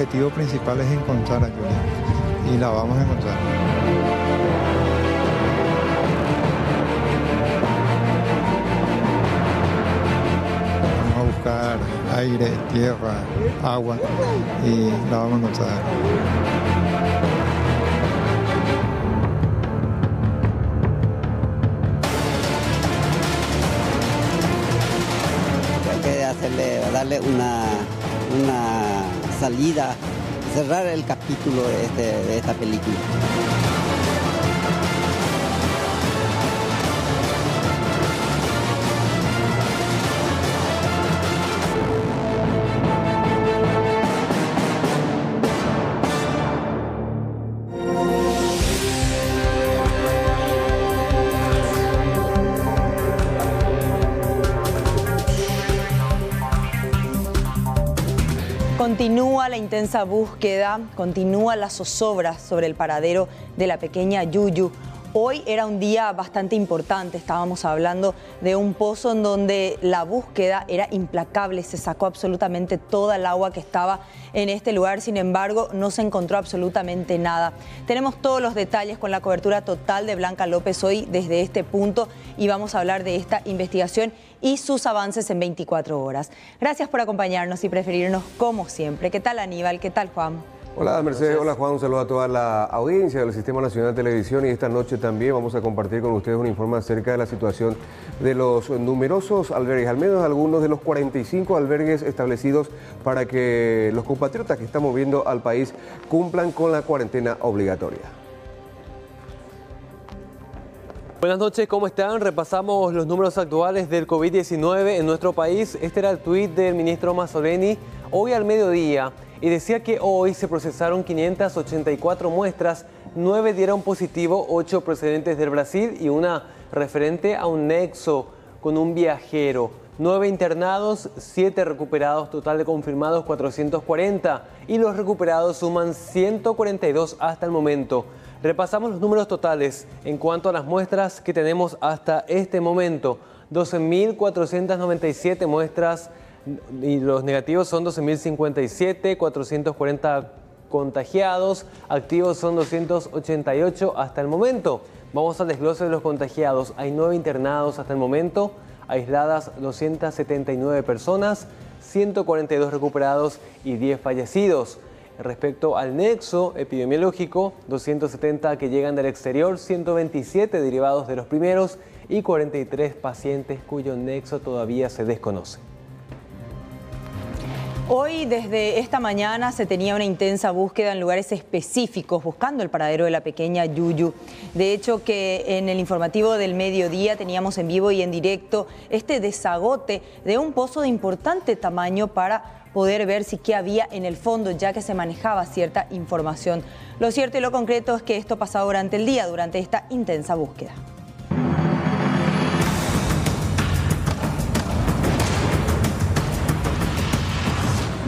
Objetivo principal es encontrar a Juliet y la vamos a encontrar. Vamos a buscar aire, tierra, agua y la vamos a encontrar. Hay que hacerle, darle una, una salida, cerrar el capítulo de, este- de esta película. Intensa búsqueda, continúa la zozobra sobre el paradero de la pequeña Yuyu. Hoy era un día bastante importante, estábamos hablando de un pozo en donde la búsqueda era implacable, se sacó absolutamente toda el agua que estaba en este lugar, sin embargo no se encontró absolutamente nada. Tenemos todos los detalles con la cobertura total de Blanca López hoy desde este punto y vamos a hablar de esta investigación y sus avances en 24 horas. Gracias por acompañarnos y preferirnos como siempre. ¿Qué tal Aníbal? ¿Qué tal Juan? Hola Mercedes, hola Juan, un saludo a toda la audiencia del Sistema Nacional de Televisión y esta noche también vamos a compartir con ustedes un informe acerca de la situación de los numerosos albergues, al menos algunos de los 45 albergues establecidos para que los compatriotas que están moviendo al país cumplan con la cuarentena obligatoria. Buenas noches, ¿cómo están? Repasamos los números actuales del COVID-19 en nuestro país. Este era el tuit del ministro Mazzoleni hoy al mediodía y decía que hoy se procesaron 584 muestras, 9 dieron positivo, 8 procedentes del Brasil y una referente a un nexo con un viajero. 9 internados, 7 recuperados, total de confirmados 440 y los recuperados suman 142 hasta el momento. Repasamos los números totales en cuanto a las muestras que tenemos hasta este momento. 12.497 muestras y los negativos son 12.057, 440 contagiados, activos son 288 hasta el momento. Vamos al desglose de los contagiados. Hay 9 internados hasta el momento, aisladas 279 personas, 142 recuperados y 10 fallecidos. Respecto al nexo epidemiológico, 270 que llegan del exterior, 127 derivados de los primeros y 43 pacientes cuyo nexo todavía se desconoce. Hoy, desde esta mañana, se tenía una intensa búsqueda en lugares específicos buscando el paradero de la pequeña Yuyu. De hecho, que en el informativo del mediodía teníamos en vivo y en directo este desagote de un pozo de importante tamaño para poder ver si qué había en el fondo, ya que se manejaba cierta información. Lo cierto y lo concreto es que esto pasaba durante el día, durante esta intensa búsqueda.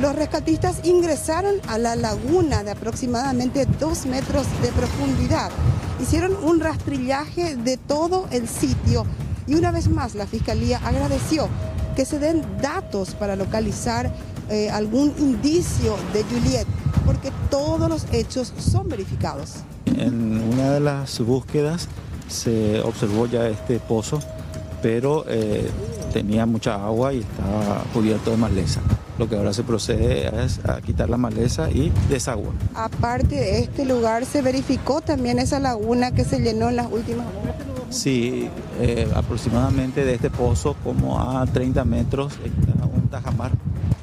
Los rescatistas ingresaron a la laguna de aproximadamente dos metros de profundidad. Hicieron un rastrillaje de todo el sitio y una vez más la Fiscalía agradeció que se den datos para localizar eh, algún indicio de Juliet, porque todos los hechos son verificados. En una de las búsquedas se observó ya este pozo, pero eh, tenía mucha agua y estaba cubierto de maleza. Lo que ahora se procede es a quitar la maleza y desagua. Aparte de este lugar, se verificó también esa laguna que se llenó en las últimas horas. Sí, eh, aproximadamente de este pozo, como a 30 metros, está un tajamar.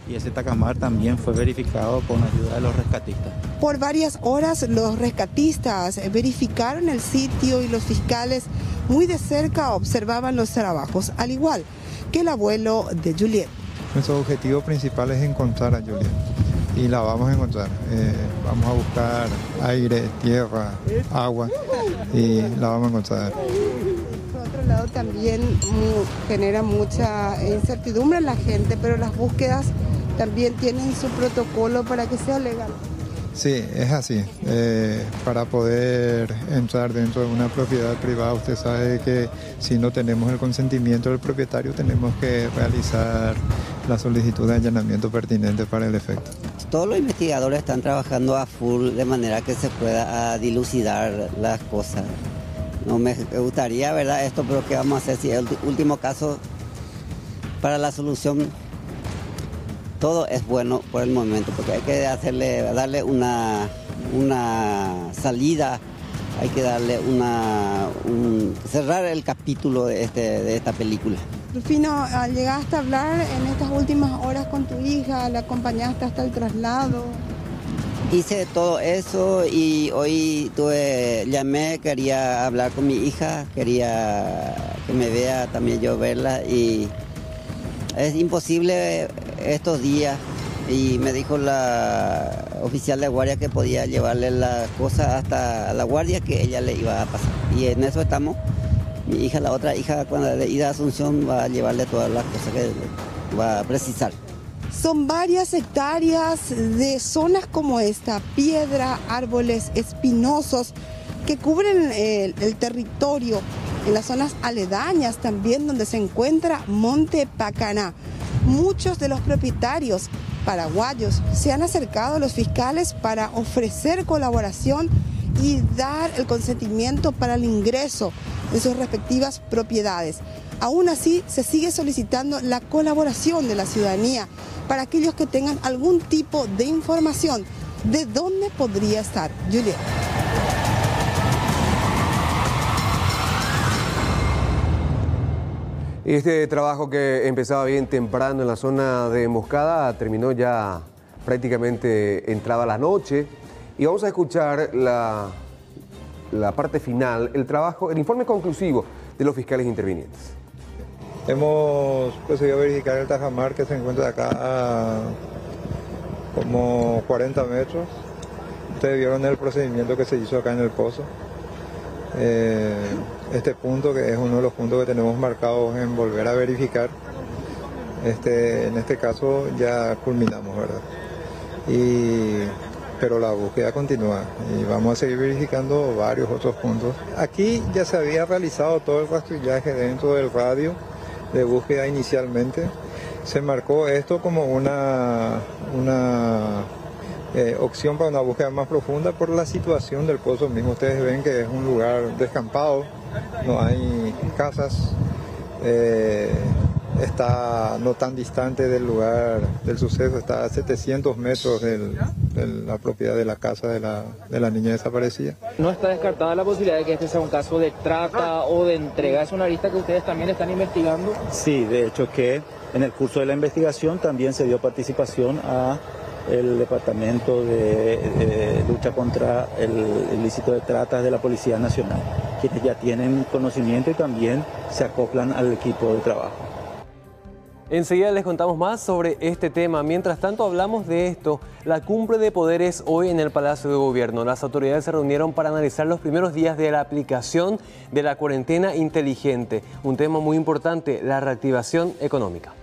Y ese tajamar también fue verificado con ayuda de los rescatistas. Por varias horas los rescatistas verificaron el sitio y los fiscales muy de cerca observaban los trabajos, al igual que el abuelo de Juliet. Nuestro objetivo principal es encontrar a Juliet y la vamos a encontrar. Eh, vamos a buscar aire, tierra, agua y la vamos a encontrar. Por otro lado, también genera mucha incertidumbre en la gente, pero las búsquedas también tienen su protocolo para que sea legal. Sí, es así. Eh, para poder entrar dentro de una propiedad privada, usted sabe que si no tenemos el consentimiento del propietario, tenemos que realizar la solicitud de allanamiento pertinente para el efecto. todos los investigadores están trabajando a full de manera que se pueda dilucidar las cosas. No me gustaría, ¿verdad? Esto, pero ¿qué vamos a hacer si el último caso para la solución todo es bueno por el momento, porque hay que hacerle, darle una, una salida, hay que darle una cerrar el capítulo de, este, de esta película. Rufino, ¿llegaste a hablar en estas últimas horas con tu hija? ¿La acompañaste hasta el traslado? Hice todo eso y hoy tuve, llamé, quería hablar con mi hija, quería que me vea también yo verla y es imposible estos días y me dijo la oficial de guardia que podía llevarle la cosa hasta la guardia que ella le iba a pasar y en eso estamos. Mi hija, la otra hija, cuando de ida a Asunción va a llevarle todas las cosas que va a precisar. Son varias hectáreas de zonas como esta, piedra, árboles espinosos que cubren el, el territorio en las zonas aledañas también donde se encuentra Monte Pacaná. Muchos de los propietarios paraguayos se han acercado a los fiscales para ofrecer colaboración y dar el consentimiento para el ingreso de sus respectivas propiedades. Aún así, se sigue solicitando la colaboración de la ciudadanía para aquellos que tengan algún tipo de información de dónde podría estar Juliet. Este trabajo que empezaba bien temprano en la zona de Moscada terminó ya prácticamente entrada la noche y vamos a escuchar la, la parte final, el trabajo, el informe conclusivo de los fiscales intervinientes. Hemos a verificar el tajamar que se encuentra acá a como 40 metros. Ustedes vieron el procedimiento que se hizo acá en el pozo. Eh, este punto, que es uno de los puntos que tenemos marcados en volver a verificar, este, en este caso ya culminamos, ¿verdad? Y, pero la búsqueda continúa y vamos a seguir verificando varios otros puntos. Aquí ya se había realizado todo el rastrillaje dentro del radio de búsqueda inicialmente. Se marcó esto como una, una eh, opción para una búsqueda más profunda por la situación del pozo mismo. Ustedes ven que es un lugar descampado, no hay casas, eh, está no tan distante del lugar del suceso, está a 700 metros de la propiedad de la casa de la, de la niña desaparecida. ¿No está descartada la posibilidad de que este sea un caso de trata o de entrega? ¿Es una lista que ustedes también están investigando? Sí, de hecho que en el curso de la investigación también se dio participación a el Departamento de, Lucha contra el Ilícito de Tratas de la Policía Nacional, quienes ya tienen conocimiento y también se acoplan al equipo de trabajo. Enseguida les contamos más sobre este tema. Mientras tanto hablamos de esto, la cumbre de poderes hoy en el Palacio de Gobierno. Las autoridades se reunieron para analizar los primeros días de la aplicación de la cuarentena inteligente. Un tema muy importante, la reactivación económica.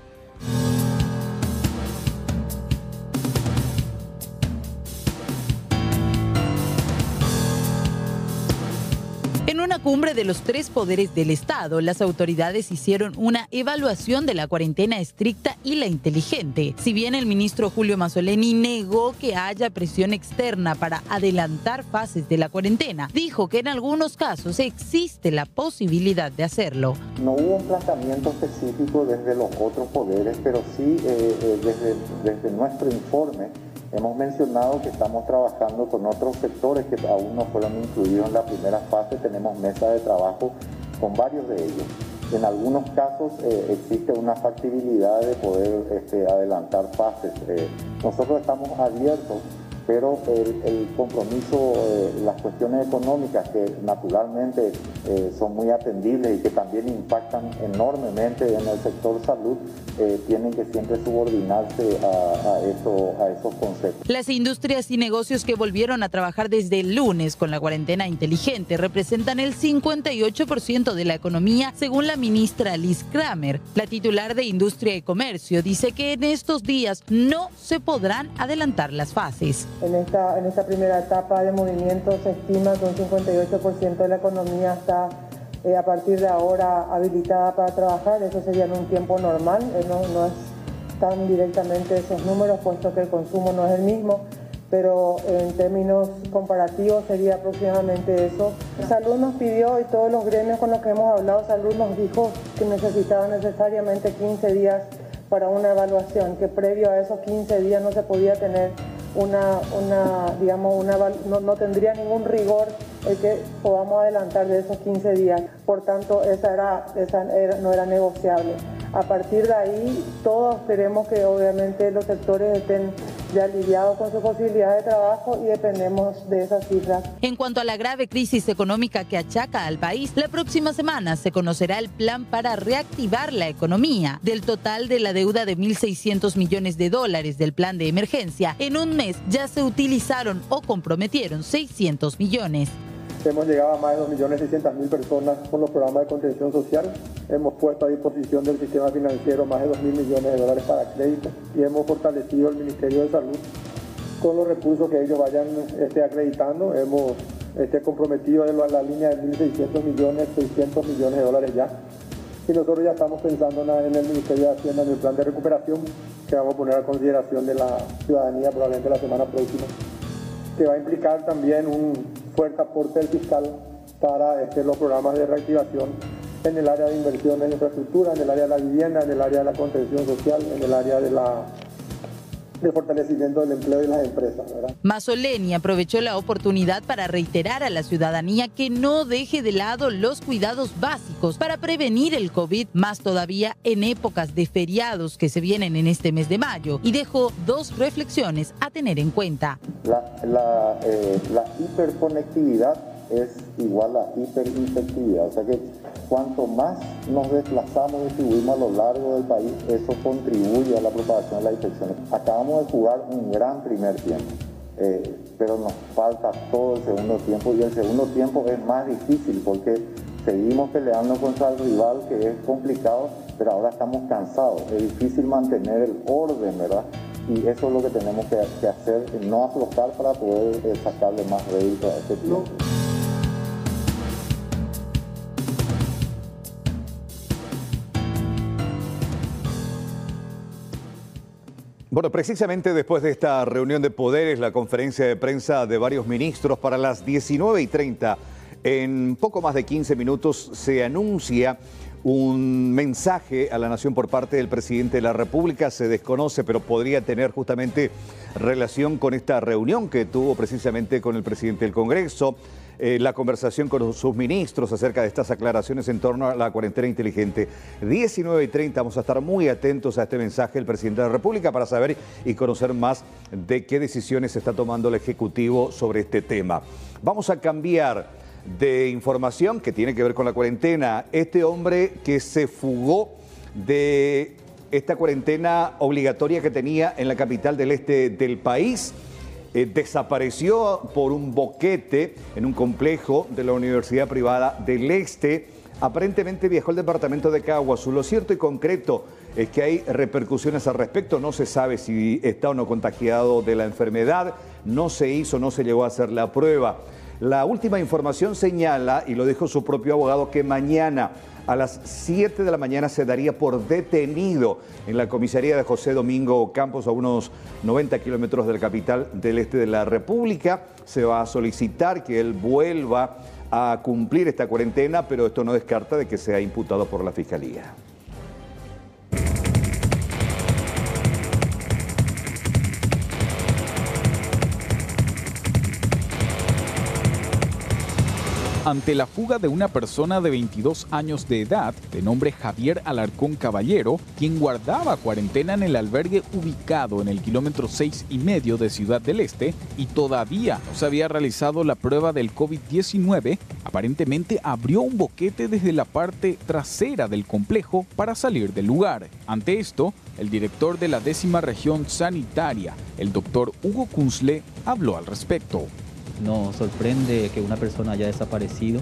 Cumbre de los tres poderes del Estado, las autoridades hicieron una evaluación de la cuarentena estricta y la inteligente. Si bien el ministro Julio Mazzoleni negó que haya presión externa para adelantar fases de la cuarentena, dijo que en algunos casos existe la posibilidad de hacerlo. No hubo un planteamiento específico desde los otros poderes, pero sí eh, eh, desde, desde nuestro informe Hemos mencionado que estamos trabajando con otros sectores que aún no fueron incluidos en la primera fase. Tenemos mesa de trabajo con varios de ellos. En algunos casos eh, existe una factibilidad de poder este, adelantar fases. Eh, nosotros estamos abiertos pero el, compromiso, eh, las cuestiones económicas que naturalmente eh, son muy atendibles y que también impactan enormemente en el sector salud, eh, tienen que siempre subordinarse a, a esos conceptos. Las industrias y negocios que volvieron a trabajar desde el lunes con la cuarentena inteligente representan el 58% de la economía, según la ministra Liz Kramer. La titular de Industria y Comercio dice que en estos días no se podrán adelantar las fases. En esta, en esta primera etapa de movimiento se estima que un 58% de la economía está eh, a partir de ahora habilitada para trabajar. Eso sería en un tiempo normal, eh, no, no, es tan directamente esos números, puesto que el consumo no es el mismo, pero en términos comparativos sería aproximadamente eso. Salud nos pidió y todos los gremios con los que hemos hablado, Salud nos dijo que necesitaba necesariamente 15 días para una evaluación, que previo a esos 15 días no se podía tener una, una digamos, una, no, no tendría ningún rigor el que podamos adelantar de esos 15 días. Por tanto, esa, era, esa no era negociable. A partir de ahí, todos queremos que obviamente los sectores estén ya aliviados con su posibilidad de trabajo y dependemos de esas cifras. En cuanto a la grave crisis económica que achaca al país, la próxima semana se conocerá el plan para reactivar la economía. Del total de la deuda de 1.600 millones de dólares del plan de emergencia, en un mes ya se utilizaron o comprometieron 600 millones. Hemos llegado a más de 2.600.000 personas con los programas de contención social. Hemos puesto a disposición del sistema financiero más de 2.000 millones de dólares para crédito y hemos fortalecido el Ministerio de Salud con los recursos que ellos vayan este, acreditando. Hemos este, comprometido la, la línea de 1.600 millones, 600 millones de dólares ya. Y nosotros ya estamos pensando en el Ministerio de Hacienda en el plan de recuperación que vamos a poner a consideración de la ciudadanía probablemente la semana próxima, que va a implicar también un fuerte aporte del fiscal para este, los programas de reactivación en el área de inversión en infraestructura, en el área de la vivienda, en el área de la contención social, en el área de la de fortalecimiento del empleo y las empresas. ¿verdad? Mazzoleni aprovechó la oportunidad para reiterar a la ciudadanía que no deje de lado los cuidados básicos para prevenir el COVID, más todavía en épocas de feriados que se vienen en este mes de mayo, y dejó dos reflexiones a tener en cuenta. La, la, eh, la hiperconectividad es igual a hiperinfectividad, o sea que cuanto más nos desplazamos y distribuimos a lo largo del país, eso contribuye a la propagación de la infección. Acabamos de jugar un gran primer tiempo, eh, pero nos falta todo el segundo tiempo y el segundo tiempo es más difícil porque seguimos peleando contra el rival que es complicado, pero ahora estamos cansados. Es difícil mantener el orden, ¿verdad? Y eso es lo que tenemos que, que hacer, no aflojar para poder eh, sacarle más rédito a este tiempo. Bueno, precisamente después de esta reunión de poderes, la conferencia de prensa de varios ministros para las 19 y 30, en poco más de 15 minutos se anuncia un mensaje a la nación por parte del presidente de la República. Se desconoce, pero podría tener justamente relación con esta reunión que tuvo precisamente con el presidente del Congreso. Eh, la conversación con sus ministros acerca de estas aclaraciones en torno a la cuarentena inteligente. 19 y 30 vamos a estar muy atentos a este mensaje del presidente de la República para saber y conocer más de qué decisiones está tomando el Ejecutivo sobre este tema. Vamos a cambiar de información que tiene que ver con la cuarentena. Este hombre que se fugó de esta cuarentena obligatoria que tenía en la capital del este del país eh, desapareció por un boquete en un complejo de la Universidad Privada del Este. Aparentemente viajó al departamento de Caguazú. Lo cierto y concreto es que hay repercusiones al respecto. No se sabe si está o no contagiado de la enfermedad. No se hizo, no se llegó a hacer la prueba. La última información señala, y lo dijo su propio abogado, que mañana a las 7 de la mañana se daría por detenido en la comisaría de José Domingo Campos, a unos 90 kilómetros de la capital del este de la República. Se va a solicitar que él vuelva a cumplir esta cuarentena, pero esto no descarta de que sea imputado por la Fiscalía. Ante la fuga de una persona de 22 años de edad, de nombre Javier Alarcón Caballero, quien guardaba cuarentena en el albergue ubicado en el kilómetro 6 y medio de Ciudad del Este y todavía no se había realizado la prueba del COVID-19, aparentemente abrió un boquete desde la parte trasera del complejo para salir del lugar. Ante esto, el director de la décima región sanitaria, el doctor Hugo Kunzle, habló al respecto. Nos sorprende que una persona haya desaparecido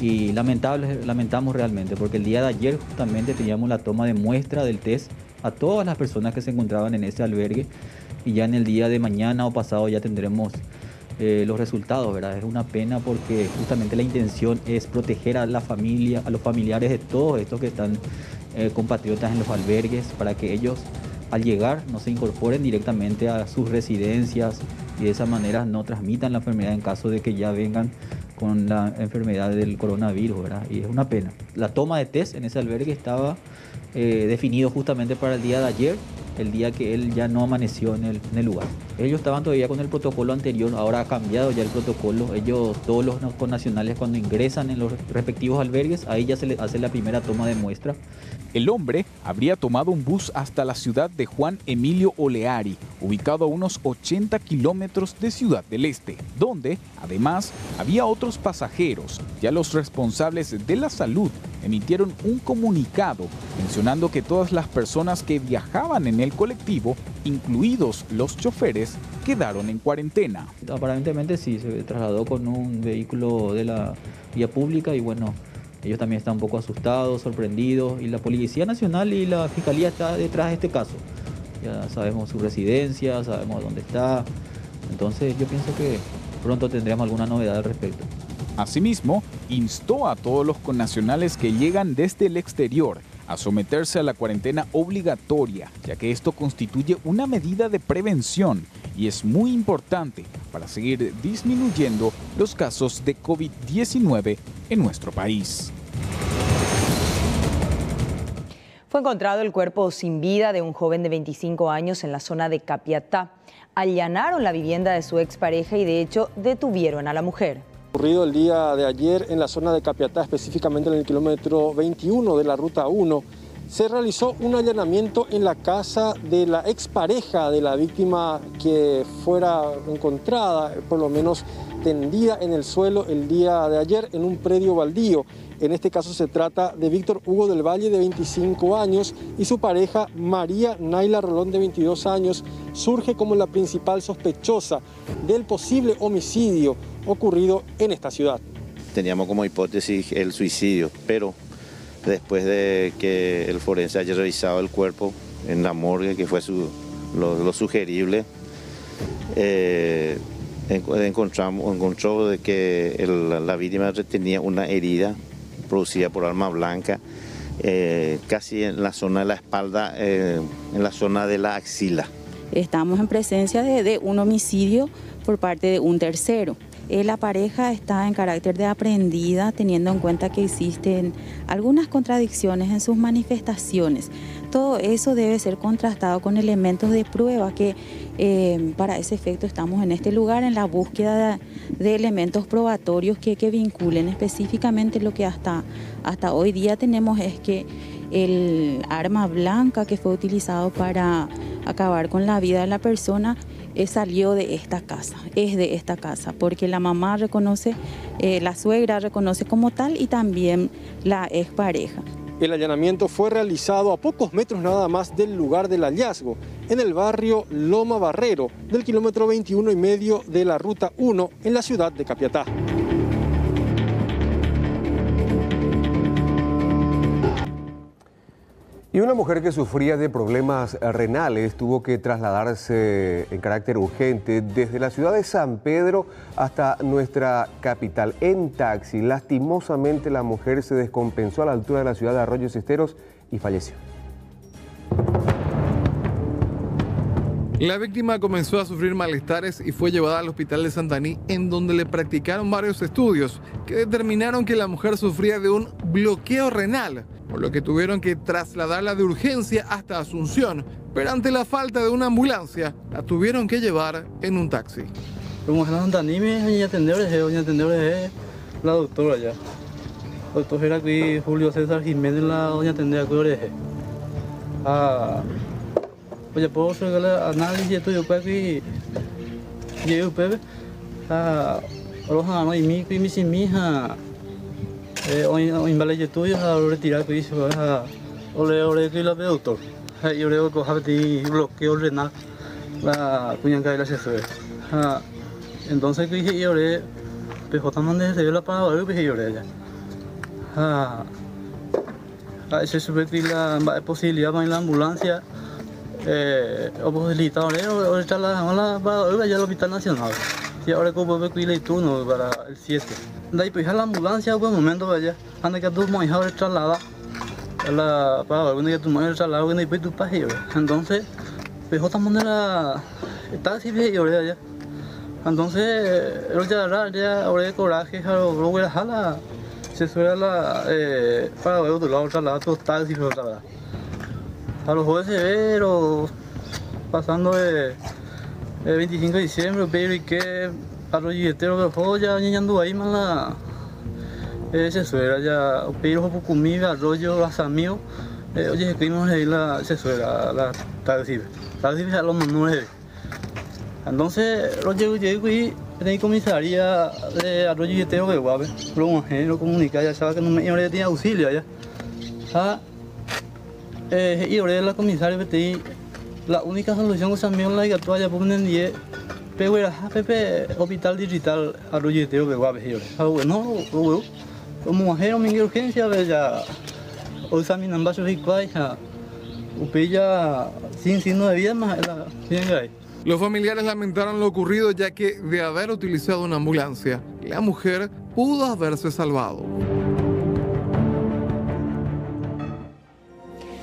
y lamentable, lamentamos realmente porque el día de ayer justamente teníamos la toma de muestra del test a todas las personas que se encontraban en ese albergue y ya en el día de mañana o pasado ya tendremos eh, los resultados, ¿verdad? Es una pena porque justamente la intención es proteger a la familia, a los familiares de todos estos que están eh, compatriotas en los albergues para que ellos al llegar no se incorporen directamente a sus residencias y de esa manera no transmitan la enfermedad en caso de que ya vengan con la enfermedad del coronavirus, ¿verdad? Y es una pena. La toma de test en ese albergue estaba eh, definido justamente para el día de ayer, el día que él ya no amaneció en el, lugar. Ellos estaban todavía con el protocolo anterior, ahora ha cambiado ya el protocolo. Ellos, todos los connacionales cuando ingresan en los respectivos albergues, ahí ya se les hace la primera toma de muestra. El hombre habría tomado un bus hasta la ciudad de Juan Emilio Oleari, ubicado a unos 80 kilómetros de Ciudad del Este, donde además había otros pasajeros. Ya los responsables de la salud emitieron un comunicado mencionando que todas las personas que viajaban en el colectivo, incluidos los choferes, quedaron en cuarentena. Aparentemente sí, se trasladó con un vehículo de la vía pública y bueno, ellos también están un poco asustados, sorprendidos y la Policía Nacional y la Fiscalía está detrás de este caso. Ya sabemos su residencia, sabemos dónde está. Entonces yo pienso que pronto tendremos alguna novedad al respecto. Asimismo, instó a todos los connacionales que llegan desde el exterior a someterse a la cuarentena obligatoria, ya que esto constituye una medida de prevención y es muy importante para seguir disminuyendo los casos de COVID-19 en nuestro país. Fue encontrado el cuerpo sin vida de un joven de 25 años en la zona de Capiatá. Allanaron la vivienda de su expareja y de hecho detuvieron a la mujer. Ocurrido el día de ayer en la zona de Capiatá, específicamente en el kilómetro 21 de la ruta 1, se realizó un allanamiento en la casa de la expareja de la víctima que fuera encontrada, por lo menos tendida en el suelo el día de ayer en un predio baldío. En este caso se trata de Víctor Hugo del Valle de 25 años y su pareja María Naila Rolón de 22 años surge como la principal sospechosa del posible homicidio ocurrido en esta ciudad. Teníamos como hipótesis el suicidio, pero después de que el forense haya revisado el cuerpo en la morgue, que fue lo, sugerible, eh, encontramos, encontró de que la víctima tenía una herida producida por arma blanca, eh, casi en la zona de la espalda, eh, en la zona de la axila. Estamos en presencia de un homicidio por parte de un tercero. Eh, la pareja está en carácter de aprendida, teniendo en cuenta que existen algunas contradicciones en sus manifestaciones. Todo eso debe ser contrastado con elementos de prueba que eh, para ese efecto estamos en este lugar en la búsqueda de, elementos probatorios que, que, vinculen específicamente lo que hasta, hasta hoy día tenemos es que el arma blanca que fue utilizado para acabar con la vida de la persona salió de esta casa, es de esta casa, porque la mamá reconoce, eh, la suegra reconoce como tal y también la expareja. El allanamiento fue realizado a pocos metros nada más del lugar del hallazgo, en el barrio Loma Barrero, del kilómetro 21 y medio de la ruta 1 en la ciudad de Capiatá. Y una mujer que sufría de problemas renales tuvo que trasladarse en carácter urgente desde la ciudad de San Pedro hasta nuestra capital en taxi. Lastimosamente la mujer se descompensó a la altura de la ciudad de Arroyos Esteros y falleció. La víctima comenzó a sufrir malestares y fue llevada al hospital de Santaní en donde le practicaron varios estudios que determinaron que la mujer sufría de un bloqueo renal por lo que tuvieron que trasladarla de urgencia hasta Asunción, pero ante la falta de una ambulancia, la tuvieron que llevar en un taxi. Como la me la doctora ya. Doctor era aquí Julio César Jiménez la doña atender que Ah, oye, puedo hacer análisis esto yo pues aquí, yo pues, ah, los anos y mi y mi sin mi vale yo tuyo a retirar que dice a ole ole que la doctor. Yo le digo que ti bloqueo renal la cuña que la se fue entonces que dije yo le PJ mande se la para ver que yo le ya. Ah. Se sube que la posibilidad para la ambulancia eh o posibilidad o está la para al hospital nacional y ahora como que le turno para el 7 de ahí pues la ambulancia buen momento vaya anda que tú me dejar trasladar la para alguna que traslado y pues tú para entonces pero estamos en la taxi y ahora ya. Entonces, lo ya ahora ya ahora coraje, lo voy a la se suele la eh, para ver otro lado, otra otros taxis, otra verdad. A los jueces severos, pasando de, el 25 de diciembre, pero y que a los billeteros de joya, ñañando ahí más la se suele ya, pero comida, arroyo, amigos, eh, oye, escribimos ahí la se suele la taxi, taxi a los manuales. Entonces, lo llego, llego y en comisaría de Arroyo Teo que guape, lo mujer, lo comunica, ya sabe que no me iba tiene auxilio ya. Eh, y ahora la comisaria me la única solución que se la que tú hayas puesto en 10, pero Pepe Hospital Digital Arroyo y Teo que y ahora. Ah, bueno, lo veo. Como mujer, mi urgencia, ya, hoy examinan varios rituales, ya, upilla sin signo de vida, más la, sin ahí. Los familiares lamentaron lo ocurrido ya que de haber utilizado una ambulancia, la mujer pudo haberse salvado.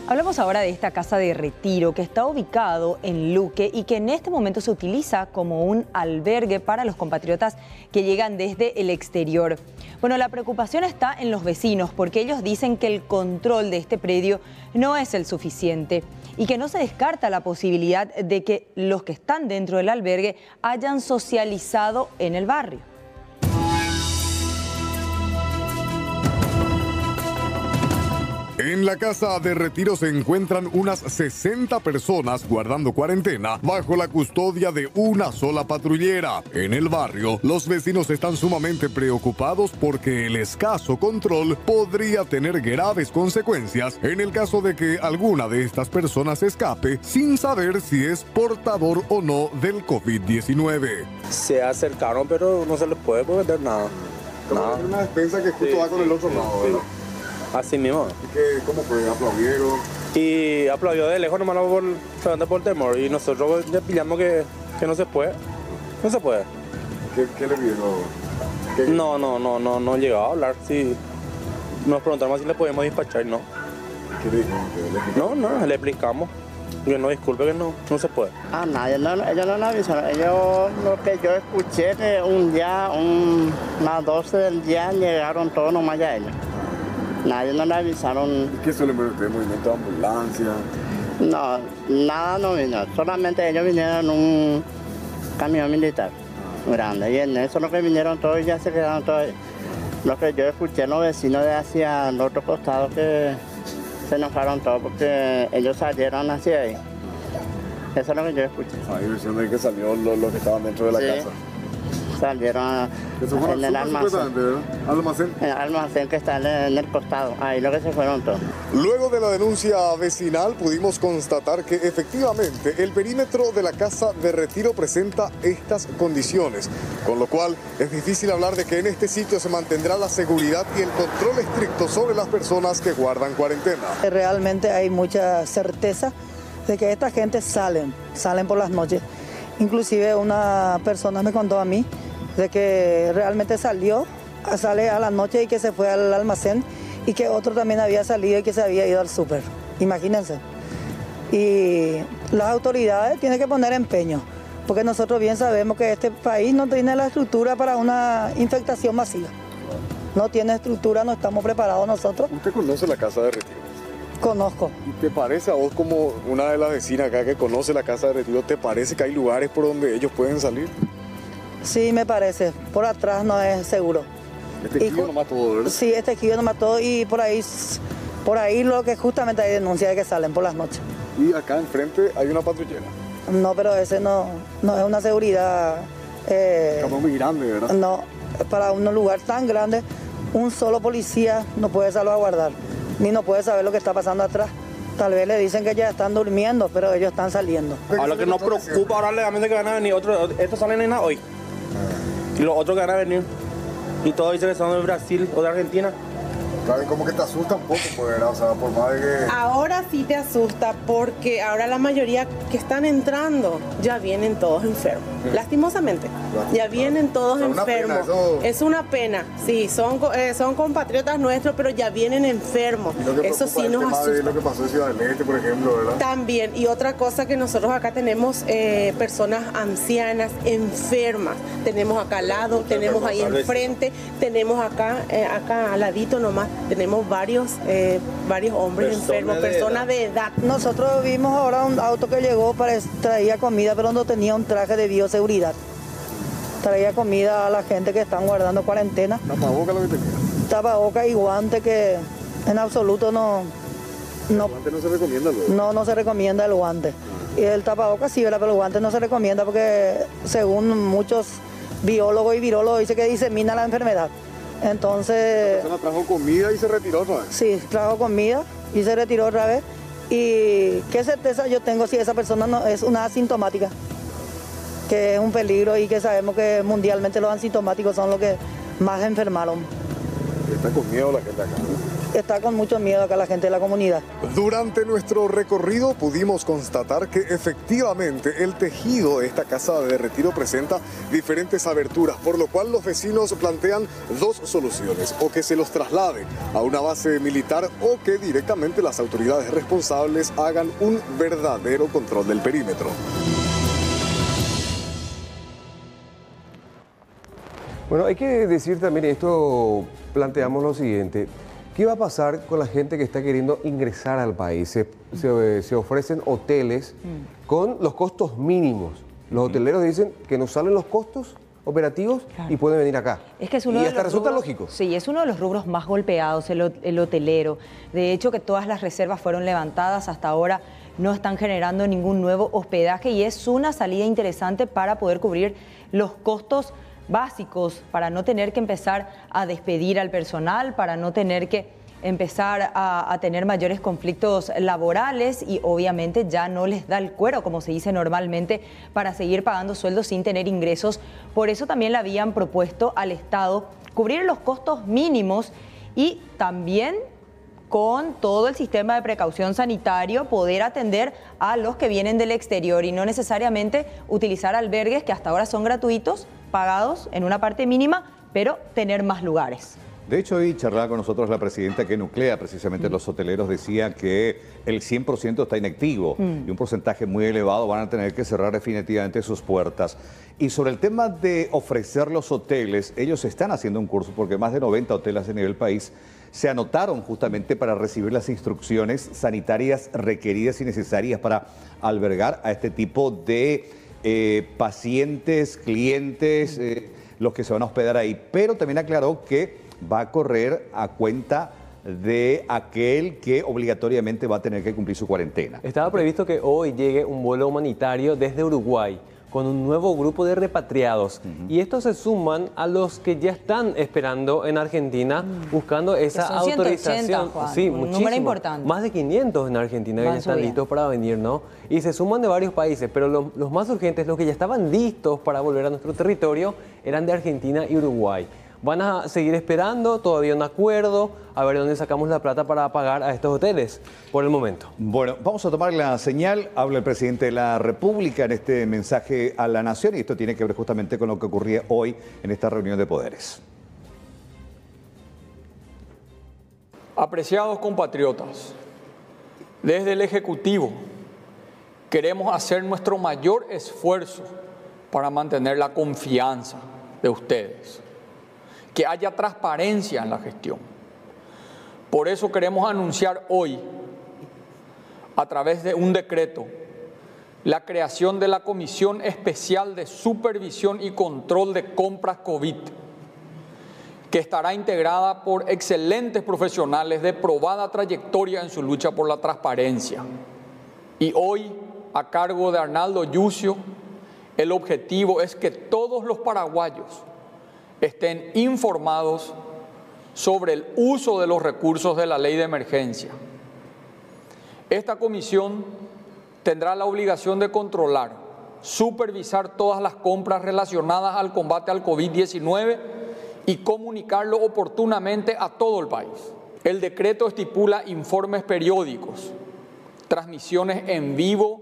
Hablamos ahora de esta casa de retiro que está ubicado en Luque y que en este momento se utiliza como un albergue para los compatriotas que llegan desde el exterior. Bueno, la preocupación está en los vecinos porque ellos dicen que el control de este predio no es el suficiente y que no se descarta la posibilidad de que los que están dentro del albergue hayan socializado en el barrio. En la casa de retiro se encuentran unas 60 personas guardando cuarentena bajo la custodia de una sola patrullera. En el barrio, los vecinos están sumamente preocupados porque el escaso control podría tener graves consecuencias en el caso de que alguna de estas personas escape sin saber si es portador o no del COVID-19. Se acercaron, pero no se les puede vender nada. Nada. una despensa que justo va con el otro lado, Así mismo. ¿Y qué, cómo fue? ¿Aplaudieron? Y aplaudió de lejos nomás por, por temor. Y nosotros ya pillamos que, que no se puede. No se puede. ¿Qué, qué le vieron? No, no, no, no, no llegaba a hablar. Sí. Nos preguntaron si le podemos despachar, no. ¿Qué dijo? No, no, le explicamos. Que no, disculpe que no, no se puede. Ah, nadie, no, ellos no lo avisaron. Ellos, lo que yo escuché, de un día, un, las 12 del día, llegaron todos nomás ya ellos. Nadie nos avisaron. ¿Y qué suelen ver? ¿Movimiento de ambulancia? No, nada no vino. Solamente ellos vinieron en un camión militar grande. Y en eso lo que vinieron todos ya se quedaron todos. Lo que yo escuché los vecinos de hacia el otro costado que se enojaron todos porque ellos salieron hacia ahí. Eso es lo que yo escuché. Versión de que salió los, que estaban dentro de la casa salieron en el almacén. ¿Almacén? El almacén que está en el costado, ahí lo que se fueron todos. Luego de la denuncia vecinal pudimos constatar que efectivamente el perímetro de la casa de retiro presenta estas condiciones, con lo cual es difícil hablar de que en este sitio se mantendrá la seguridad y el control estricto sobre las personas que guardan cuarentena. Realmente hay mucha certeza de que esta gente salen, salen por las noches. Inclusive una persona me contó a mí de que realmente salió, sale a la noche y que se fue al almacén y que otro también había salido y que se había ido al súper. Imagínense. Y las autoridades tienen que poner empeño, porque nosotros bien sabemos que este país no tiene la estructura para una infectación masiva. No tiene estructura, no estamos preparados nosotros. ¿Usted conoce la casa de retiro? Conozco. ¿Y te parece a vos como una de las vecinas acá que conoce la casa de retiro, te parece que hay lugares por donde ellos pueden salir? Sí, me parece. Por atrás no es seguro. Este esquillo no mató, ¿verdad? Sí, este esquillo no mató y por ahí, por ahí lo que justamente hay denuncia de que salen por las noches. Y acá enfrente hay una patrullera. No, pero ese no, no es una seguridad. Eh, muy grande, ¿verdad? No, para un lugar tan grande, un solo policía no puede salvaguardar, ni no puede saber lo que está pasando atrás. Tal vez le dicen que ya están durmiendo, pero ellos están saliendo. A lo que nos preocupa ahora legalmente que van a venir otros, estos salen en hoy. Y los otros que van a venir. Y todos dicen que son de Brasil o de Argentina. Claro, como que te asusta un poco, pues, ¿verdad? O sea, por más de que... Ahora sí te asusta porque ahora la mayoría que están entrando ya vienen todos enfermos. Lastimosamente, ya vienen todos O sea, una enfermos. pena, eso- Es una pena, sí, son, eh, son compatriotas nuestros, pero ya vienen enfermos. Eso sí nos de asusta. lo que pasó en Ciudad del Este, por ejemplo, ¿verdad? También, y otra cosa que nosotros acá tenemos eh, personas ancianas, enfermas. Tenemos acá al lado, tenemos ahí enfrente, tenemos acá, eh, acá al ladito nomás, tenemos varios, eh, varios hombres enfermos, de personas de edad. Nosotros vimos ahora un auto que llegó para traía comida, pero no tenía un traje de bioseguridad. Traía comida a la gente que están guardando cuarentena. Tapaboca lo que tenía. Tapaboca y guante que en absoluto no, no, Antes no se recomienda luego. no, no se recomienda el guante. Y el tapaboca sí, ¿verdad? pero el guante no se recomienda porque según muchos biólogos y virólogos dice que disemina la enfermedad. Entonces... La persona trajo comida y se retiró otra vez. Sí, trajo comida y se retiró otra vez. Y qué certeza yo tengo si esa persona no es una asintomática, que es un peligro y que sabemos que mundialmente los asintomáticos son los que más enfermaron. Está con miedo la gente acá. Está con mucho miedo acá la gente de la comunidad. Durante nuestro recorrido pudimos constatar que efectivamente el tejido de esta casa de retiro presenta diferentes aberturas, por lo cual los vecinos plantean dos soluciones, o que se los traslade a una base militar o que directamente las autoridades responsables hagan un verdadero control del perímetro. Bueno, hay que decir también, esto planteamos lo siguiente, ¿qué va a pasar con la gente que está queriendo ingresar al país? Se, se- se ofrecen hoteles con los costos mínimos. Los hoteleros dicen que nos salen los costos operativos y pueden venir acá. Es que es uno y de hasta los resulta rubros- lógico. Sí, es uno de los rubros más golpeados, el, el hotelero. De hecho, que todas las reservas fueron levantadas hasta ahora, no están generando ningún nuevo hospedaje y es una salida interesante para poder cubrir los costos básicos, para no tener que empezar a despedir al personal, para no tener que empezar a, a tener mayores conflictos laborales y obviamente ya no les da el cuero, como se dice normalmente, para seguir pagando sueldos sin tener ingresos. Por eso también le habían propuesto al Estado cubrir los costos mínimos y también con todo el sistema de precaución sanitario poder atender a los que vienen del exterior y no necesariamente utilizar albergues que hasta ahora son gratuitos, pagados en una parte mínima, pero tener más lugares. De hecho, hoy charlaba con nosotros la presidenta que nuclea precisamente los hoteleros, decía que el 100% está inactivo Mm. y un porcentaje muy elevado van a tener que cerrar definitivamente sus puertas. Y sobre el tema de ofrecer los hoteles, ellos están haciendo un curso porque más de 90 hoteles a nivel país se anotaron justamente para recibir las instrucciones sanitarias requeridas y necesarias para albergar a este tipo de eh, pacientes, clientes, eh, los que se van a hospedar ahí. Pero también aclaró que va a correr a cuenta de aquel que obligatoriamente va a tener que cumplir su cuarentena. Estaba previsto que hoy llegue un vuelo humanitario desde Uruguay con un nuevo grupo de repatriados. Y estos se suman a los que ya están esperando en Argentina buscando esa Mm. son 180, autorización. Juan, sí, un número muchísimo. importante. Más de 500 en Argentina que ya están listos para venir, ¿no? Y se suman de varios países, pero los, los más urgentes, los que ya estaban listos para volver a nuestro territorio, eran de Argentina y Uruguay. Van a seguir esperando, todavía un acuerdo, a ver dónde sacamos la plata para pagar a estos hoteles por el momento. Bueno, vamos a tomar la señal. Habla el presidente de la República en este mensaje a la nación y esto tiene que ver justamente con lo que ocurría hoy en esta reunión de poderes. Apreciados compatriotas, desde el Ejecutivo queremos hacer nuestro mayor esfuerzo para mantener la confianza de ustedes, que haya transparencia en la gestión. Por eso queremos anunciar hoy, a través de un decreto, la creación de la Comisión Especial de Supervisión y Control de Compras COVID que estará integrada por excelentes profesionales de probada trayectoria en su lucha por la transparencia. Y hoy, a cargo de Arnaldo Yucio, el objetivo es que todos los paraguayos estén informados sobre el uso de los recursos de la ley de emergencia. Esta comisión tendrá la obligación de controlar, supervisar todas las compras relacionadas al combate al COVID-19 y comunicarlo oportunamente a todo el país. El decreto estipula informes periódicos, transmisiones en vivo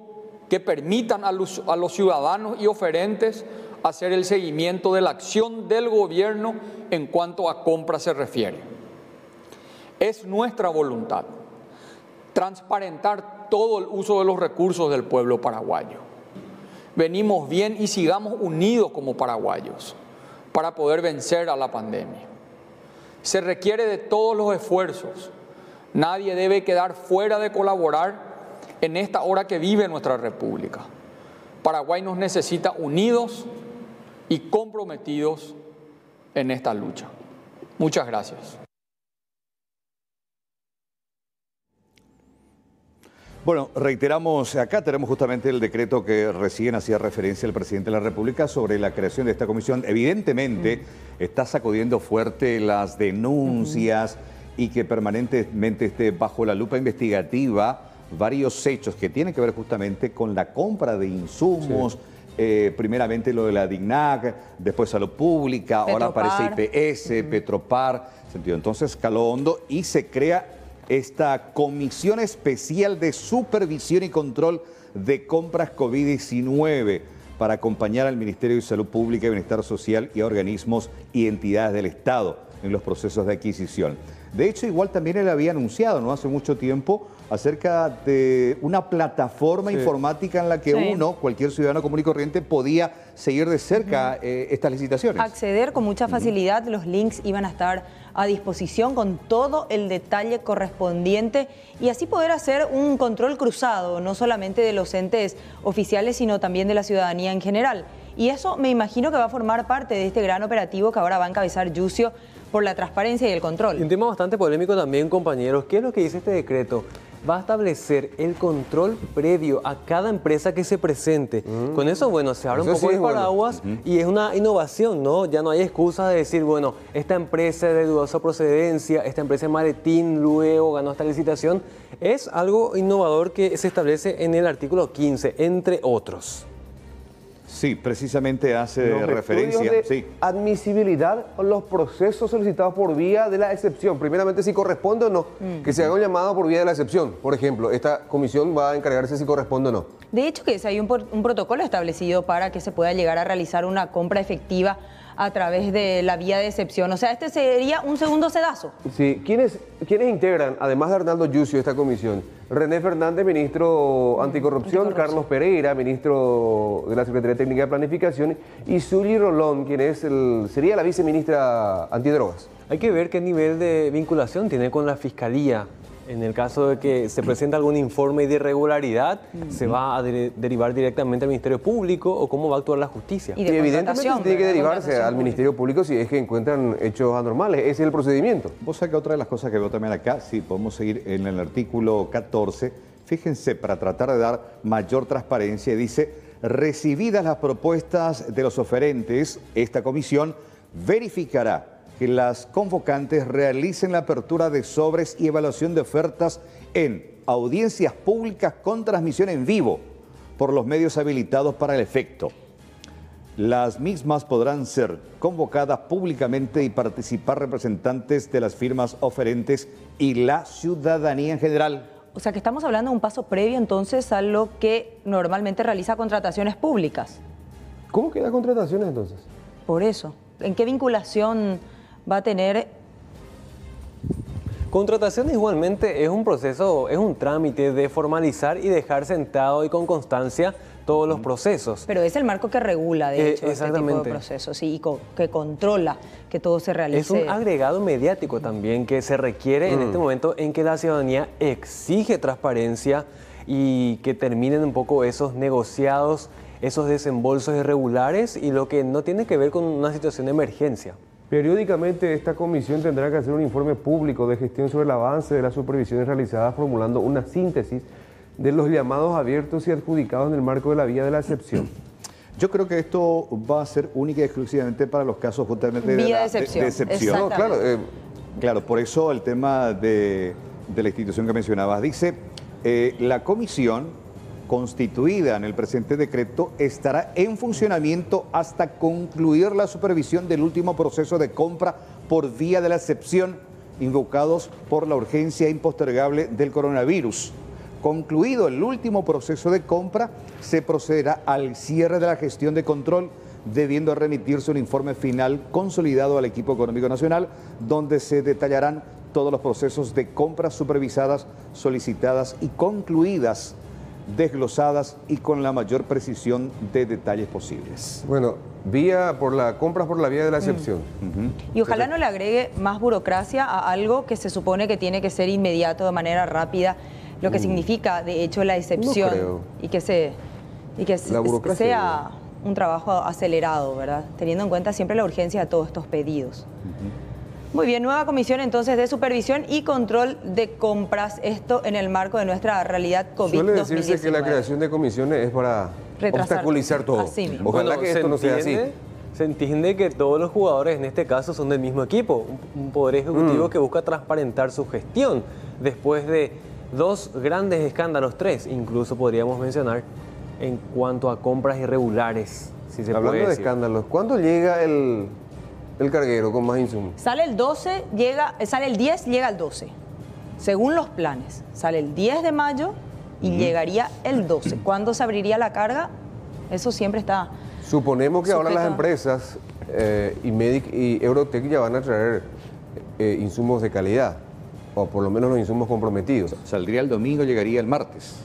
que permitan a los, a los ciudadanos y oferentes hacer el seguimiento de la acción del gobierno en cuanto a compra se refiere. Es nuestra voluntad transparentar todo el uso de los recursos del pueblo paraguayo. Venimos bien y sigamos unidos como paraguayos para poder vencer a la pandemia. Se requiere de todos los esfuerzos. Nadie debe quedar fuera de colaborar en esta hora que vive nuestra República. Paraguay nos necesita unidos y comprometidos en esta lucha. Muchas gracias. Bueno, reiteramos, acá tenemos justamente el decreto que recién hacía referencia el presidente de la República sobre la creación de esta comisión. Evidentemente está sacudiendo fuerte las denuncias y que permanentemente esté bajo la lupa investigativa varios hechos que tienen que ver justamente con la compra de insumos. Eh, primeramente lo de la DIGNAC, después Salud Pública, ahora aparece IPS, Petropar, sentido. Entonces caló hondo y se crea esta Comisión Especial de Supervisión y Control de Compras COVID-19 para acompañar al Ministerio de Salud Pública y Bienestar Social y a organismos y entidades del Estado en los procesos de adquisición. De hecho, igual también él había anunciado, ¿no? Hace mucho tiempo, acerca de una plataforma Sí. informática en la que Sí. uno, cualquier ciudadano común y corriente, podía seguir de cerca eh, estas licitaciones. acceder con mucha facilidad. Los links iban a estar a disposición con todo el detalle correspondiente y así poder hacer un control cruzado, no solamente de los entes oficiales, sino también de la ciudadanía en general. Y eso me imagino que va a formar parte de este gran operativo que ahora va a encabezar Yucio por la transparencia y el control. Y un tema bastante polémico también, compañeros. ¿Qué es lo que dice este decreto? Va a establecer el control previo a cada empresa que se presente. Con eso, bueno, se abre un Mm. Poco sí el es bueno. paraguas y es una innovación, ¿no? Ya no hay excusa de decir, bueno, esta empresa es de dudosa procedencia, esta empresa de maletín luego ganó esta licitación. Es algo innovador que se establece en el artículo 15, entre otros. Sí, precisamente hace Los referencia. de Sí. admisibilidad o los procesos solicitados por vía de la excepción. Primeramente, si corresponde o no. Que se haga un llamado por vía de la excepción. Por ejemplo, esta comisión va a encargarse si corresponde o no. De hecho, que si hay un, por- un protocolo establecido para que se pueda llegar a realizar una compra efectiva a través de la vía de excepción. O sea, este sería un segundo sedazo. Sí, ¿quiénes, quiénes integran, además de Arnaldo Yucio, esta comisión? René Fernández, ministro anticorrupción, Carlos Pereira, ministro de la Secretaría Técnica de Planificación, y Zuli Rolón, quien es el, sería la viceministra antidrogas. Hay que ver qué nivel de vinculación tiene con la fiscalía. En el caso de que se presente algún informe de irregularidad, ¿se va a de- derivar directamente al Ministerio Público o cómo va a actuar la justicia? Y, evidentemente se tiene que derivarse al Ministerio Público si es que encuentran hechos anormales. Ese es el procedimiento. Vos sabés que otra de las cosas que veo también acá, sí, podemos seguir en el artículo 14, fíjense, para tratar de dar mayor transparencia, dice, recibidas las propuestas de los oferentes, esta comisión verificará que las convocantes realicen la apertura de sobres y evaluación de ofertas en audiencias públicas con transmisión en vivo por los medios habilitados para el efecto. Las mismas podrán ser convocadas públicamente y participar representantes de las firmas oferentes y la ciudadanía en general. O sea, que estamos hablando de un paso previo entonces a lo que normalmente realiza contrataciones públicas. ¿Cómo queda contrataciones entonces? Por eso. ¿En qué vinculación va a tener Contratación igualmente es un proceso, es un trámite de formalizar y dejar sentado y con constancia todos los procesos. Pero es el marco que regula, de Eh, hecho, este tipo de procesos y co- que controla que todo se realice. Es un agregado mediático también que se requiere en Mm. este momento en que la ciudadanía exige transparencia y que terminen un poco esos negociados, esos desembolsos irregulares y lo que no tiene que ver con una situación de emergencia. Periódicamente esta comisión tendrá que hacer un informe público de gestión sobre el avance de las supervisiones realizadas formulando una síntesis de los llamados abiertos y adjudicados en el marco de la vía de la excepción. Yo creo que esto va a ser única y exclusivamente para los casos justamente de, Vía la- de excepción, excepción. claro, eh, claro, por eso el tema de, de la institución que mencionabas. Dice, eh, la comisión constituida en el presente decreto estará en funcionamiento hasta concluir la supervisión del último proceso de compra por vía de la excepción invocados por la urgencia impostergable del coronavirus. Concluido el último proceso de compra, se procederá al cierre de la gestión de control, debiendo remitirse un informe final consolidado al equipo económico nacional, donde se detallarán todos los procesos de compras supervisadas, solicitadas y concluidas, desglosadas y con la mayor precisión de detalles posibles. Bueno, vía por la compras por la vía de la excepción. Y ojalá no le agregue más burocracia a algo que se supone que tiene que ser inmediato de manera rápida, lo que Mm. significa de hecho la excepción creo. y que se y que se- sea un trabajo acelerado, ¿verdad? Teniendo en cuenta siempre la urgencia de todos estos pedidos. Muy bien, nueva comisión entonces de supervisión y control de compras, esto en el marco de nuestra realidad COVID-19. Suele decirse que la creación de comisiones es para Retrasar. obstaculizar todo. Así mismo. Ojalá Bueno, que se esto no sea así. entiende- Se entiende que todos los jugadores en este caso son del mismo equipo, un, poder ejecutivo Mm. que busca transparentar su gestión después de dos grandes escándalos, tres incluso podríamos mencionar, en cuanto a compras irregulares, si se Hablando puede de escándalos, ¿cuándo llega el, el carguero con más insumos? Sale el 12, llega, eh, sale el 10, llega el 12. Según los planes, sale el 10 de mayo y llegaría el 12. ¿Cuándo se abriría la carga? Eso siempre está. Suponemos que ahora las empresas eh, y Medic y Eurotech ya van a traer eh, insumos de calidad, o por lo menos los insumos comprometidos. Saldría el domingo, llegaría el martes.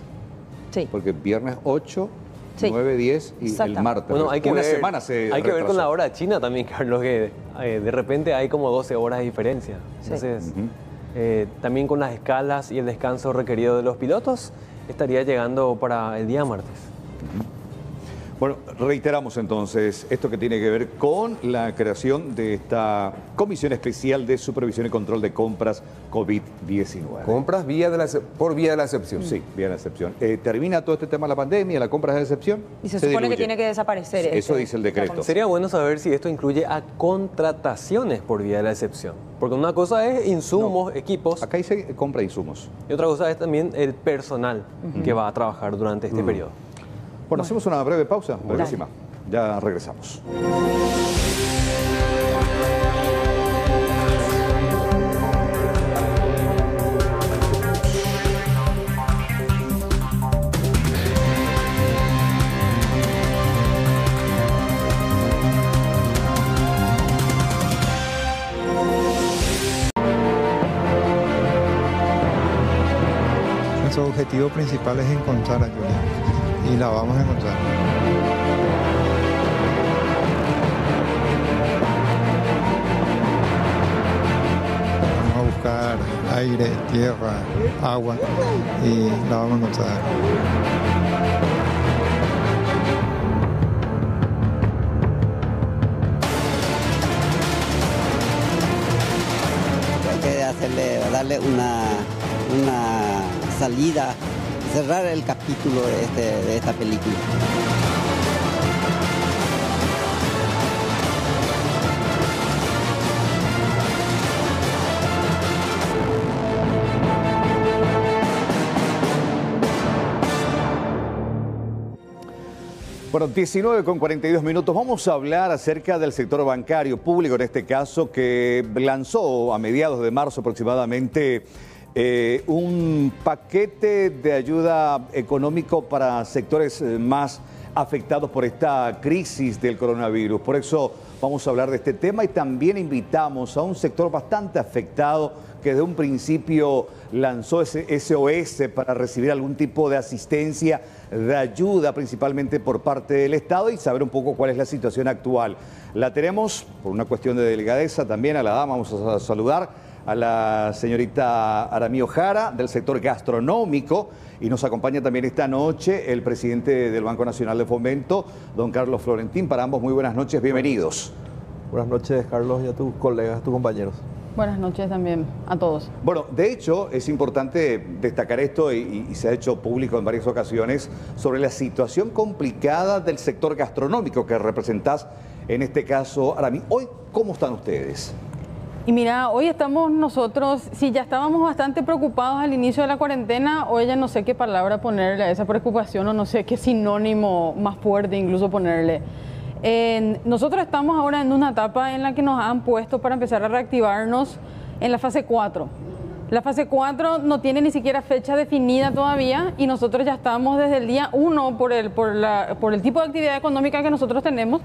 Sí. Porque viernes 8, Sí. 9, 10 y el martes. Bueno, hay que Una ver, semana se Hay que ver con la hora china también, Carlos, que eh, de repente hay como 12 horas de diferencia. Entonces, eh, también con las escalas y el descanso requerido de los pilotos, estaría llegando para el día martes. Bueno, reiteramos entonces esto que tiene que ver con la creación de esta Comisión Especial de Supervisión y Control de Compras COVID-19. Compras vía de la, por vía de la excepción. Sí, vía de la excepción. Eh, ¿Termina todo este tema de la pandemia, la compra de excepción? Y se, supone que tiene que desaparecer. Eso este- dice el decreto. Sería bueno saber si esto incluye a contrataciones por vía de la excepción. Porque una cosa es insumos, equipos. Acá dice compra insumos. Y otra cosa es también el personal que va a trabajar durante este Mm. periodo. Bueno, hacemos una breve pausa, brevísima. Ya regresamos. Nuestro objetivo principal es encontrar a Julia y la vamos a encontrar. Vamos a buscar aire, tierra, agua y la vamos a encontrar. Hay que hacerle, darle una, una salida, cerrar el capítulo de, este- esta película. Bueno, 19 con 42 minutos. Vamos a hablar acerca del sector bancario público, en este caso, que lanzó a mediados de marzo aproximadamente eh, un paquete de ayuda económico para sectores eh, más afectados por esta crisis del coronavirus. Por eso vamos a hablar de este tema y también invitamos a un sector bastante afectado que desde un principio lanzó ese SOS para recibir algún tipo de asistencia, de ayuda principalmente por parte del Estado y saber un poco cuál es la situación actual. La tenemos por una cuestión de delicadeza también a la dama, vamos a saludar a la señorita Aramí Ojara del sector gastronómico y nos acompaña también esta noche el presidente del Banco Nacional de Fomento, don Carlos Florentín. Para ambos, muy buenas noches, bienvenidos. Buenas noches, Carlos, y a tus colegas, tus compañeros. Buenas noches también a todos. Bueno, de hecho, es importante destacar esto y, y se ha hecho público en varias ocasiones sobre la situación complicada del sector gastronómico que representás en este caso, Aramí. Hoy, ¿cómo están ustedes? Y mira, hoy estamos nosotros, si ya estábamos bastante preocupados al inicio de la cuarentena, hoy ya no sé qué palabra ponerle a esa preocupación o no sé qué sinónimo más fuerte incluso ponerle. Eh, nosotros estamos ahora en una etapa en la que nos han puesto para empezar a reactivarnos en la fase 4. La fase 4 no tiene ni siquiera fecha definida todavía y nosotros ya estamos desde el día 1 por el, por, la, por el tipo de actividad económica que nosotros tenemos.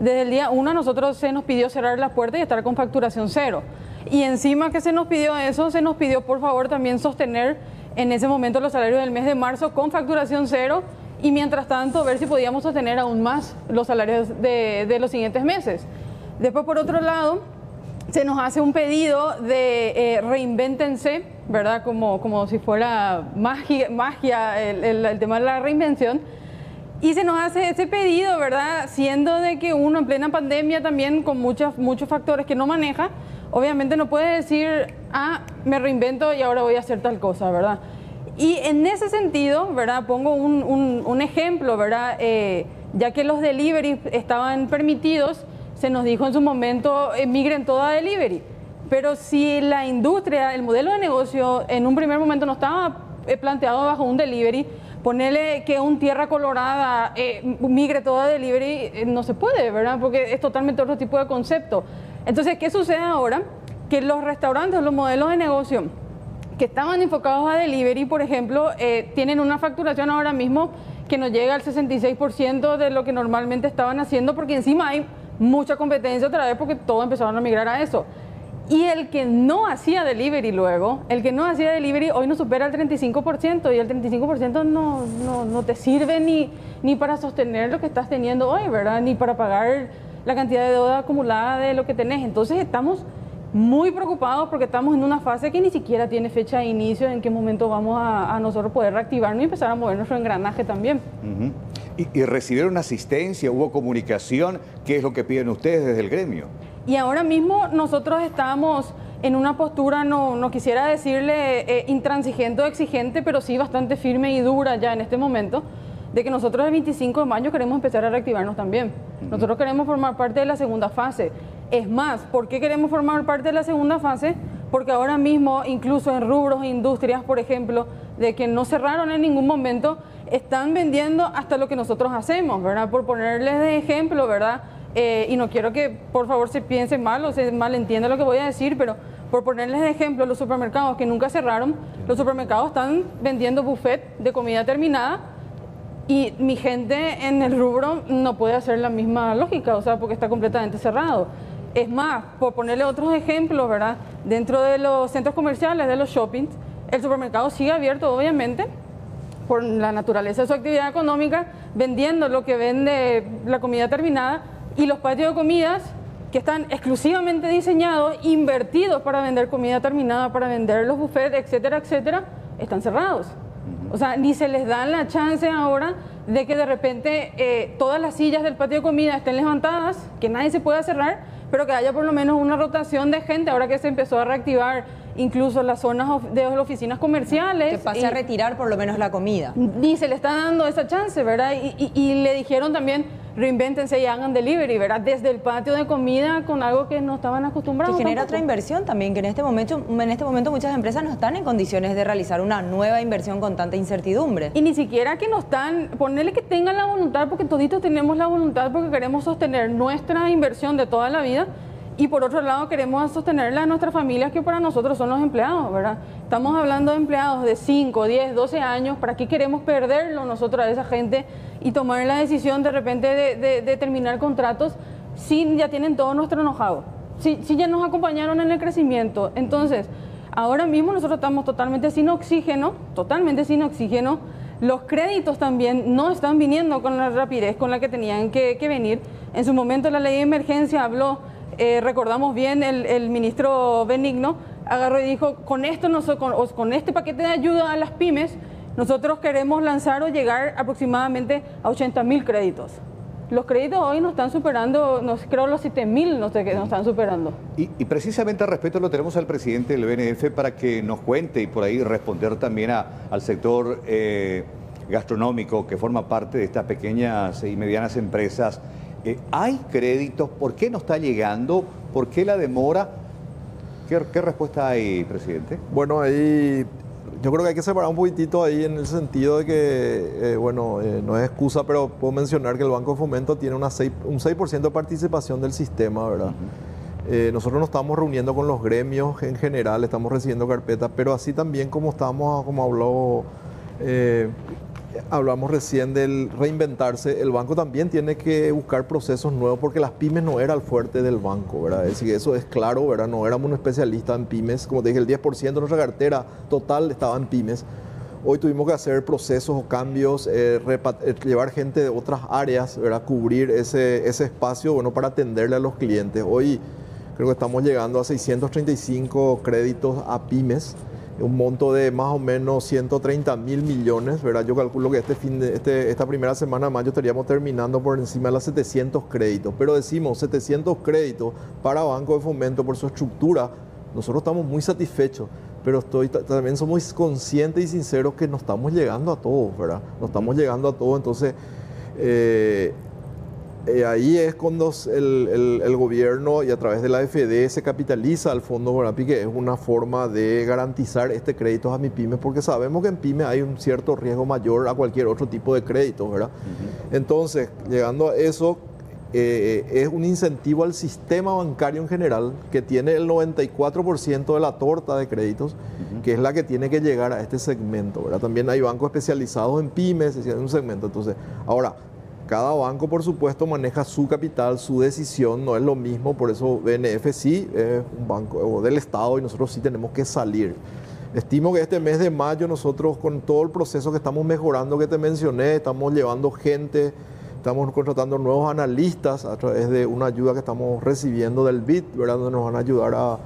Desde el día 1 a nosotros se nos pidió cerrar las puertas y estar con facturación cero. Y encima que se nos pidió eso, se nos pidió por favor también sostener en ese momento los salarios del mes de marzo con facturación cero y mientras tanto ver si podíamos sostener aún más los salarios de, los siguientes meses. Después, por otro lado, se nos hace un pedido de eh, reinvéntense, ¿verdad? Como, como si fuera magia, magia el, el- el tema de la reinvención. Y se nos hace ese pedido, ¿verdad? Siendo de que uno en plena pandemia también con muchos, muchos factores que no maneja, obviamente no puede decir, ah, me reinvento y ahora voy a hacer tal cosa, ¿verdad? Y en ese sentido, ¿verdad? Pongo un, un- un ejemplo, ¿verdad? Eh, ya que los delivery estaban permitidos, se nos dijo en su momento, emigren todo a delivery. Pero si la industria, el modelo de negocio en un primer momento no estaba eh, planteado bajo un delivery, ponerle que un tierra colorada eh, migre todo a delivery, eh, no se puede, ¿verdad? Porque es totalmente otro tipo de concepto. Entonces, ¿qué sucede ahora? Que los restaurantes, los modelos de negocio que estaban enfocados a delivery, por ejemplo, eh, tienen una facturación ahora mismo que nos llega al 66% de lo que normalmente estaban haciendo, porque encima hay mucha competencia otra vez porque todos empezaron a migrar a eso. Y el que no hacía delivery luego, el que no hacía delivery hoy no supera el 35% y el 35% no, no, no te sirve ni, ni para sostener lo que estás teniendo hoy, ¿verdad? Ni para pagar la cantidad de deuda acumulada de lo que tenés. Entonces estamos muy preocupados porque estamos en una fase que ni siquiera tiene fecha de inicio, en qué momento vamos a, nosotros poder reactivarnos y empezar a mover nuestro engranaje también. Y recibieron asistencia, hubo comunicación. ¿Qué es lo que piden ustedes desde el gremio? Y ahora mismo nosotros estamos en una postura, no, no quisiera decirle eh, intransigente o exigente, pero sí bastante firme y dura ya en este momento, de que nosotros el 25 de mayo queremos empezar a reactivarnos también. Nosotros queremos formar parte de la segunda fase. Es más, ¿por qué queremos formar parte de la segunda fase? Porque ahora mismo, incluso en rubros e industrias, por ejemplo, de que no cerraron en ningún momento, están vendiendo hasta lo que nosotros hacemos, ¿verdad? Por ponerles de ejemplo, ¿verdad? Eh, y no quiero que por favor se piense mal o se malentienda lo que voy a decir, pero por ponerles de ejemplo, los supermercados que nunca cerraron, los supermercados están vendiendo buffet de comida terminada y mi gente en el rubro no puede hacer la misma lógica, o sea, porque está completamente cerrado. Es más, por ponerle otros ejemplos, ¿verdad? Dentro de los centros comerciales, de los shoppings, el supermercado sigue abierto, obviamente, por la naturaleza de su actividad económica, vendiendo lo que vende la comida terminada y los patios de comidas que están exclusivamente diseñados, invertidos para vender comida terminada, para vender los buffets, etcétera, etcétera, están cerrados. O sea, ni se les da la chance ahora de que de repente eh, todas las sillas del patio de comida estén levantadas, que nadie se pueda cerrar, pero que haya por lo menos una rotación de gente ahora que se empezó a reactivar incluso las zonas de las oficinas comerciales. Que pase a retirar por lo menos la comida. Ni se le está dando esa chance, ¿verdad? Y, y- y le dijeron también, reinvéntense y hagan delivery, ¿verdad? Desde el patio de comida con algo que no estaban acostumbrados. Que genera tampoco. otra inversión también, que en este momento, en este momento muchas empresas no están en condiciones de realizar una nueva inversión con tanta incertidumbre. Y ni siquiera que no están, ponerle que tengan la voluntad, porque toditos tenemos la voluntad porque queremos sostener nuestra inversión de toda la vida y por otro lado queremos sostenerla a nuestras familias que para nosotros son los empleados, ¿verdad? Estamos hablando de empleados de 5, 10, 12 años, ¿para qué queremos perderlo nosotros a esa gente y tomar la decisión de repente de, terminar contratos si ya tienen todo nuestro enojado? Si, si ya nos acompañaron en el crecimiento. Entonces, ahora mismo nosotros estamos totalmente sin oxígeno, totalmente sin oxígeno. Los créditos también no están viniendo con la rapidez con la que tenían que, que venir. En su momento la ley de emergencia habló, eh, recordamos bien, el, ministro Benigno agarró y dijo, con, esto noso- con, con este paquete de ayuda a las pymes, nosotros queremos lanzar o llegar aproximadamente a 80 mil créditos. Los créditos hoy nos están superando, nos, creo los 7 mil no sé qué nos están superando. Y, y precisamente al respecto lo tenemos al presidente del BNF para que nos cuente y por ahí responder también a- al sector eh, gastronómico que forma parte de estas pequeñas y medianas empresas. Eh, ¿Hay créditos? ¿Por qué no está llegando? ¿Por qué la demora? ¿Qué, qué respuesta hay, presidente? Bueno, ahí yo creo que hay que separar un poquitito ahí en el sentido de que, eh, bueno, eh, no es excusa, pero puedo mencionar que el Banco de Fomento tiene una un 6% de participación del sistema, ¿verdad? Eh, nosotros nos estamos reuniendo con los gremios en general, estamos recibiendo carpetas, pero así también como estamos, como habló, eh, hablamos recién del reinventarse, el banco también tiene que buscar procesos nuevos porque las pymes no era el fuerte del banco, ¿verdad? Es decir, eso es claro, ¿verdad? No éramos un especialista en pymes, como te dije, el 10% de nuestra cartera total estaba en pymes. Hoy tuvimos que hacer procesos o cambios, eh, eh, llevar gente de otras áreas, ¿verdad? cubrir ese, ese espacio bueno, para atenderle a los clientes. Hoy creo que estamos llegando a 635 créditos a pymes, un monto de más o menos 130 mil millones. ¿verdad? Yo calculo que este fin de, este, esta primera semana de mayo estaríamos terminando por encima de los 700 créditos. Pero decimos 700 créditos para Banco de Fomento por su estructura. Nosotros estamos muy satisfechos pero estoy, también somos conscientes y sinceros que no estamos llegando a todos, ¿verdad? No estamos llegando a todos, entonces eh, eh, ahí es cuando el, el, gobierno y a través de la FD se capitaliza al Fondo Bonapi, que es una forma de garantizar este crédito a mi pyme, porque sabemos que en pyme hay un cierto riesgo mayor a cualquier otro tipo de crédito, ¿verdad? Entonces, llegando a eso, eh, es un incentivo al sistema bancario en general, que tiene el 94% de la torta de créditos, que es la que tiene que llegar a este segmento. ¿verdad? También hay bancos especializados en pymes, es un segmento. Entonces, ahora, cada banco, por supuesto, maneja su capital, su decisión, no es lo mismo, por eso BNF sí es un banco del Estado y nosotros sí tenemos que salir. Estimo que este mes de mayo nosotros con todo el proceso que estamos mejorando que te mencioné, estamos llevando gente, Estamos contratando nuevos analistas a través de una ayuda que estamos recibiendo del BID, ¿verdad? donde nos van a ayudar a,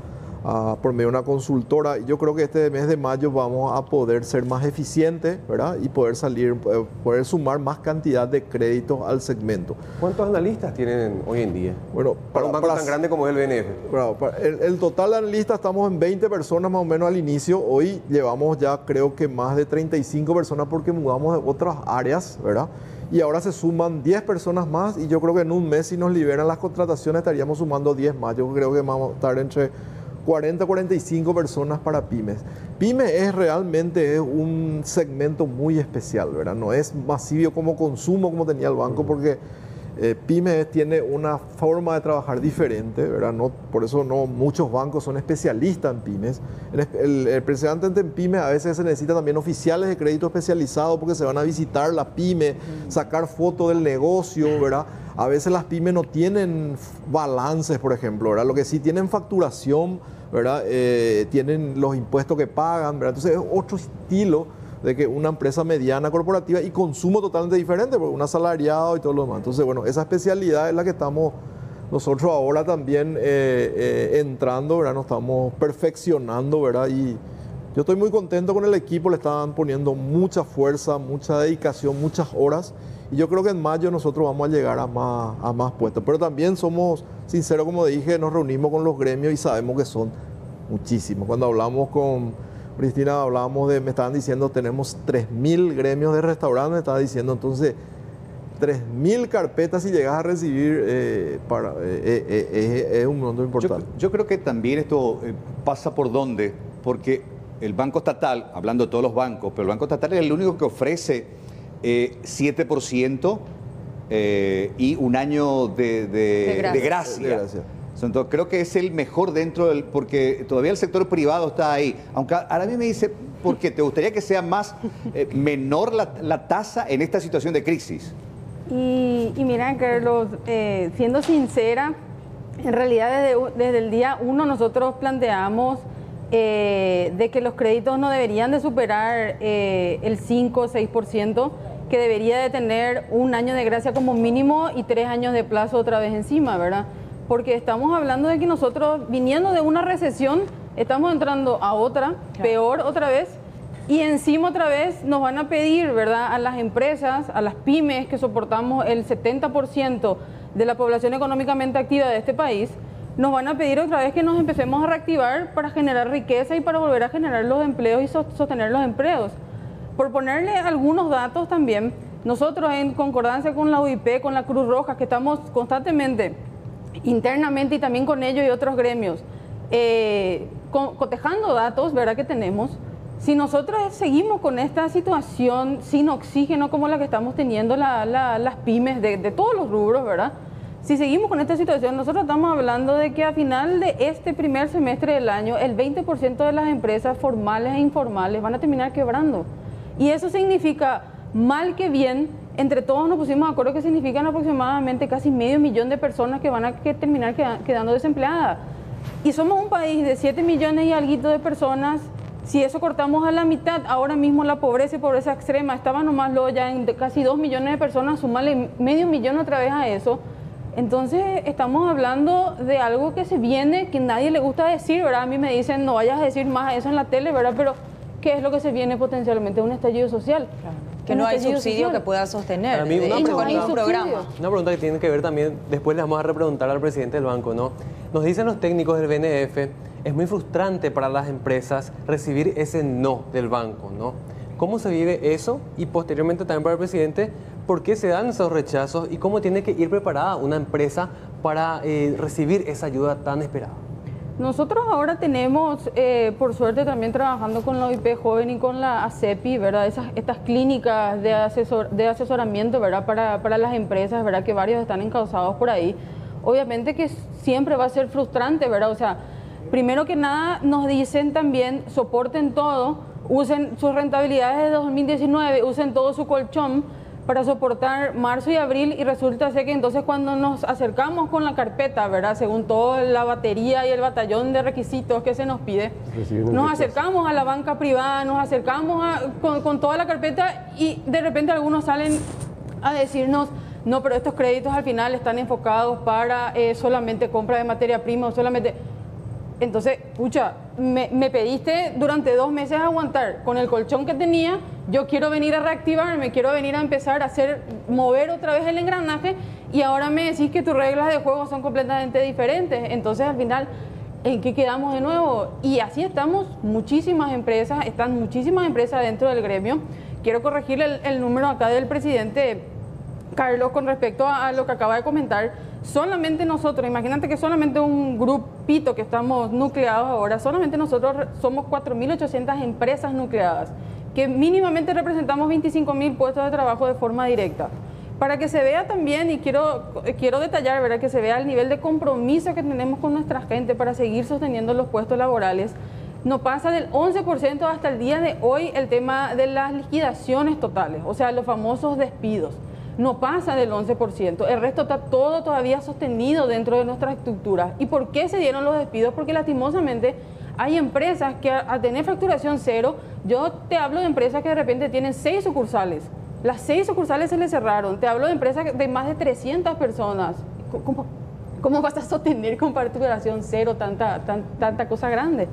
por medio de una consultora. Yo creo que este mes de mayo vamos a poder ser más eficientes ¿verdad? y poder salir, eh, poder sumar más cantidad de créditos al segmento. ¿Cuántos analistas tienen hoy en día? Bueno, para, un banco tan grande como es el BNF. el, el, total de analistas estamos en 20 personas más o menos al inicio. Hoy llevamos ya creo que más de 35 personas porque mudamos de otras áreas, ¿verdad? y ahora se suman 10 personas más y yo creo que en un mes si nos liberan las contrataciones estaríamos sumando 10 más. Yo creo que vamos a estar entre 40 45 personas para pymes. Pyme es realmente un segmento muy especial, ¿verdad? No es masivo como consumo como tenía el banco porque eh, Pyme tiene una forma de trabajar diferente, ¿verdad? No, por eso no muchos bancos son especialistas en pymes. El, el, presidente en pyme a veces se necesita también oficiales de crédito especializados porque se van a visitar la pyme, sacar fotos del negocio, ¿verdad? A veces las pymes no tienen balances, por ejemplo, ¿verdad? Lo que sí tienen facturación, Eh, tienen los impuestos que pagan. Entonces es otro estilo de que una empresa mediana corporativa y consumo totalmente diferente, porque un asalariado y todo lo demás. Entonces, bueno, esa especialidad es la que estamos nosotros ahora también eh, eh, entrando, ¿verdad? Nos estamos perfeccionando, ¿verdad? Y yo estoy muy contento con el equipo, le están poniendo mucha fuerza, mucha dedicación, muchas horas. Y yo creo que en mayo nosotros vamos a llegar a más, a más puestos. Pero también somos sinceros, como dije, nos reunimos con los gremios y sabemos que son muchísimos. Cuando hablamos con Cristina, hablábamos de, me estaban diciendo, tenemos 3.000 gremios de restaurantes, me estaba diciendo, entonces, 3.000 carpetas si llegas a recibir, eh, para, eh, eh, es un monto importante. Yo, creo que también esto pasa por dónde, porque el Banco Estatal, hablando de todos los bancos, pero el Banco Estatal es el único que ofrece 7% y un año de, gracia. Entonces, creo que es el mejor dentro del, porque todavía el sector privado está ahí. Aunque ahora a mí me dice, ¿por qué te gustaría que sea más eh, menor la, tasa en esta situación de crisis? Y, y mira, Carlos, eh, siendo sincera, en realidad desde, desde, el día uno nosotros planteamos eh, de que los créditos no deberían de superar el 5 o 6%, que debería de tener un año de gracia como mínimo y tres años de plazo otra vez encima, ¿verdad? porque estamos hablando de que nosotros, viniendo de una recesión, estamos entrando a otra, peor otra vez, y encima otra vez nos van a pedir, ¿verdad?, a las empresas, a las pymes que soportamos el 70% de la población económicamente activa de este país, nos van a pedir otra vez que nos empecemos a reactivar para generar riqueza y para volver a generar los empleos y sostener los empleos. Por ponerle algunos datos también, nosotros en concordancia con la UIP, con la Cruz Roja, que estamos constantemente internamente y también con ellos y otros gremios, eh, cotejando datos, ¿verdad? Que tenemos. Si nosotros seguimos con esta situación sin oxígeno como la que estamos teniendo las pymes de, todos los rubros, ¿verdad? si seguimos con esta situación, nosotros estamos hablando de que a final de este primer semestre del año, el 20% de las empresas formales e informales van a terminar quebrando. Y eso significa, mal que bien, entre todos nos pusimos de acuerdo que significan aproximadamente casi medio millón de personas que van a que terminar quedando desempleadas. Y somos un país de 7 millones y algo de personas. Si eso cortamos a la mitad, ahora mismo la pobreza y pobreza extrema estaba nomás lo ya en casi 2 millones de personas, sumarle medio millón otra vez a eso entonces estamos hablando de algo que se viene, que nadie le gusta decir, ¿verdad? A mí me dicen, no vayas a decir más eso en la tele, ¿verdad? Pero ¿qué es lo que se viene potencialmente? Un estallido social. Que no hay subsidio que pueda sostener. Para mí, una, pregunta, programa. una pregunta que tiene que ver también, después le vamos a repreguntar al presidente del banco, ¿no? Nos dicen los técnicos del BNF, es muy frustrante para las empresas recibir ese no del banco, ¿no? ¿Cómo se vive eso? Y posteriormente también para el presidente, ¿por qué se dan esos rechazos y cómo tiene que ir preparada una empresa para eh, recibir esa ayuda tan esperada? Nosotros ahora tenemos, eh, por suerte, también trabajando con la OIP Joven y con la ACEPI, ¿verdad? Esas, estas clínicas de, asesor, de asesoramiento, ¿verdad? Para, para las empresas, ¿verdad? Que varios están encausados por ahí. Obviamente que siempre va a ser frustrante, ¿verdad? O sea, primero que nada nos dicen también, soporten todo, usen sus rentabilidades de 2019, usen todo su colchón, para soportar marzo y abril y resulta ser que entonces cuando nos acercamos con la carpeta, ¿verdad? Según toda la batería y el batallón de requisitos que se nos pide, nos acercamos a la banca privada, nos acercamos con, toda la carpeta y de repente algunos salen a decirnos, no, pero estos créditos al final están enfocados para eh, solamente compra de materia prima o solamente... Entonces, pucha, me, pediste durante dos meses aguantar con el colchón que tenía, yo quiero venir a reactivarme, quiero venir a empezar a hacer, mover otra vez el engranaje y ahora me decís que tus reglas de juego son completamente diferentes. Entonces al final, ¿en qué quedamos de nuevo? Y así estamos, muchísimas empresas, están muchísimas empresas dentro del gremio. Quiero corregir el número acá del presidente Carlos con respecto a lo que acaba de comentar solamente nosotros, imagínate que solamente un grupito que estamos nucleados ahora, solamente nosotros somos 4.800 empresas nucleadas, que mínimamente representamos 25.000 puestos de trabajo de forma directa. Para que se vea también, y quiero, quiero detallar, ¿verdad? que se vea el nivel de compromiso que tenemos con nuestra gente para seguir sosteniendo los puestos laborales, no pasa del 11% hasta el día de hoy el tema de las liquidaciones totales, o sea, los famosos despidos no pasa del 11%. El resto está todo todavía sostenido dentro de nuestra estructura. ¿Y por qué se dieron los despidos? Porque lastimosamente hay empresas que a, tener facturación cero, yo te hablo de empresas que de repente tienen seis sucursales. Las seis sucursales se les cerraron. Te hablo de empresas de más de 300 personas. ¿Cómo, cómo vas a sostener con facturación cero tanta, tanta cosa grande?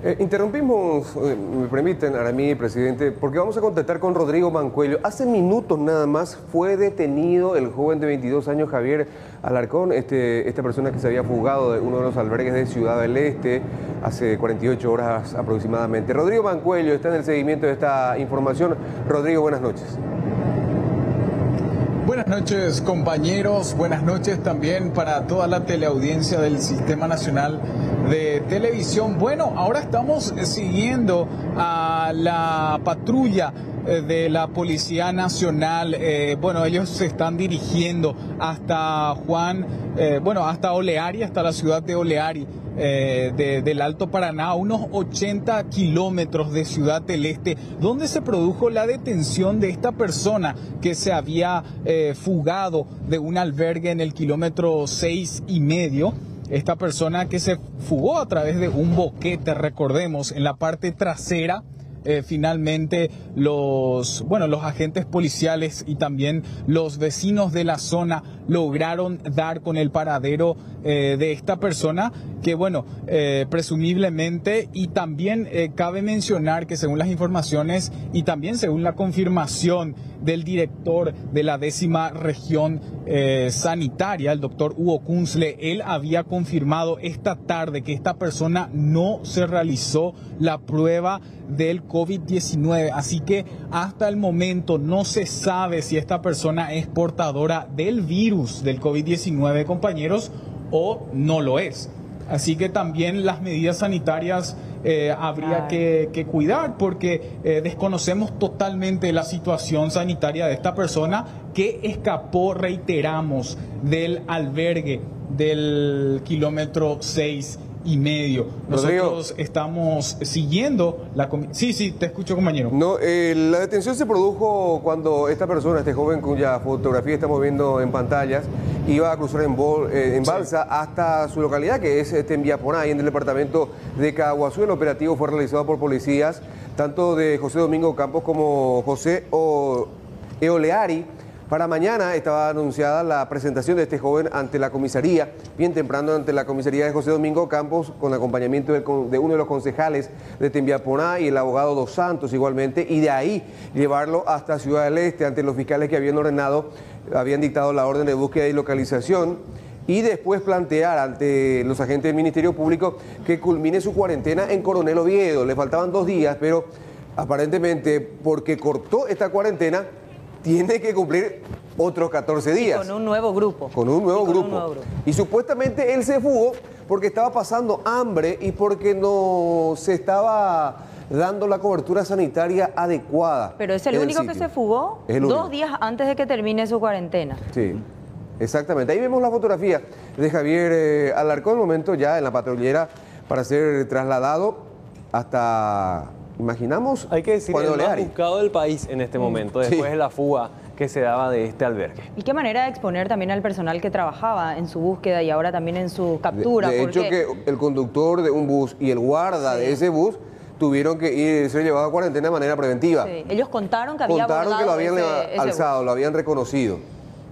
Eh, interrumpimos, eh, me permiten, Aramí, presidente, porque vamos a contactar con Rodrigo Mancuello. Hace minutos nada más fue detenido el joven de 22 años, Javier Alarcón, este, esta persona que se había fugado de uno de los albergues de Ciudad del Este hace 48 horas aproximadamente. Rodrigo Mancuello está en el seguimiento de esta información. Rodrigo, buenas noches. Buenas noches compañeros, buenas noches también para toda la teleaudiencia del Sistema Nacional de Televisión. Bueno, ahora estamos siguiendo a la patrulla de la Policía Nacional. Eh, bueno, ellos se están dirigiendo hasta Juan, eh, bueno, hasta Oleari, hasta la ciudad de Oleari. Eh, del Alto Paraná, unos 80 kilómetros de Ciudad del Este, donde se produjo la detención de esta persona que se había eh, fugado de un albergue en el kilómetro seis y medio. Esta persona que se fugó a través de un boquete, recordemos, en la parte trasera eh, finalmente los, bueno, los agentes policiales y también los vecinos de la zona lograron dar con el paradero eh, de esta persona que bueno, eh, presumiblemente y también cabe mencionar que según las informaciones y también según la confirmación del director de la décima región sanitaria, el doctor Hugo Kunzle, él había confirmado esta tarde que esta persona no se realizó la prueba del COVID-19. Así que hasta el momento no se sabe si esta persona es portadora del virus del COVID-19, compañeros, o no lo es. Así que también las medidas sanitarias eh, habría que, que cuidar porque eh, desconocemos totalmente la situación sanitaria de esta persona que escapó, reiteramos, del albergue del kilómetro 6 y medio. Nosotros estamos siguiendo la... Sí, sí, te escucho compañero. No, eh, la detención se produjo cuando esta persona, este joven cuya fotografía estamos viendo en pantallas, iba a cruzar en, bol- eh, en balsa hasta su localidad, que es este, en Viaponá, en el departamento de Caguazú. El operativo fue realizado por policías, tanto de José Domingo Campos como José o- Eoleari. Para mañana estaba anunciada la presentación de este joven ante la comisaría, bien temprano ante la comisaría de José Domingo Campos, con acompañamiento de uno de los concejales de Tembiaponá y el abogado Dos Santos igualmente, y de ahí llevarlo hasta Ciudad del Este ante los fiscales que habían ordenado, habían dictado la orden de búsqueda y localización y después plantear ante los agentes del Ministerio Público que culmine su cuarentena en Coronel Oviedo. Le faltaban dos días, pero aparentemente porque cortó esta cuarentena, tiene que cumplir otros 14 días. Con un nuevo grupo. Con un nuevo, Y con un grupo. nuevo grupo. Y supuestamente él se fugó porque estaba pasando hambre y porque no se estaba dando la cobertura sanitaria adecuada. Pero es el único que se fugó dos días antes de que termine su cuarentena. Sí, exactamente. Ahí vemos la fotografía de Javier eh, Alarcón, el momento ya en la patrullera para ser trasladado hasta, imaginamos, Hay que decir, Juan el más buscado del país en este momento, Sí. después de la fuga que se daba de este albergue. Y qué manera de exponer también al personal que trabajaba en su búsqueda y ahora también en su captura. de hecho, porque que el conductor de un bus y el guarda de ese bus tuvieron que ir, ser llevados a cuarentena de manera preventiva. sí, ellos contaron que había Contaron que lo habían ese- ese alzado, lo habían reconocido.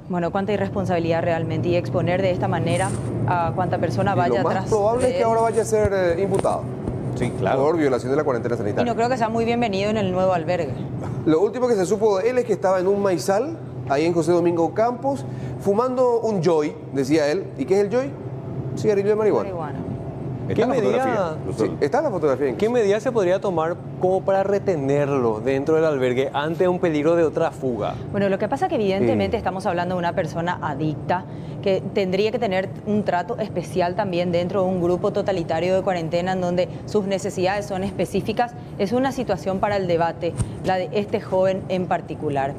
Bueno, cuánta irresponsabilidad realmente y exponer de esta manera a cuánta persona Y vaya lo más atrás. probable de es que ahora vaya a ser eh, imputado. Sí, claro. Por violación de la cuarentena Y sanitaria. no creo que sea muy bienvenido en el nuevo albergue. Lo último que se supo de él es que estaba en un maizal, ahí en José Domingo Campos, fumando un joy, decía él. ¿Y qué es el joy? Cigarrillo de marihuana. Marihuana. ¿Qué medida, Sí, está la fotografía. ¿Qué medida se podría tomar como para retenerlo dentro del albergue ante un peligro de otra fuga? Bueno, lo que pasa es que evidentemente Mm. estamos hablando de una persona adicta que tendría que tener un trato especial también dentro de un grupo totalitario de cuarentena en donde sus necesidades son específicas. Es una situación para el debate, la de este joven en particular.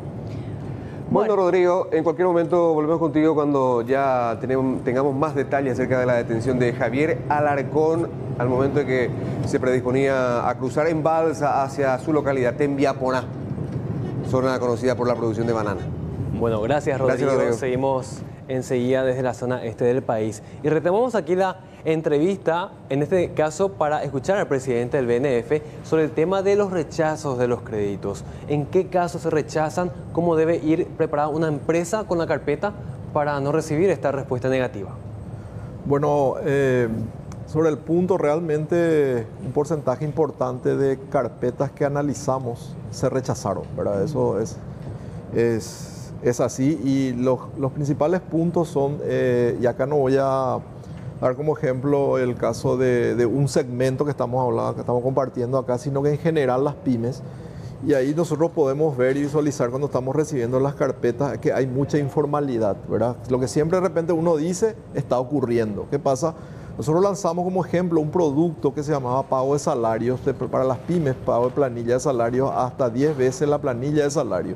Bueno, Rodrigo, en cualquier momento volvemos contigo cuando ya tenemos- tengamos más detalles acerca de la detención de Javier Alarcón al momento de que se predisponía a cruzar en balsa hacia su localidad, Tembiaponá, zona conocida por la producción de banana. Bueno, gracias Rodrigo. Gracias, Rodrigo. Seguimos enseguida desde la zona este del país. Y retomamos aquí la entrevista, en este caso para escuchar al presidente del BNF sobre el tema de los rechazos de los créditos. ¿En qué casos se rechazan? ¿Cómo debe ir preparada una empresa con la carpeta para no recibir esta respuesta negativa? Bueno, eh, sobre el punto, realmente un porcentaje importante de carpetas que analizamos se rechazaron, ¿verdad? Eso es, es, es así y los, los principales puntos son, eh, y acá no voy a dar como ejemplo el caso de, un segmento que estamos hablando, que estamos compartiendo acá, sino que en general las pymes. Y ahí nosotros podemos ver y visualizar cuando estamos recibiendo las carpetas que hay mucha informalidad, ¿verdad? Lo que siempre de repente uno dice está ocurriendo. ¿Qué pasa? Nosotros lanzamos como ejemplo un producto que se llamaba pago de salarios para las pymes, pago de planilla de salarios hasta 10 veces la planilla de salario.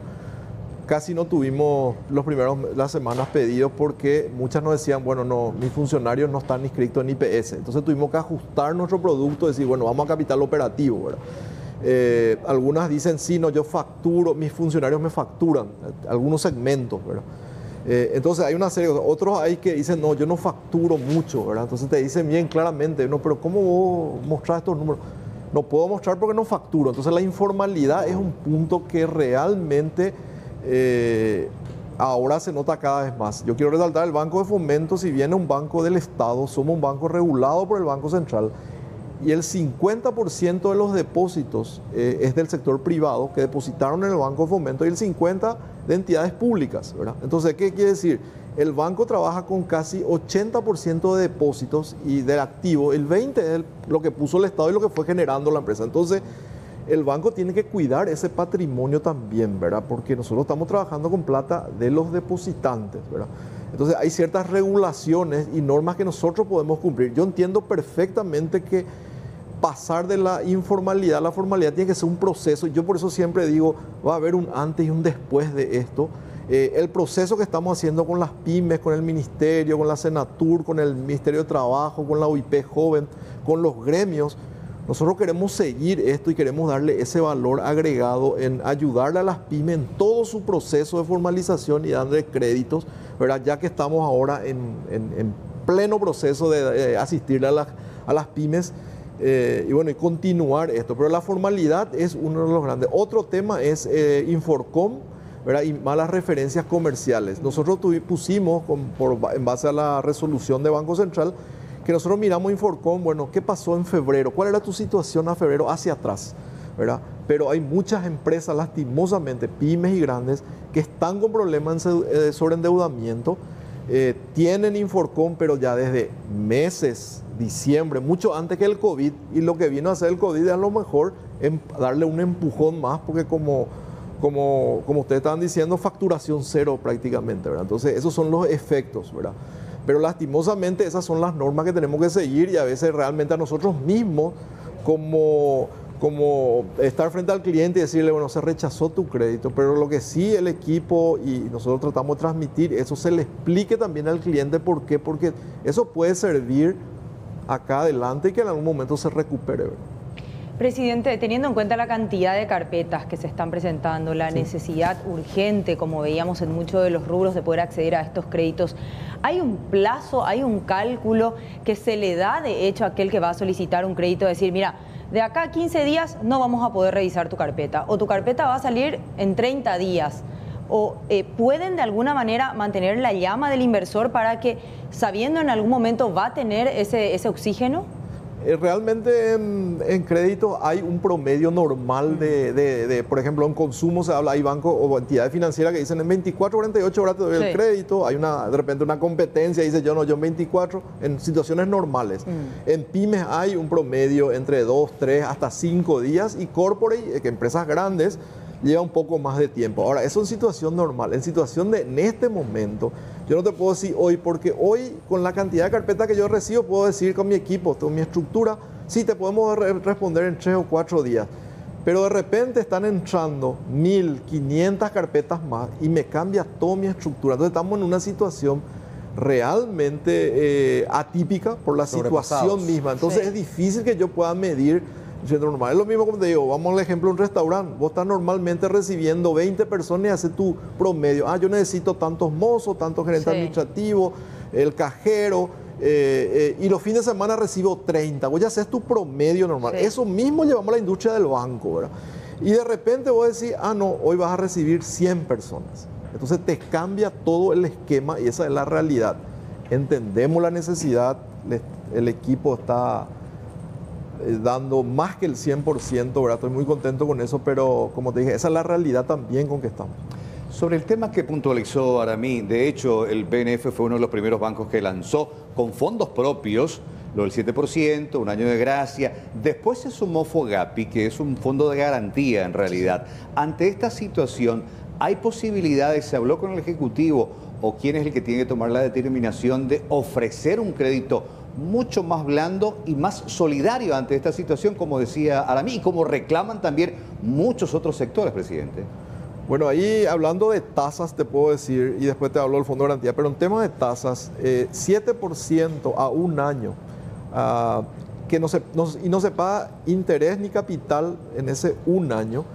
Casi no tuvimos los primeros las semanas pedidos porque muchas nos decían, bueno, no, mis funcionarios no están inscritos en IPS. Entonces tuvimos que ajustar nuestro producto, decir, bueno, vamos a capital operativo. Eh, algunas dicen, sí, no, yo facturo, mis funcionarios me facturan, algunos segmentos, ¿verdad? Eh, entonces hay una serie, otros hay que dicen, no, yo no facturo mucho, ¿verdad? Entonces te dicen bien claramente, no, pero ¿cómo vos mostrás estos números? No puedo mostrar porque no facturo. Entonces la informalidad es un punto que realmente eh, ahora se nota cada vez más. Yo quiero resaltar el Banco de Fomento, si bien es un banco del Estado, somos un banco regulado por el Banco Central y el 50% de los depósitos eh, es del sector privado que depositaron en el Banco de Fomento y el 50% de entidades públicas. ¿verdad? Entonces, ¿qué quiere decir? El banco trabaja con casi 80% de depósitos y del activo, el 20% es lo que puso el Estado y lo que fue generando la empresa. Entonces, el banco tiene que cuidar ese patrimonio también, ¿verdad? Porque nosotros estamos trabajando con plata de los depositantes, ¿verdad? Entonces hay ciertas regulaciones y normas que nosotros podemos cumplir. Yo entiendo perfectamente que pasar de la informalidad a la formalidad tiene que ser un proceso. Yo por eso siempre digo, va a haber un antes y un después de esto. Eh, el proceso que estamos haciendo con las pymes, con el ministerio, con la Senatur, con el Ministerio de Trabajo, con la UIP joven, con los gremios, nosotros queremos seguir esto y queremos darle ese valor agregado en ayudarle a las pymes en todo su proceso de formalización y darle créditos, ¿verdad? ya que estamos ahora en, en- en pleno proceso de, eh, asistirle a las, a las pymes eh, y bueno, y continuar esto. Pero la formalidad es uno de los grandes. Otro tema es eh, Inforcom, ¿verdad? y malas referencias comerciales. Nosotros pusimos, por, en base a la resolución de Banco Central, que nosotros miramos Inforcom, bueno, ¿qué pasó en febrero? ¿Cuál era tu situación a febrero hacia atrás? ¿verdad? Pero hay muchas empresas, lastimosamente, pymes y grandes, que están con problemas eh, sobre endeudamiento, eh, tienen Inforcom, pero ya desde meses, diciembre, mucho antes que el COVID, y lo que vino a hacer el COVID es a lo mejor em- darle un empujón más, porque como, como, como ustedes estaban diciendo, facturación cero prácticamente, ¿verdad? Entonces, esos son los efectos, ¿verdad? Pero lastimosamente esas son las normas que tenemos que seguir y a veces realmente a nosotros mismos, como, como estar frente al cliente y decirle, bueno, se rechazó tu crédito, pero lo que sí el equipo y nosotros tratamos de transmitir, eso se le explique también al cliente por qué, porque eso puede servir acá adelante y que en algún momento se recupere. Presidente, teniendo en cuenta la cantidad de carpetas que se están presentando, la necesidad urgente, como veíamos en muchos de los rubros, de poder acceder a estos créditos, ¿hay un plazo, hay un cálculo que se le da de hecho a aquel que va a solicitar un crédito? Decir, mira, de acá a 15 días no vamos a poder revisar tu carpeta, o tu carpeta va a salir en 30 días. ¿O eh, pueden de alguna manera mantener la llama del inversor para que, sabiendo en algún momento va a tener ese, ese oxígeno? Eh, Realmente en, en crédito hay un promedio normal de, de- de, por ejemplo, en consumo se habla, hay bancos o entidades financieras que dicen en 24, 48 horas te doy Sí. el crédito, hay una, de repente una competencia, dice yo no, yo en 24, en situaciones normales. En pymes hay un promedio entre 2, 3, hasta 5 días y corporate, eh, que empresas grandes, lleva un poco más de tiempo. Ahora, eso en situación normal. En situación de, en este momento, yo no te puedo decir hoy, porque hoy con la cantidad de carpetas que yo recibo, puedo decir con mi equipo, con mi estructura, sí, te podemos re- responder en tres o cuatro días. Pero de repente están entrando 1.500 carpetas más y me cambia toda mi estructura. Entonces estamos en una situación realmente eh, atípica por la situación misma. Entonces Sí. es difícil que yo pueda medir siendo normal. Es lo mismo como te digo, vamos al ejemplo de un restaurante. Vos estás normalmente recibiendo 20 personas y haces tu promedio. Ah, yo necesito tantos mozos, tantos gerentes Sí. administrativos, el cajero. eh, eh, y los fines de semana recibo 30. Vos ya haces tu promedio normal. Sí. Eso mismo llevamos a la industria del banco, ¿verdad? Y de repente vos decís, ah, no, hoy vas a recibir 100 personas. Entonces te cambia todo el esquema y esa es la realidad. Entendemos la necesidad, el equipo está dando más que el 100%, ¿verdad? Estoy muy contento con eso, pero como te dije, esa es la realidad también con que estamos. Sobre el tema que puntualizó Aramí, de hecho, el BNF fue uno de los primeros bancos que lanzó con fondos propios lo del 7%, un año de gracia. Después se sumó Fogapi, que es un fondo de garantía en realidad. Ante esta situación, ¿hay posibilidades, se habló con el Ejecutivo o quién es el que tiene que tomar la determinación de ofrecer un crédito mucho más blando y más solidario ante esta situación, como decía Aramí, y como reclaman también muchos otros sectores, presidente? Bueno, ahí hablando de tasas te puedo decir, y después te hablo del fondo de garantía, pero en tema de tasas, eh, 7% a un año, ah, que no se, no- y no se paga interés ni capital en ese un año,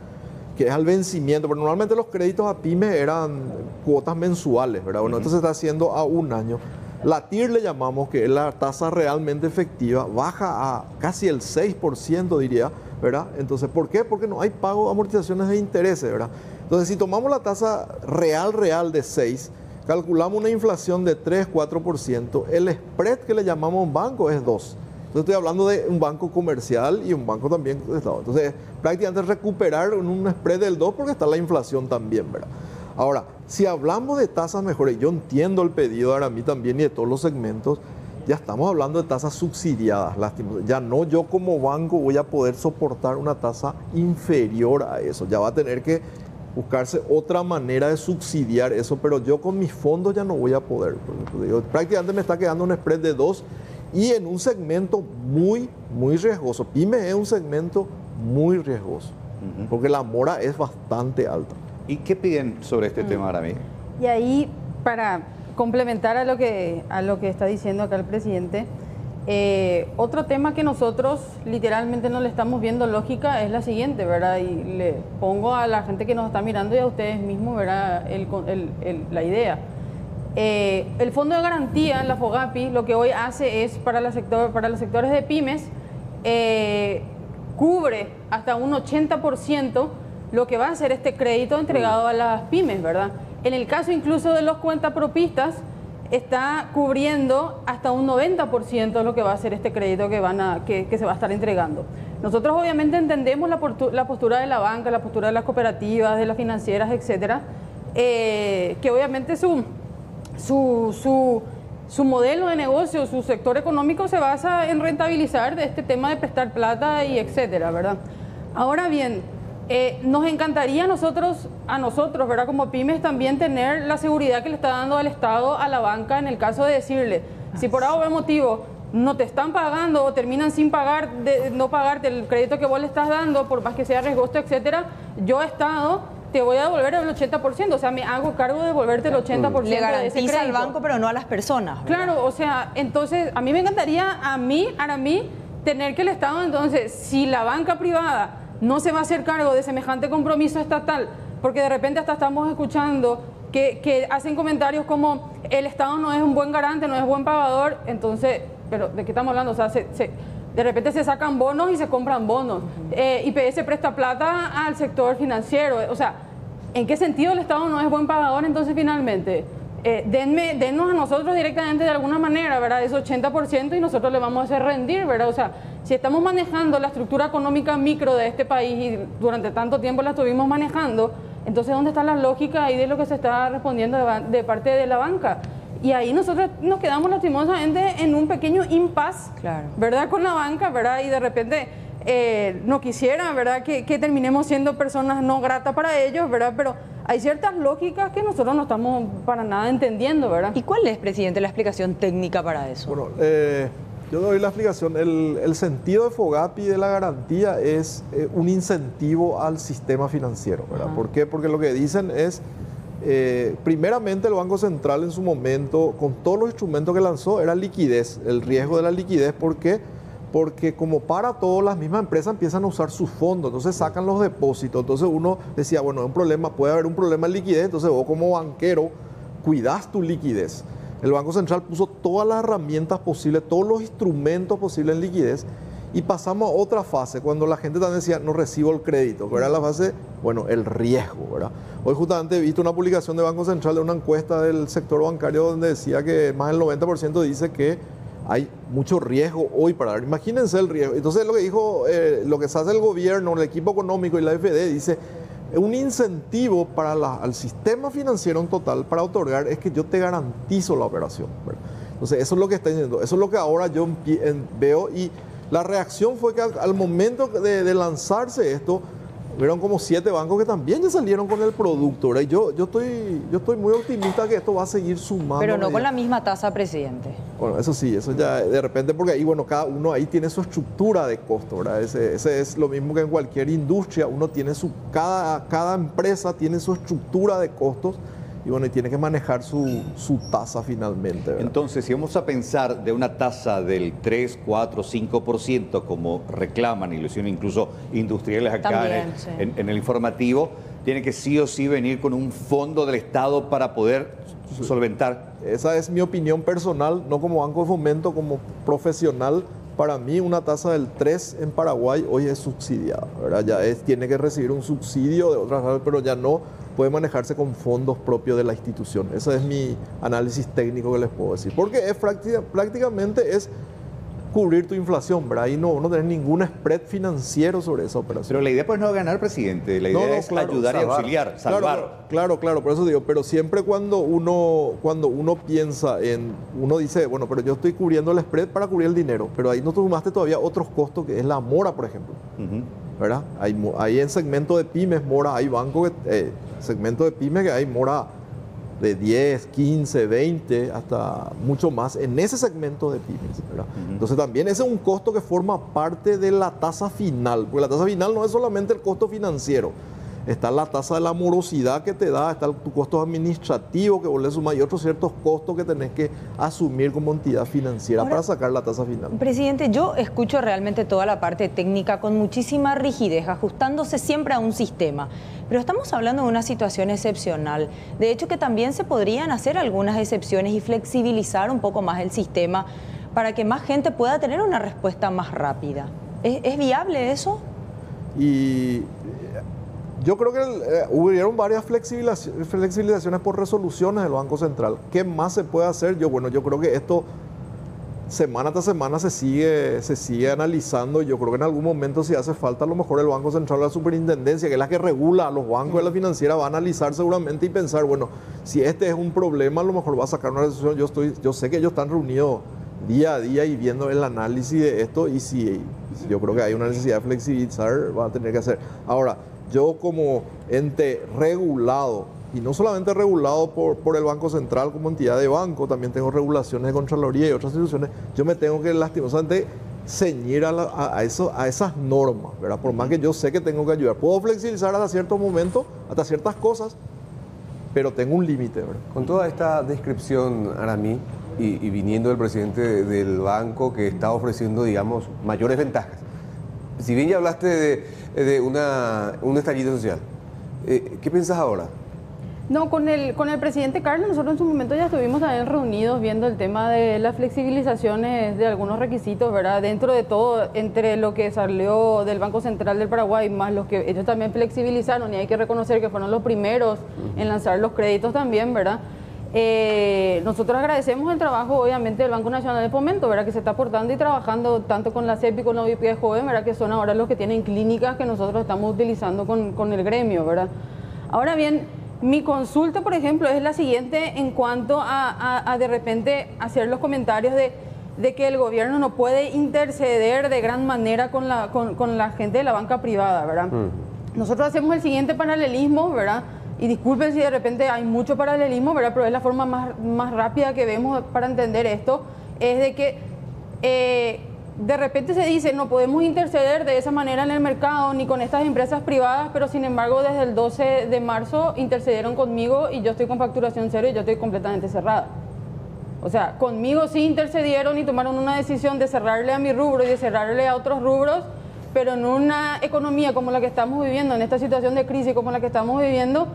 que es al vencimiento, pero normalmente los créditos a pymes eran cuotas mensuales, ¿verdad? Bueno, esto se está haciendo a un año. La TIR le llamamos, que es la tasa realmente efectiva, baja a casi el 6%, diría, ¿verdad? Entonces, ¿por qué? Porque no hay pago amortizaciones de intereses, ¿verdad? Entonces, si tomamos la tasa real, real de 6, calculamos una inflación de 3, 4%, el spread que le llamamos un banco es 2. Entonces estoy hablando de un banco comercial y un banco también de Estado. Entonces, prácticamente recuperar un spread del 2 porque está la inflación también, ¿verdad? Ahora, si hablamos de tasas mejores, yo entiendo el pedido de Aramí también y de todos los segmentos, ya estamos hablando de tasas subsidiadas, lastimosamente. Ya no yo como banco voy a poder soportar una tasa inferior a eso. Ya va a tener que buscarse otra manera de subsidiar eso, pero yo con mis fondos ya no voy a poder. Digo, prácticamente me está quedando un spread de 2 y en un segmento muy, muy riesgoso. Pyme es un segmento muy riesgoso, porque la mora es bastante alta. ¿Y qué piden sobre este Mm. tema, Arami? Y ahí, para complementar a lo que, a lo que está diciendo acá el presidente, eh, otro tema que nosotros literalmente no le estamos viendo lógica es la siguiente, ¿verdad? Y le pongo a la gente que nos está mirando y a ustedes mismos, ¿verdad? El con- el- el- la idea. Eh, el Fondo de Garantía, la FOGAPI, lo que hoy hace es para, la sector, para los sectores de pymes, eh, cubre hasta un 80% lo que va a ser este crédito entregado a las pymes, ¿verdad? En el caso incluso de los cuentapropistas, está cubriendo hasta un 90% lo que va a ser este crédito que, van a, que, que se va a estar entregando. Nosotros obviamente entendemos la, postura de la banca, la postura de las cooperativas, de las financieras, etcétera, eh, que obviamente su, su, su, su modelo de negocio, su sector económico se basa en rentabilizar de este tema de prestar plata y etcétera, ¿verdad? Ahora bien, eh, nos encantaría a nosotros, a nosotros, ¿verdad? Como pymes también tener la seguridad que le está dando al Estado a la banca en el caso de decirle, si por algún motivo no te están pagando o terminan sin pagar, de, no pagarte el crédito que vos le estás dando, por más que sea riesgoso, etcétera, yo Estado te voy a devolver el 80%, o sea, me hago cargo de devolverte el 80% Le de ese garantiza al crédito. banco, pero no a las personas. ¿verdad? Claro, o sea, entonces a mí me encantaría, a mí, a mí, tener que el Estado, entonces, si la banca privada no se va a hacer cargo de semejante compromiso estatal, porque de repente hasta estamos escuchando que, que hacen comentarios como el Estado no es un buen garante, no es buen pagador, entonces, pero ¿de qué estamos hablando? O sea, se- se- de repente se sacan bonos y se compran bonos. Eh, IPS presta plata al sector financiero. O sea, ¿en qué sentido el Estado no es buen pagador entonces finalmente? Eh, denme, dennos a nosotros directamente de alguna manera, ¿verdad? Ese 80% y nosotros le vamos a hacer rendir, ¿verdad? O sea, si estamos manejando la estructura económica micro de este país y durante tanto tiempo la estuvimos manejando, entonces ¿dónde está la lógica ahí de lo que se está respondiendo de, parte de la banca? Y ahí nosotros nos quedamos lastimosamente en un pequeño impasse, ¿verdad? Con la banca, ¿verdad? Y de repente eh, no quisiera, ¿verdad? Que, que terminemos siendo personas no gratas para ellos, ¿verdad? Pero hay ciertas lógicas que nosotros no estamos para nada entendiendo, ¿verdad? ¿Y cuál es, presidente, la explicación técnica para eso? Bueno, eh, yo doy la explicación. El, el sentido de FOGAPI de la garantía es eh, un incentivo al sistema financiero, ¿verdad? ¿Por qué? Porque lo que dicen es, eh, primeramente el Banco Central en su momento, con todos los instrumentos que lanzó, era liquidez, el riesgo de la liquidez. ¿Por qué? Porque como para todo, las mismas empresas empiezan a usar sus fondos, entonces sacan los depósitos. Entonces uno decía, bueno, un problema, puede haber un problema de liquidez, entonces vos como banquero cuidas tu liquidez. El Banco Central puso todas las herramientas posibles, todos los instrumentos posibles en liquidez y pasamos a otra fase, cuando la gente también decía, no recibo el crédito, que era la fase, bueno, el riesgo, ¿verdad? Hoy justamente he visto una publicación de Banco Central de una encuesta del sector bancario donde decía que más del 90% dice que hay mucho riesgo hoy para dar. Imagínense el riesgo. Entonces lo que dijo, eh, lo que se hace el gobierno, el equipo económico y la FD dice, un incentivo para la- al sistema financiero en total para otorgar es que yo te garantizo la operación. Entonces eso es lo que está diciendo, eso es lo que ahora yo veo y la reacción fue que al, momento de lanzarse esto, Vieron como siete bancos que también ya salieron con el producto. ¿verdad? Y yo, yo, estoy, yo estoy muy optimista que esto va a seguir sumando. Pero no con la misma tasa, presidente. Bueno, eso sí, eso ya de repente, porque ahí, bueno, cada uno ahí tiene su estructura de costo, ¿verdad? Ese, ese es lo mismo que en cualquier industria, uno tiene su, cada, cada empresa tiene su estructura de costos y bueno, y tiene que manejar su, su tasa finalmente, ¿verdad? Entonces, si vamos a pensar de una tasa del 3, 4, 5%, como reclaman y lo hicieron incluso industriales acá en También, el, sí. en- en el informativo, tiene que sí o sí venir con un fondo del Estado para poder solventar. Esa es mi opinión personal, no como banco de fomento, como profesional. Para mí una tasa del 3 en Paraguay hoy es subsidiada, ¿verdad? Ya es, tiene que recibir un subsidio de otras pero ya no puede manejarse con fondos propios de la institución. Ese es mi análisis técnico que les puedo decir. Porque es práctica- prácticamente es cubrir tu inflación, ¿verdad? Y no, no ningún spread financiero sobre esa operación. Pero la idea pues no es ganar, presidente, la idea No, no, es claro, ayudar y auxiliar, salvar. Claro, claro, por eso digo, pero siempre cuando uno, cuando uno piensa en, uno dice, bueno, pero yo estoy cubriendo el spread para cubrir el dinero, pero ahí no tomaste todavía otros costos, que es la mora, por ejemplo. ¿Verdad? Hay, hay en segmento de pymes mora, hay bancos, que, eh, segmento de pymes que hay mora de 10, 15, 20, hasta mucho más en ese segmento de pymes. Entonces también ese es un costo que forma parte de la tasa final, porque la tasa final no es solamente el costo financiero, está la tasa de la morosidad que te da, está tu costo administrativo que vos le sumás y otros ciertos costos que tenés que asumir como entidad financiera Ahora- para sacar la tasa final. Presidente, yo escucho realmente toda la parte técnica con muchísima rigidez, ajustándose siempre a un sistema, pero estamos hablando de una situación excepcional. De hecho, que también se podrían hacer algunas excepciones y flexibilizar un poco más el sistema para que más gente pueda tener una respuesta más rápida. ¿Es, es viable eso? Y yo creo que eh, hubieron varias flexibilizaci- flexibilizaciones por resoluciones del Banco Central. ¿Qué más se puede hacer? Yo, bueno, yo creo que esto semana tras semana se sigue, se sigue analizando. Yo creo que en algún momento, si hace falta, a lo mejor el Banco Central, la superintendencia, que es la que regula a los bancos de la financiera, va a analizar seguramente y pensar, bueno, si este es un problema, a lo mejor va a sacar una resolución. Yo, estoy, yo sé que ellos están reunidos día a día y viendo el análisis de esto y si, si yo creo que hay una necesidad de flexibilizar, va a tener que hacer. Ahora, yo como ente regulado, y no solamente regulado por, por el Banco Central como entidad de banco, también tengo regulaciones de Contraloría y otras instituciones, yo me tengo que lastimosamente ceñir a, la- a- eso, a esas normas, ¿verdad? Por más que yo sé que tengo que ayudar. Puedo flexibilizar hasta ciertos momentos, hasta ciertas cosas, pero tengo un límite, ¿verdad? Con toda esta descripción, Aramí, y, y viniendo del presidente de- del banco que está ofreciendo, digamos, mayores ventajas. Si bien ya hablaste de, una, un estallido social, eh, ¿qué piensas ahora? No, con el, con el presidente Carlos, nosotros en su momento ya estuvimos también reunidos viendo el tema de las flexibilizaciones de algunos requisitos, ¿verdad? Dentro de todo, entre lo que salió del Banco Central del Paraguay, más los que ellos también flexibilizaron, y hay que reconocer que fueron los primeros en lanzar los créditos también, ¿verdad? Eh, nosotros agradecemos el trabajo, obviamente, del Banco Nacional de Fomento, ¿verdad? Que se está aportando y trabajando tanto con la CEP y con la OIP Joven, ¿verdad? Que son ahora los que tienen clínicas que nosotros estamos utilizando con, con el gremio, ¿verdad? Ahora bien, mi consulta, por ejemplo, es la siguiente en cuanto a, a- a de repente hacer los comentarios de, de que el gobierno no puede interceder de gran manera con la, con, con la gente de la banca privada, ¿verdad? Nosotros hacemos el siguiente paralelismo, ¿verdad? Y disculpen si de repente hay mucho paralelismo, ¿verdad? Pero es la forma más, más rápida que vemos para entender esto, es de que eh, de repente se dice no podemos interceder de esa manera en el mercado ni con estas empresas privadas, pero sin embargo desde el 12 de marzo intercedieron conmigo y yo estoy con facturación cero y yo estoy completamente cerrada. O sea, conmigo sí intercedieron y tomaron una decisión de cerrarle a mi rubro y de cerrarle a otros rubros, pero en una economía como la que estamos viviendo, en esta situación de crisis como la que estamos viviendo,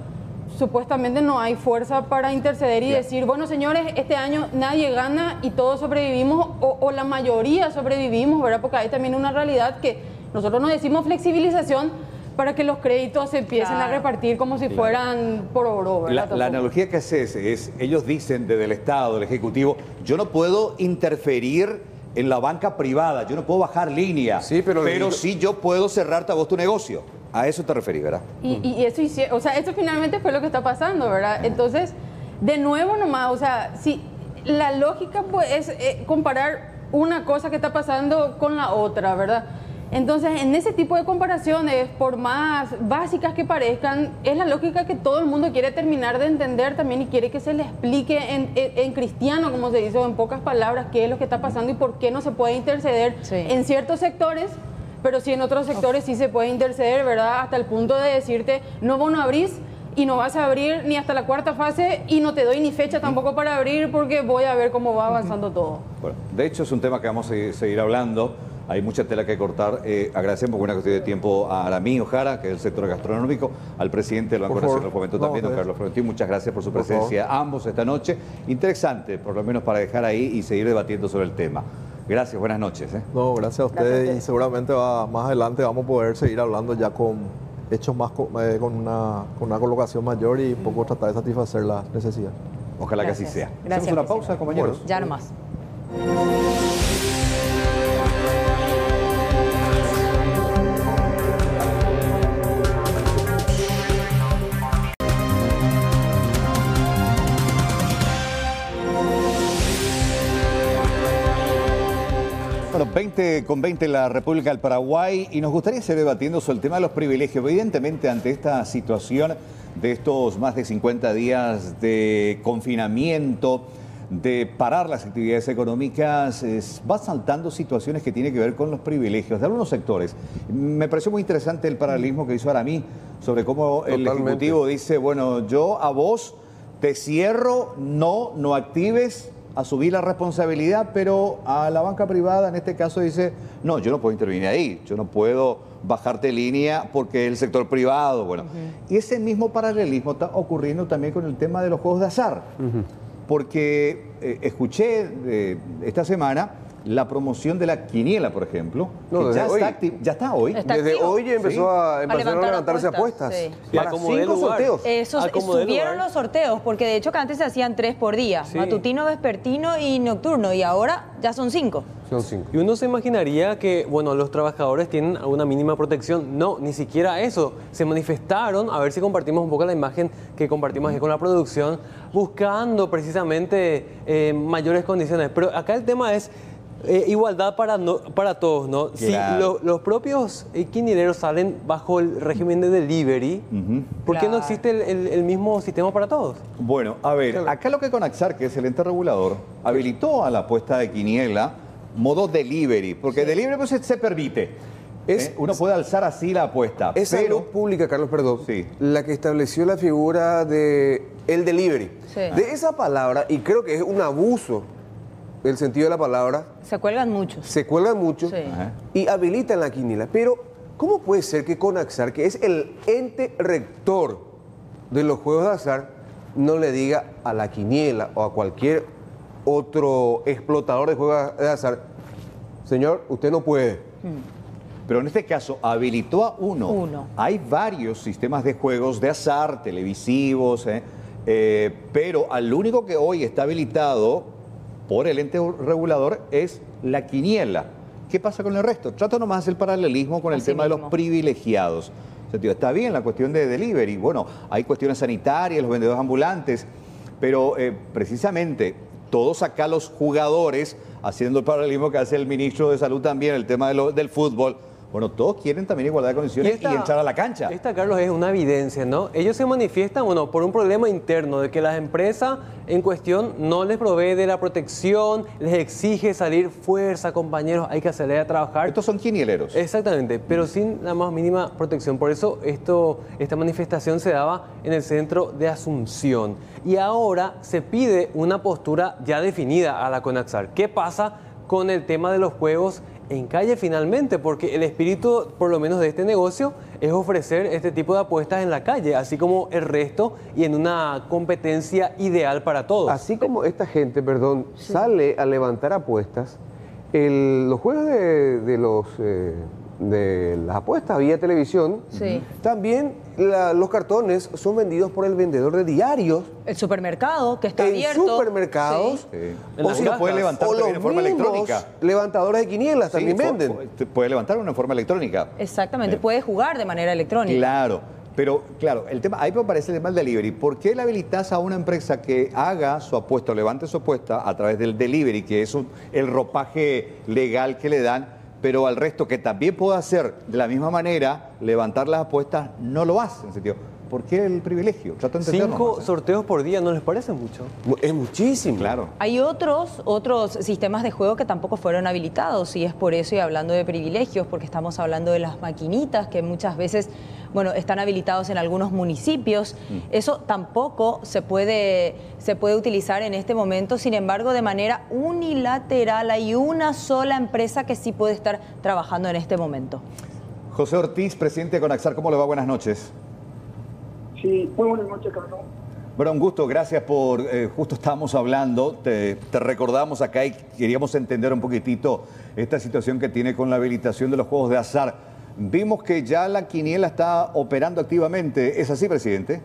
supuestamente no hay fuerza para interceder y decir, bueno señores, este año nadie gana y todos sobrevivimos o, o la mayoría sobrevivimos, ¿verdad? Porque hay también una realidad que nosotros no decimos flexibilización para que los créditos se empiecen a repartir como si Claro. fueran por oro, ¿verdad? La, analogía que haces es, ellos dicen desde el Estado, del Ejecutivo, yo no puedo interferir en la banca privada, yo no puedo bajar línea, pero, digo- sí yo puedo cerrarte a vos tu negocio. A eso te referís, ¿verdad? Y, y eso, o sea, eso finalmente fue lo que está pasando, ¿verdad? Entonces, de nuevo nomás, o sea, si la lógica pues, es eh, comparar una cosa que está pasando con la otra, ¿verdad? Entonces, en ese tipo de comparaciones, por más básicas que parezcan, es la lógica que todo el mundo quiere terminar de entender también y quiere que se le explique en, en- en cristiano, como se dice, o en pocas palabras, qué es lo que está pasando y por qué no se puede interceder en ciertos sectores pero sí en otros sectores sí se puede interceder, ¿verdad? Hasta el punto de decirte, no vos no abrís y no vas a abrir ni hasta la cuarta fase y no te doy ni fecha tampoco para abrir porque voy a ver cómo va avanzando todo. Bueno, de hecho es un tema que vamos a seguir, hablando. Hay mucha tela que cortar. Eh, agradecemos por una cuestión de tiempo a Aramí Ojara, que es del sector gastronómico, al presidente del Banco. Nacional de Fomento también, don. Carlos Florentín. Muchas gracias por su Por presencia ambos esta noche. Interesante, por lo menos para dejar ahí y seguir debatiendo sobre el tema. Gracias, buenas noches. ¿eh? No, gracias a ustedes y seguramente va, más adelante vamos a poder seguir hablando ya con hechos más, eh, con, una, con una colocación mayor y un poco tratar de satisfacer las necesidades. Ojalá que así sea. Gracias, Hacemos una pausa, compañeros. Ya nomás. Bueno, 20 20 con 20 en la República del Paraguay y nos gustaría seguir debatiendo sobre el tema de los privilegios. Evidentemente, ante esta situación de estos más de 50 días de confinamiento, de parar las actividades económicas, es- va saltando situaciones que tienen que ver con los privilegios de algunos sectores. Me pareció muy interesante el paralelismo que hizo Aramí sobre cómo el Totalmente. Ejecutivo dice, bueno, yo a vos te cierro, no, no actives, asumir la responsabilidad, pero a la banca privada en este caso dice, no, yo no puedo intervenir ahí, yo no puedo bajarte línea porque el sector privado, bueno. Y ese mismo paralelismo está ocurriendo también con el tema de los juegos de azar, porque eh, escuché eh, esta semana la promoción de la quiniela, por ejemplo, No, que ya, hoy. está ya está hoy. Está Desde activo. hoy ya empezó Sí. a, empezaron a, levantarse apuestas. sí. Para cinco sorteos. Esos Acomodé el subieron los sorteos, porque de hecho que antes se hacían tres por día, Sí. matutino, vespertino y nocturno, y ahora ya son cinco. Son cinco. Y uno se imaginaría que, bueno, los trabajadores tienen alguna mínima protección. No, ni siquiera eso. Se manifestaron, a ver si compartimos un poco la imagen que compartimos aquí con la producción, buscando precisamente eh, mayores condiciones. Pero acá el tema es eh, igualdad para, no- para todos, ¿no? Si lo- los propios quinieleros salen bajo el régimen de delivery, ¿por qué no existe el, el- el mismo sistema para todos? Bueno, a ver, acá lo que Conaxar, que es el ente regulador, habilitó a la apuesta de quiniela modo delivery, porque delivery pues, se, se permite. Es- ¿eh? Uno puede alzar así la apuesta. Es pero salud pública, Carlos, perdón, la que estableció la figura de el delivery. Sí. De esa palabra, y creo que es un abuso el sentido de la palabra, Se cuelgan muchos. se cuelgan mucho Sí. y habilitan la quiniela. Pero, ¿cómo puede ser que Conaxar, que es el ente rector de los juegos de azar, no le diga a la quiniela o a cualquier otro explotador de juegos de azar, señor, usted no puede? Pero en este caso habilitó a uno. Uno. Hay varios sistemas de juegos de azar, televisivos, ¿eh? Eh, pero al único que hoy está habilitado por el ente regulador es la quiniela. ¿Qué pasa con el resto? Trato nomás hacer el paralelismo con el Así tema de los privilegiados. Está bien la cuestión de delivery. Bueno, hay cuestiones sanitarias, los vendedores ambulantes, pero eh, precisamente todos acá los jugadores, haciendo el paralelismo que hace el ministro de Salud también, el tema de lo- del fútbol, bueno, todos quieren también igualdad de condiciones y, esta- entrar a la cancha. Esta, Carlos, es una evidencia, ¿no? Ellos se manifiestan, bueno, por un problema interno de que la empresa en cuestión no les provee de la protección, les exige salir fuerza, compañeros, hay que salir a trabajar. Estos son quinieleros. Exactamente, pero sin la más mínima protección. Por eso esto, esta manifestación se daba en el centro de Asunción. Y ahora se pide una postura ya definida a la CONAXAR. ¿Qué pasa con el tema de los juegos en calle finalmente? Porque el espíritu, por lo menos de este negocio, es ofrecer este tipo de apuestas en la calle, así como el resto y en una competencia ideal para todos. Así como esta gente, perdón, sale a levantar apuestas, el- los juegos de, de los, eh, de las apuestas vía televisión, Sí. también la- los cartones son vendidos por el vendedor de diarios El supermercado que está en abierto. supermercados. Sí. En las si lo puede levantar o también los de forma electrónica. Levantadores de quinielas Sí, también venden. puede levantar una forma electrónica. Exactamente, puede jugar de manera electrónica. Claro, pero claro, el tema, ahí me parece el tema del delivery. ¿Por qué le habilitas a una empresa que haga su apuesta o levante su apuesta a través del delivery, que es un- el ropaje legal que le dan, pero al resto que también pueda hacer de la misma manera, levantar las apuestas, no lo hace? En sentido, ¿por qué el privilegio? Trato de entenderlo Cinco más, ¿eh? sorteos por día, ¿no les parece mucho? Es muchísimo. Claro. Hay otros, otros sistemas de juego que tampoco fueron habilitados y es por eso y hablando de privilegios, porque estamos hablando de las maquinitas que muchas veces, bueno, están habilitados en algunos municipios. Eso tampoco se puede, se puede utilizar en este momento, sin embargo, de manera unilateral hay una sola empresa que sí puede estar trabajando en este momento. José Ortiz, presidente de Conaxar, ¿cómo le va? Buenas noches. Sí, muy buenas noches, Carlos. Bueno, un gusto, gracias por, eh, justo estábamos hablando, te, te recordamos acá y queríamos entender un poquitito esta situación que tiene con la habilitación de los juegos de azar. Vimos que ya la quiniela está operando activamente, ¿es así, presidente?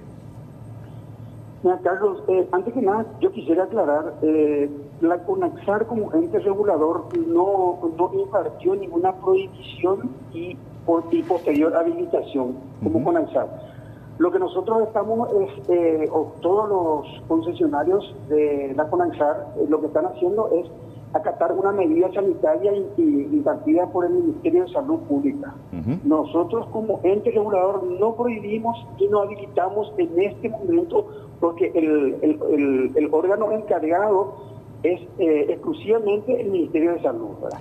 Mira, Carlos, eh, antes que nada, yo quisiera aclarar, eh, la CONAXAR como ente regulador no, no impartió ninguna prohibición y, por- y posterior habilitación como CONAXAR. Lo que nosotros estamos es, eh, o todos los concesionarios de la CONAXAR, eh, lo que están haciendo es acatar una medida sanitaria impartida por el Ministerio de Salud Pública. Nosotros como ente regulador no prohibimos y no habilitamos en este momento porque el, el- el- el órgano encargado es eh, exclusivamente el Ministerio de Salud. ¿verdad?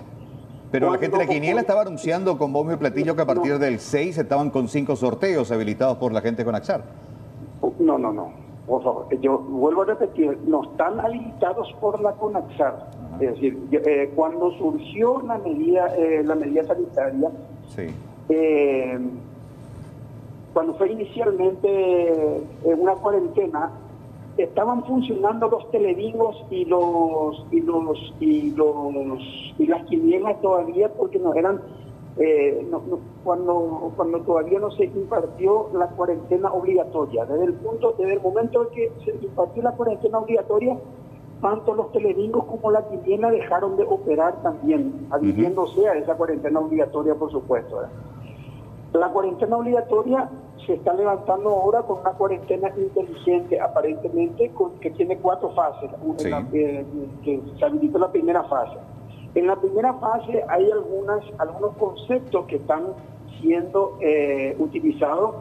Pero la gente de la Quiniela estaba anunciando con bombo y platillo que a partir del 6 estaban con cinco sorteos habilitados por la gente con Axar. No, no, no. Por favor, yo vuelvo a repetir, no están habilitados por la CONAXAR. Es decir, eh, cuando surgió la medida, eh, la medida sanitaria, Sí. eh, cuando fue inicialmente una cuarentena, estaban funcionando los telebingos y los y los y los y las quinielas todavía porque no eran eh, no- no- cuando cuando todavía no se impartió la cuarentena obligatoria desde el punto desde el momento en que se impartió la cuarentena obligatoria tanto los telebingos como la quiniela dejaron de operar también adhiriéndose a esa cuarentena obligatoria por supuesto ¿verdad? La cuarentena obligatoria se está levantando ahora con una cuarentena inteligente, aparentemente, con- que tiene cuatro fases. Una- Sí. la- eh, que se habilitó la primera fase. En la primera fase hay algunas, algunos conceptos que están siendo eh, utilizados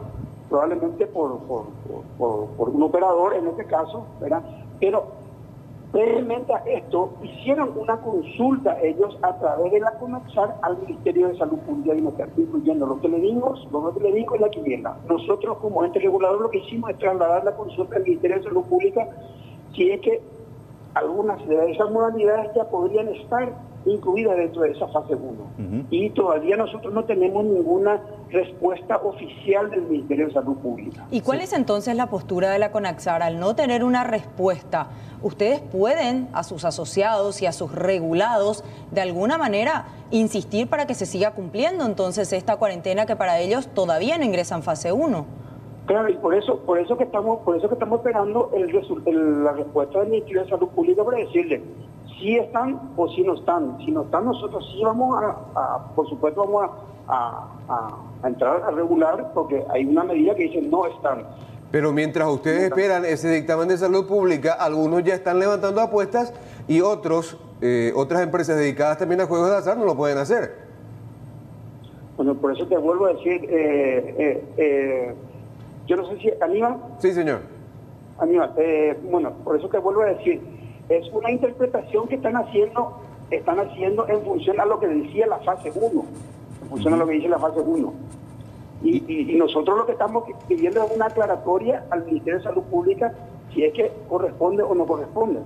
probablemente por, por, por- por- por un operador en este caso, ¿verdad? Pero previamente a esto hicieron una consulta ellos a través de la CONAXAR al Ministerio de Salud Pública y Militar, incluyendo los televingos, los no televingos y la quiniela. Nosotros como ente regulador lo que hicimos es trasladar la consulta al Ministerio de Salud Pública si es que algunas de esas modalidades ya podrían estar incluidas dentro de esa fase 1. Y todavía nosotros no tenemos ninguna respuesta oficial del Ministerio de Salud Pública. ¿Y cuál es entonces la postura de la CONAXAR? Al no tener una respuesta, ¿ustedes pueden a sus asociados y a sus regulados de alguna manera insistir para que se siga cumpliendo entonces esta cuarentena que para ellos todavía no ingresan fase 1? Claro, y por eso, por eso que estamos, por eso que estamos esperando el el- la respuesta del Ministerio de Salud Pública para decirle si están o si no están. Si no están, nosotros sí vamos a, a- por supuesto, vamos a, a- entrar a regular porque hay una medida que dice no están. Pero mientras ustedes esperan ese dictamen de salud pública, algunos ya están levantando apuestas y otros, eh, otras empresas dedicadas también a juegos de azar no lo pueden hacer. Bueno, por eso te vuelvo a decir, eh, eh, yo no sé si, Aníbal, Sí, señor. Aníbal, eh, bueno, por eso te vuelvo a decir, es una interpretación que están haciendo, están haciendo en función a lo que decía la fase 1, en función a lo que dice la fase 1. Y, y- y nosotros lo que estamos pidiendo es una aclaratoria al Ministerio de Salud Pública si es que corresponde o no corresponde.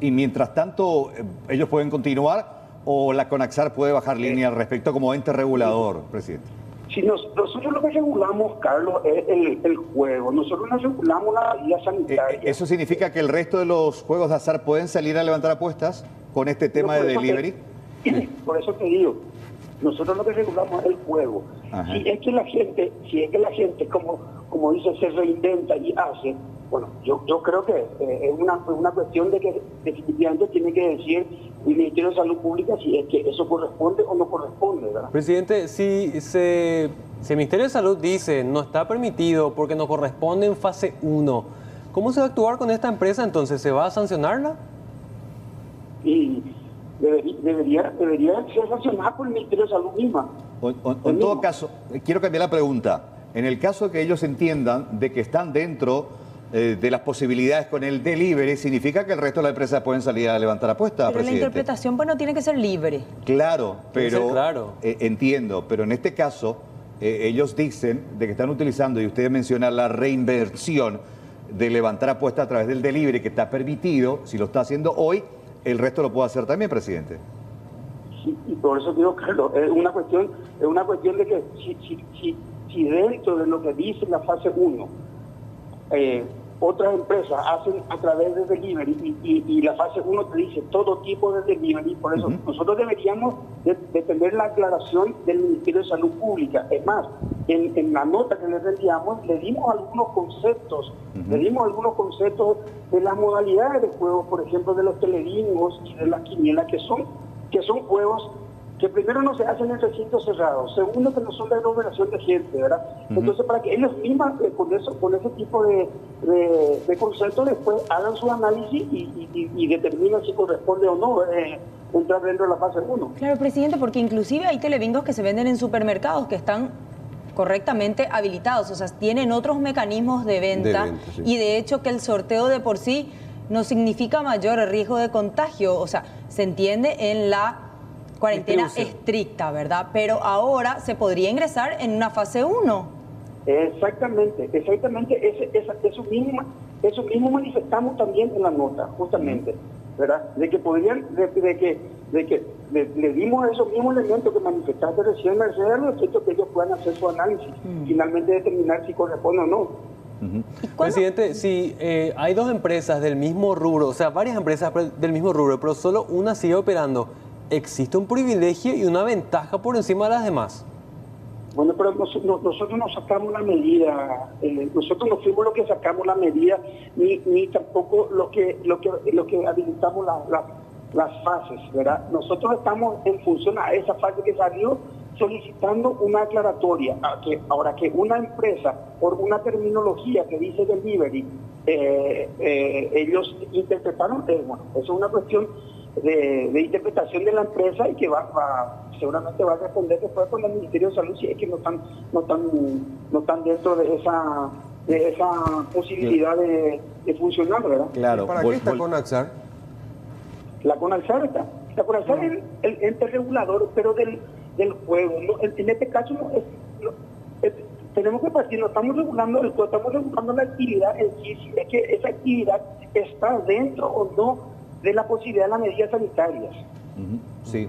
Y mientras tanto, eh, ellos pueden continuar o la CONAXAR puede bajar línea al respecto como ente regulador, presidente. Si nos- nosotros lo que regulamos, Carlos, es el, el juego. Nosotros no regulamos la medida sanitaria. ¿Eso significa que el resto de los juegos de azar pueden salir a levantar apuestas con este tema de eso te- delivery? Por eso te digo, nosotros lo que regulamos es el juego. Ajá. Si es que la gente, si es que la gente, como, como dice, se reinventa y hace, bueno, yo, yo creo que eh, es una, una cuestión de que definitivamente tiene que decir el Ministerio de Salud Pública si es que eso corresponde o no corresponde, ¿verdad? Presidente, si, se, si el Ministerio de Salud dice no está permitido porque no corresponde en fase 1, ¿cómo se va a actuar con esta empresa entonces? ¿Se va a sancionarla? Y debería, debería, debería ser sancionada por el Ministerio de Salud misma. O- o- o en todo caso, eh, quiero cambiar la pregunta. En el caso que ellos entiendan de que están dentro eh, de las posibilidades con el delivery, ¿significa que el resto de las empresas pueden salir a levantar apuestas, Pero la interpretación pues no tiene que ser libre. Claro, pero claro. eh, entiendo, pero en este caso eh, ellos dicen de que están utilizando, y usted menciona la reinversión de levantar apuestas a través del delivery que está permitido, si lo está haciendo hoy, el resto lo puede hacer también, presidente. Sí, y por eso digo lo- es una cuestión, es una cuestión de que si, si dentro de lo que dice la fase 1, eh, otras empresas hacen a través de delivery y, y- y la fase 1 te dice todo tipo de delivery, por eso nosotros deberíamos de, de tener la aclaración del Ministerio de Salud Pública. Es más, en, en la nota que les enviamos le dimos algunos conceptos, le dimos algunos conceptos de las modalidades de juego, por ejemplo, de los telebingos y de las quinielas, que son, que son juegos que primero no se hacen en recintos cerrados, segundo que no son de aglomeración de gente, ¿verdad? Entonces para que ellos mismas eh, con eso, con ese tipo de, de, de concepto, después hagan su análisis y, y, y- y determinen si corresponde o no eh, entrar dentro de la fase 1. Claro, presidente, porque inclusive hay telebingos que se venden en supermercados que están correctamente habilitados, o sea, tienen otros mecanismos de venta, De venta, sí. y de hecho que el sorteo de por sí no significa mayor riesgo de contagio, o sea, se entiende en la cuarentena estricta, ¿verdad? Pero ahora se podría ingresar en una fase 1. Exactamente, exactamente, ese, esa- eso, mismo, eso mismo manifestamos también en la nota, justamente, ¿verdad? De que podrían, de, de que, de que le, le dimos esos mismos elementos que manifestaste recién, Mercedes, al respecto que ellos puedan hacer su análisis, finalmente determinar si corresponde o no. Presidente, si eh, hay dos empresas del mismo rubro, o sea, varias empresas pre- del mismo rubro, pero solo una sigue operando, ¿existe un privilegio y una ventaja por encima de las demás? Bueno, pero nos- no- nosotros no sacamos la medida, eh, nosotros no fuimos los que sacamos la medida, ni, ni tampoco los que, lo que, lo que habilitamos la- la- las fases, ¿verdad? Nosotros estamos en función a esa fase que salió solicitando una aclaratoria, que, ahora que una empresa, por una terminología que dice delivery, eh, eh, ellos interpretaron, eh, bueno, eso es una cuestión de, de interpretación de la empresa y que va, va- seguramente va a responder después con el Ministerio de Salud si es que no están, no están, no están dentro de esa, de esa posibilidad de, de funcionar, ¿verdad? Claro. ¿Para qué está con AXAR? La CONALSAR está. La CONALSAR es el ente regulador, pero del, del juego. No, en, en este caso no es, no, es- tenemos que partir, no estamos regulando el juego, estamos regulando la actividad en sí, si es que esa actividad está dentro o no de la posibilidad de las medidas sanitarias. Sí.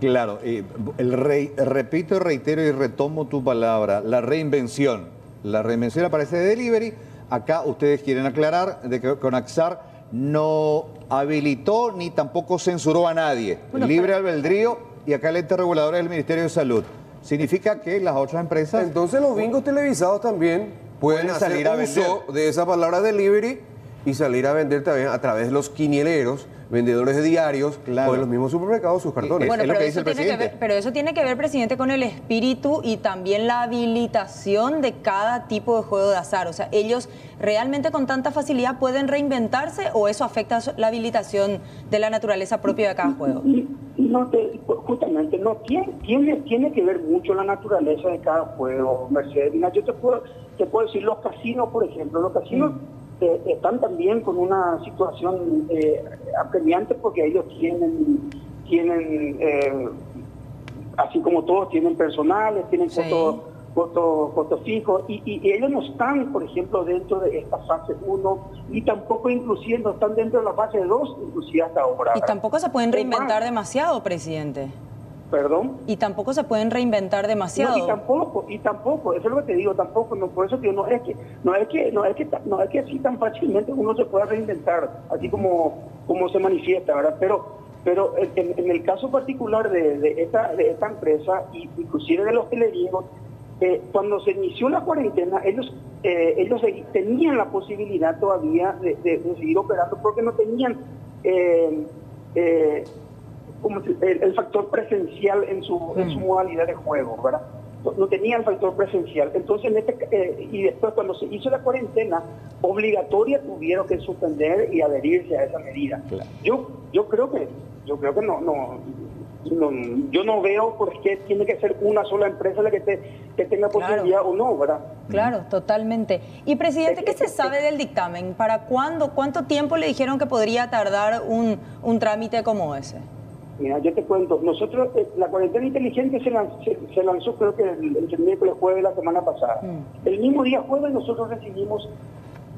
Claro, eh, el rey, repito, reitero y retomo tu palabra, la reinvención. La reinvención aparece de delivery. Acá ustedes quieren aclarar de que Conaxar no habilitó ni tampoco censuró a nadie. Bueno, Libre albedrío y acá el ente regulador es el Ministerio de Salud. Significa que las otras empresas... Entonces los bingos televisados también pueden, Pueden hacer salir a uso de esa palabra delivery y salir a vender también a través de los quinieleros, vendedores de diarios o de los mismos supermercados sus cartones. Bueno, pero, eso tiene que ver, pero eso tiene que ver, presidente, con el espíritu y también la habilitación de cada tipo de juego de azar. O sea, ellos realmente con tanta facilidad pueden reinventarse o eso afecta la habilitación de la naturaleza propia de cada juego. No, te- justamente, no, tiene, tiene, tiene que ver mucho la naturaleza de cada juego, Mercedes. Mira, yo te puedo, te puedo decir, los casinos, por ejemplo, los casinos eh, están también con una situación eh, apremiante porque ellos tienen, tienen eh, así como todos, tienen personales, tienen costos costos costos fijos y, y- y ellos no están, por ejemplo, dentro de esta fase 1 y tampoco inclusive no están dentro de la fase 2, inclusive hasta ahora. Y tampoco se pueden reinventar demasiado, presidente. Perdón. Y tampoco se pueden reinventar demasiado. No, y tampoco, y tampoco, eso es lo que te digo, tampoco, no, por eso digo, no es que, no es que, no es que, no es que así tan fácilmente uno se pueda reinventar, así como, como se manifiesta, ¿verdad? Pero, pero en, el caso particular de, de esta, de esta empresa, y inclusive de los televingos, eh, cuando se inició la cuarentena, ellos, eh, ellos tenían la posibilidad todavía de, de- de seguir operando porque no tenían eh, eh, como el, el factor presencial en su, en su modalidad de juego, ¿verdad? No, tenía el factor presencial. Entonces, en este, eh, y después cuando se hizo la cuarentena obligatoria, tuvieron que suspender y adherirse a esa medida. Yo, yo creo que, yo creo que no, no, no- yo no veo por qué tiene que ser una sola empresa la que, te, que tenga posibilidad o no, ¿verdad? Claro, totalmente. Y presidente, ¿qué se sabe del dictamen? ¿Para cuándo, cuánto tiempo le dijeron que podría tardar un, un trámite como ese? Mira, yo te cuento, nosotros, eh, la cuarentena inteligente se lanzó, se, se lanzó creo que el, el miércoles jueves de la semana pasada. El mismo día jueves nosotros recibimos,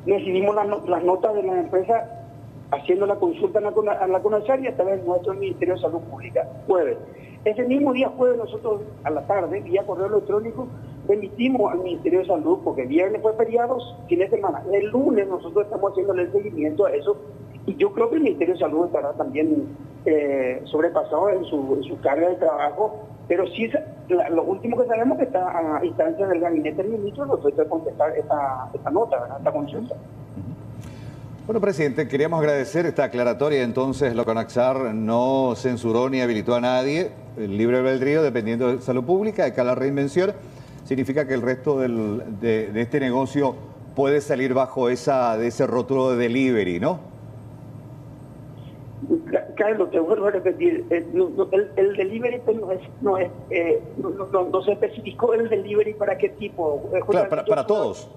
recibimos las, las notas de la empresa haciendo la consulta a la, CONASAR y a través de nuestro Ministerio de Salud Pública, jueves. Ese mismo día jueves nosotros a la tarde, vía correo electrónico, remitimos al Ministerio de Salud, porque viernes fue feriado, fin de semana. El lunes nosotros estamos haciéndole el seguimiento a eso y yo creo que el Ministerio de Salud estará también eh, sobrepasado en su, carga de trabajo, pero sí, la- lo último que sabemos que está a instancia del gabinete del ministro, nosotros de contestar esta, nota, esta consulta. Bueno, presidente, queríamos agradecer esta aclaratoria. Entonces, lo Conaxar no censuró ni habilitó a nadie. El libre albedrío, dependiendo de salud pública, acá la reinvención, significa que el resto del- de, de este negocio puede salir bajo esa, de ese rótulo de delivery, ¿no? Carlos, te vuelvo a repetir, eh, no, no, el, el, delivery pues, no es, no, es eh, no, no, se especificó el delivery para qué tipo. Eh, claro, para, para todos.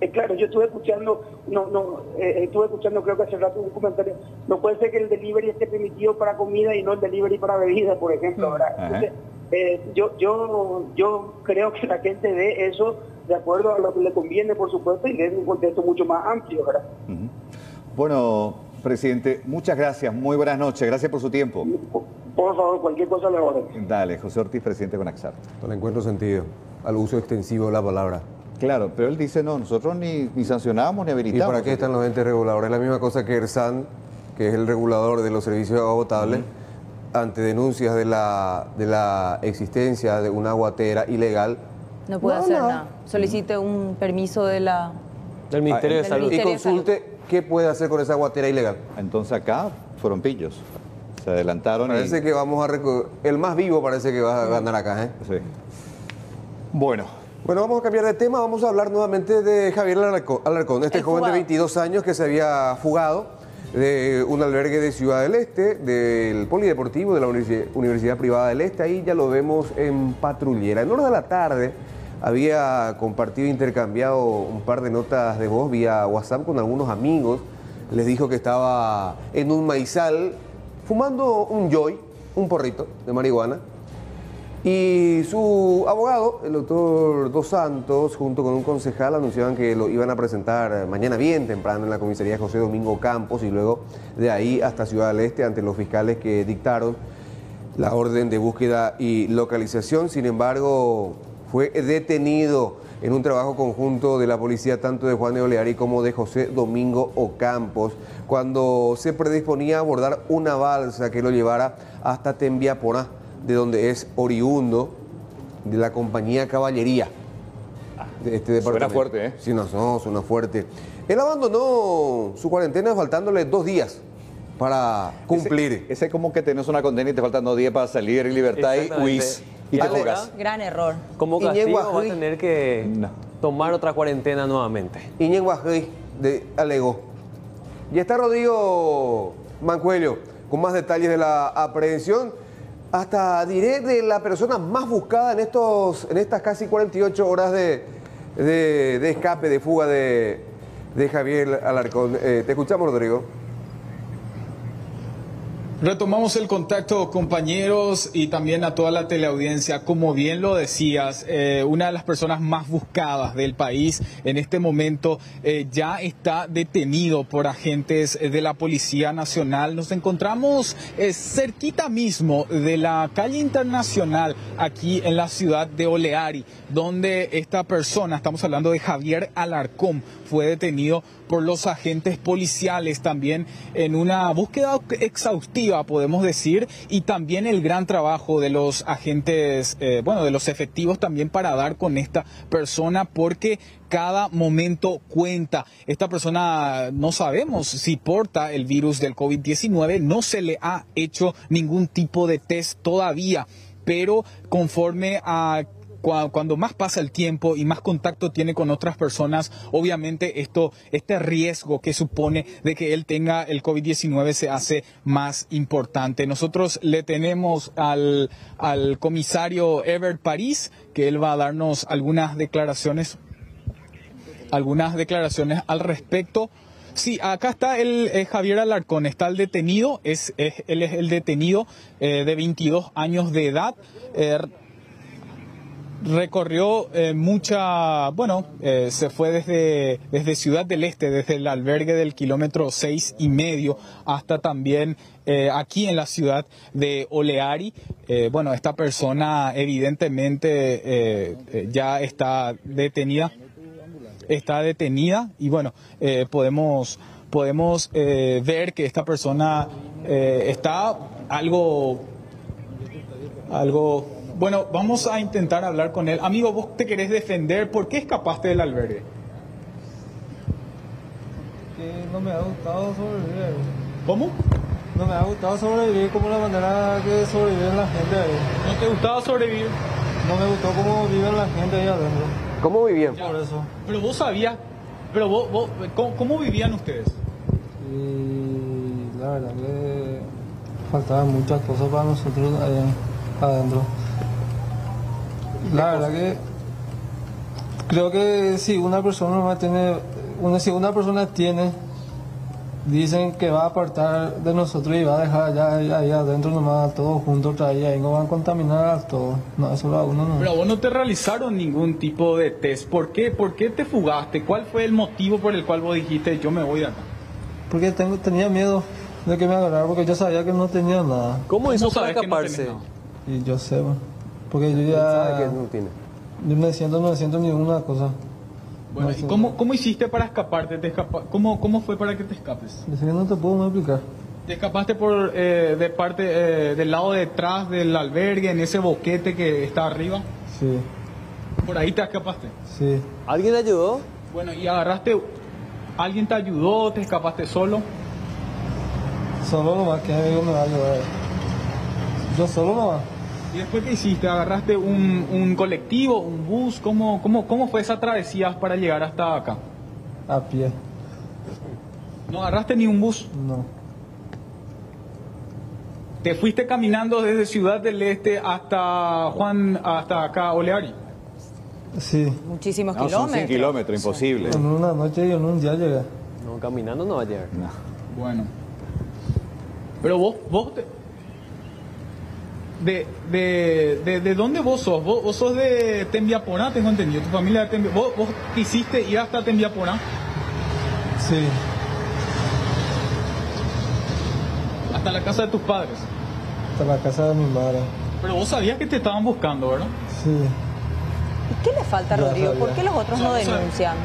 Eh, claro, yo estuve escuchando, no, no, eh, estuve escuchando creo que hace rato un comentario, no puede ser que el delivery esté permitido para comida y no el delivery para bebida, por ejemplo, ¿verdad? Entonces, eh, yo, yo, yo creo que la gente ve eso de acuerdo a lo que le conviene, por supuesto, y en un contexto mucho más amplio, ¿verdad? Bueno, presidente, muchas gracias, muy buenas noches, gracias por su tiempo. Por favor, cualquier cosa le orden. Dale, José Ortiz, presidente con AXAR. No le encuentro sentido al uso extensivo de la palabra. Claro, pero él dice, no, nosotros ni, ni sancionamos ni habilitamos. ¿Y para qué están los entes reguladores? Es la misma cosa que ERSAN, que es el regulador de los servicios de agua potable, ante denuncias de la, de la existencia de una aguatera ilegal. No puede hacer nada. Solicite un permiso de la... Del Ministerio de Salud. Y Ministerio consulte qué puede hacer con esa aguatera ilegal. Entonces acá fueron pillos. Se adelantaron Parece y... que vamos a... reco- El más vivo parece que va a ganar acá, ¿eh? Sí. Bueno. Bueno, vamos a cambiar de tema. Vamos a hablar nuevamente de Javier Alarcón, este El joven de fugado. 22 años que se había fugado de un albergue de Ciudad del Este, del Polideportivo de la Universi- Universidad Privada del Este. Ahí ya lo vemos en patrullera. En horas de la tarde había compartido intercambiado un par de notas de voz vía WhatsApp con algunos amigos. Les dijo que estaba en un maizal fumando un joy, un porrito de marihuana. Y su abogado, el doctor Dos Santos, junto con un concejal, anunciaban que lo iban a presentar mañana bien temprano en la comisaría José Domingo Campos y luego de ahí hasta Ciudad del Este ante los fiscales que dictaron la orden de búsqueda y localización. Sin embargo, fue detenido en un trabajo conjunto de la policía tanto de Juan de Oleari como de José Domingo Ocampos cuando se predisponía a abordar una balsa que lo llevara hasta Tembiaporá, de donde es oriundo de la compañía Caballería de este departamento. fuerte, ¿eh? Sí, no, no, suena fuerte. Él abandonó su cuarentena faltándole dos días para cumplir. Ese, ese como que tenés una condena y te faltan dos días para salir en libertad y huís y te jugás. Gran error. Como Iñigo castigo va a tener que tomar otra cuarentena nuevamente. Iñen Guajay de alegó. Y está Rodrigo Mancuello con más detalles de la aprehensión. Hasta diré de la persona más buscada en, estos, en estas casi 48 horas de, de- escape, de fuga de, de Javier Alarcón. Eh, te escuchamos, Rodrigo. Retomamos el contacto, compañeros, y también a toda la teleaudiencia. Como bien lo decías, eh, una de las personas más buscadas del país en este momento eh, ya está detenido por agentes de la Policía Nacional. Nos encontramos eh, cerquita mismo de la calle internacional aquí en la ciudad de Oleari, donde esta persona, estamos hablando de Javier Alarcón, fue detenido por los agentes policiales también en una búsqueda exhaustiva, podemos decir, y también el gran trabajo de los agentes, eh, bueno, de los efectivos también para dar con esta persona, porque cada momento cuenta. Esta persona no sabemos si porta el virus del COVID-19, no se le ha hecho ningún tipo de test todavía, pero conforme a cuando más pasa el tiempo y más contacto tiene con otras personas, obviamente esto, este riesgo que supone de que él tenga el COVID-19 se hace más importante. Nosotros le tenemos al, al comisario Ebert París, que él va a darnos algunas declaraciones, algunas declaraciones al respecto. Sí, acá está el eh, Javier Alarcón, está el detenido, es, es- él es el detenido eh, de 22 años de edad. Eh, recorrió eh, mucha, bueno, eh, se fue desde, desde Ciudad del Este, desde el albergue del kilómetro seis y medio hasta también eh, aquí en la ciudad de Oleari. Bueno, esta persona evidentemente ya está detenida, está detenida y bueno, podemos, podemos ver que esta persona está algo algo. Bueno, vamos a intentar hablar con él. Amigo, vos te querés defender. ¿Por qué escapaste del albergue? Que no me ha gustado sobrevivir. ¿Cómo? No me ha gustado sobrevivir como la manera que sobrevive la gente ahí. ¿No te gustaba sobrevivir? No me gustó cómo vive la gente ahí adentro. ¿Cómo vivían? Por eso. Pero vos sabías Pero vos, vos ¿cómo, cómo vivían ustedes? Y la verdad que faltaban muchas cosas para nosotros allá adentro. La verdad que creo que si una persona nomás tiene, una, si una persona tiene, dicen que va a apartar de nosotros y va a dejar allá, allá, allá adentro nomás todos juntos otra vez, ahí no van a contaminar a todos. No, eso a uno no. Pero a vos no te realizaron ningún tipo de test. ¿Por qué? ¿Por qué te fugaste? ¿Cuál fue el motivo por el cual vos dijiste yo me voy de acá? Porque tengo, tenía miedo de que me agarraran porque yo sabía que no tenía nada. ¿Cómo hizo para no escaparse? Y yo sé, man, porque yo ya... Sabe que no tiene. Yo me siento, no me siento ninguna cosa. Bueno, ¿y cómo, cómo hiciste para escaparte? ¿Te escapa- ¿Cómo, ¿Cómo fue para que te escapes? Dice que no te puedo explicar. ¿Te escapaste por eh, de parte eh, del lado de atrás del albergue, en ese boquete que está arriba? Sí, Por ahí te escapaste. sí. ¿Alguien le ayudó? Bueno, y agarraste. ¿Alguien te ayudó? ¿Te escapaste solo? Solo nomás que amigo me va a ayudar. Yo solo nomás. ¿Y después qué hiciste? ¿Agarraste un, un colectivo, un bus? ¿Cómo, cómo, ¿Cómo fue esa travesía para llegar hasta acá? A pie. ¿No agarraste ni un bus? No. ¿Te fuiste caminando desde Ciudad del Este hasta Juan, hasta acá, Oleari? Sí. Muchísimos No, son 100 kilómetros. kilómetros, imposible. En una noche y en un día llegué. No, caminando no va a llegar. Bueno. Pero vos, vos te- de, de, de, de dónde vos sos? ¿Vos, vos sos de Tembiaporá, tengo entendido. Tu familia de Tembiaporá. ¿Vos, vos quisiste ir hasta Tembiaporá? Sí. Hasta la casa de tus padres. Hasta la casa de mi madre. Pero vos sabías que te estaban buscando, ¿verdad? Sí. ¿Y qué le falta, Ya Rodrigo? sabía. ¿Por qué los otros no denuncian?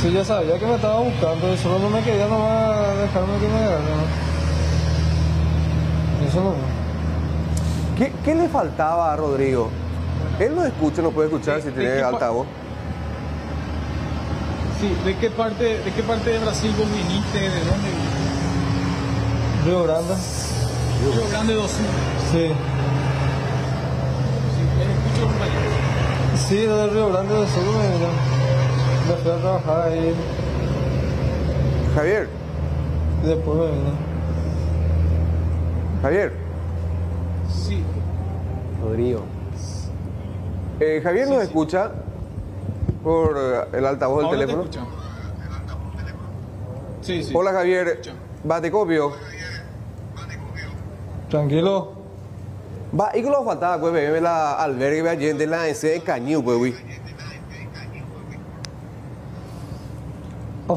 Sí, yo sabía que me estaba buscando. Solo no me quería nomás dejarme que me agarraran. Eso no. ¿Qué, qué le faltaba a Rodrigo? Él no escucha, no puede escuchar si ¿De tiene altavoz. Sí, ¿de qué parte de, qué parte de Brasil vos viniste? ¿De dónde viniste? Río Grande. Río Grande do Sul. Sí. Sí, desde Río Grande del Sur me vine. Me fui a trabajar ahí Javier, después me vine. Javier, Sí. Rodrigo. eh, Javier nos escucha por eh, el altavoz del Ahora te teléfono. escucho. Sí, sí. Hola Javier, Batecopio. Tranquilo. Va, y que lo faltaba, pues, ve la albergue, allí de la ese caño, pues, güey. O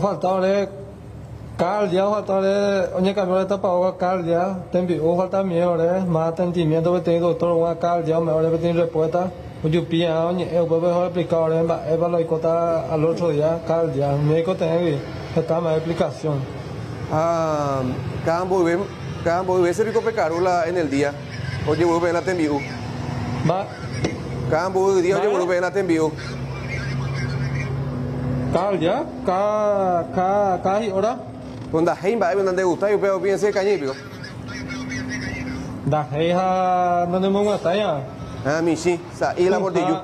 faltaba cada día faltaba oye cambio de tapabocas cada día tempi o falta miedo más atendimiento que tengo doctor una cada día me ahora que tiene respuesta oye pía oye eu puedo mejor explicar ahora es para lo cota al otro día día el médico tiene que está más explicación Ah, cada vez, cada vez se rico pecarula en el día. Oye, vuelve la tembiu. va Cada día, oye, vuelve la tembiu. cada día cada cada cada hora Cuando la gente va a donde gusta, yo veo bien ese cañipio. da heja no tenemos una talla Ah, mi sí, sa, y la bordillo.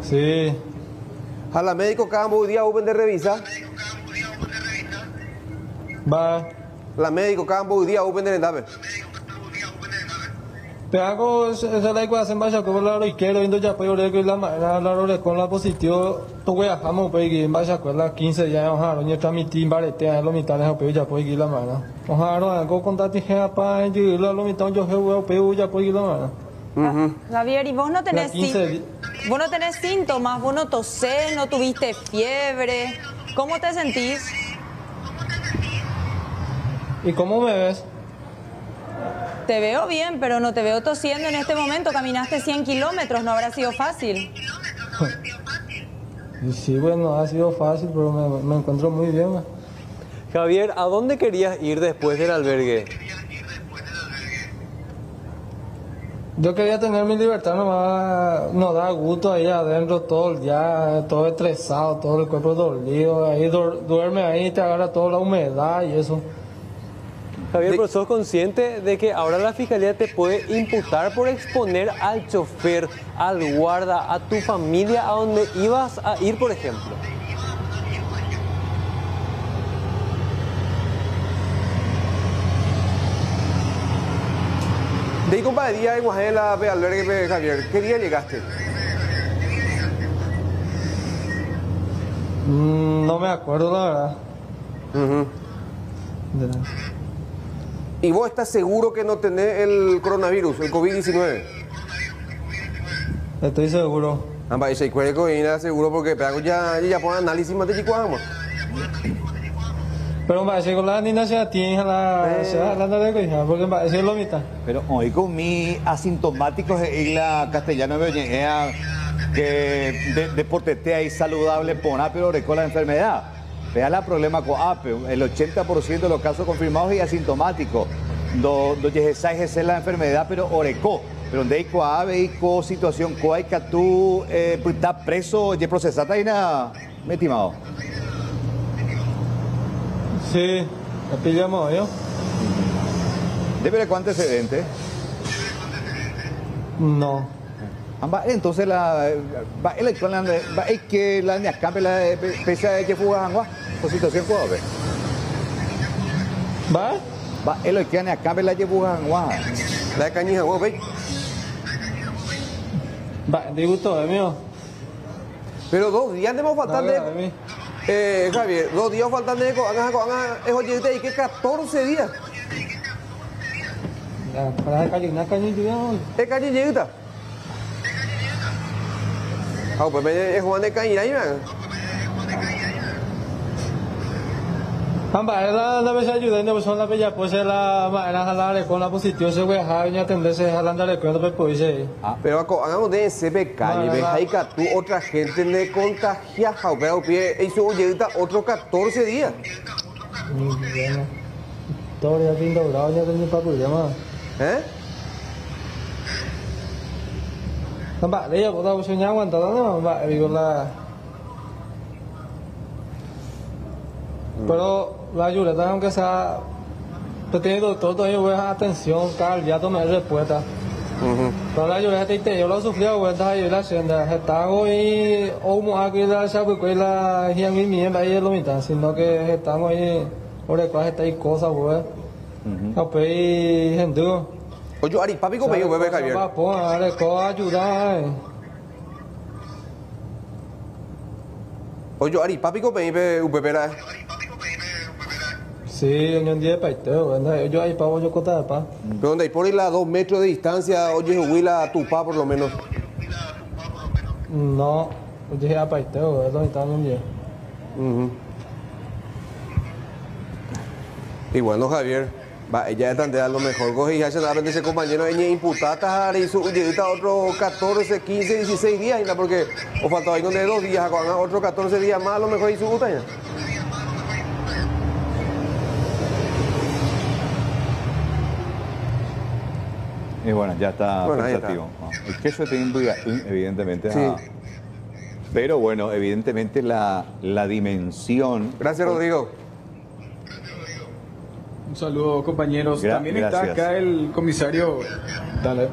sí A la médico cada día open de revisa. va La médico cada día open de endabe. Te hago esa la ecuación vaya con la izquierda viendo ya puedo ver que la manera la hora con la positivo to voy a jamo pues que vaya con la 15 ya a roña transmitir barete a lo mitad de pues ya puedo ir la mano. Ro algo con tati gea pa y lo lo mitad yo veo pues ya puedo ir la mano. Javier, ¿y vos no tenés, La 15 sí- vos no tenés síntomas? ¿Vos no tosés? ¿No tuviste fiebre? ¿Cómo te sentís? ¿Y cómo me ves? Te veo bien, pero no te veo tosiendo en este momento. Caminaste 100 kilómetros, no habrá sido fácil. Sí, bueno, ha sido fácil, pero me, me encuentro muy bien. Javier, ¿a dónde querías ir después del albergue? Yo quería tener mi libertad, nomás nos da gusto ahí adentro todo el día, todo estresado, todo el cuerpo dolido, ahí duer- duerme ahí, te agarra toda la humedad y eso. Javier, pero sos consciente de que ahora la fiscalía te puede imputar por exponer al chofer, al guarda, a tu familia, a donde ibas a ir, por ejemplo. De ahí, compadre, día en Guajela, albergue, Javier. ¿Qué día llegaste? Mm, No me acuerdo, la verdad. De nada. ¿Y vos estás seguro que no tenés el coronavirus, el COVID-19? Estoy seguro. Amba, y se cuere coina seguro porque pero ya ya pon análisis más de chicuamo. Pero me parece que la niña se atiende a la... Se va hablando de coisa, porque me parece lo mitad. Pero hoy con mi asintomáticos en la castellana me eh, que de, deportetea y saludable pona pero con la enfermedad. Vea la problema con APE, el 80% de los casos confirmados y asintomáticos. Do, do es la enfermedad, pero orecó. Pero donde hay coave y co situación coay que tú eh, pues, está preso y procesada y nada, me estimado. Sí, me pillamos yo. ¿Debe de antecedente? No. Amba, entonces la va el con la va es que la niña cambia la pese a que fuga angua por situación coave. ¿Va? Va el que la cambia la lleva angua. La cañija vos ve. Va, digo todo, mío. Pero dos días de faltan de eh, Javier, dos días faltan de eco, hagan hagan es oye y que 14 días. Ya, para calle, una calle yo. Es calle llegita. Ah, pues me es Juan de ahí, man. Amba, la la vez ayudando pues son la bella pues la era jalar con la positiva se voy a dejar ya tenderse jalando le cuento pues pues Ah, pero hagamos de ese calle, ve ahí que tú otra gente le contagia, pero pie hizo llegita otros 14 días. Bueno. Todo ya fin doblado ya tenía para problema. ¿Eh? Amba, le ya puedo soñar aguantado no, amba, digo la Pero la ayuda, aunque sea teniendo todo, todavía voy a atención, Carl, ya tomé respuesta. Pero la ayuda te te yo lo sufrí a vuelta y la senda, está hoy o mo aquí la sabe que la hian mi miembro ahí lo mitad, sino que estamos ahí ahora cuál está ahí cosas, pues. Pues. Oye, Ari, papi, ¿cómo yo bebé Javier? Pues, co ayudar. Oye, Ari, papi, ¿cómo yo bebé Sí, en un día de paiteo, ¿verdad? Yo ahí pago yo cota de paz. Pero donde hay por ahí a dos metros de distancia, oye, huila a tu pa por lo menos. No, dije a paiteo, ¿verdad? Donde estaba en un día. Y bueno, Javier, va, ella es de a lo mejor coge y ya se da ese compañero ella imputada y su otros 14, 15, 16 días, ¿no? porque o faltaba ahí donde dos días, otros 14 días más, a lo mejor y su puta ya. Y bueno, ya está Bueno, pensativo. El queso tiene evidentemente. Sí. ah. Pero bueno, evidentemente la, la dimensión. Gracias, Rodrigo. Un saludo, compañeros. Gra- También está acá el comisario. Dale.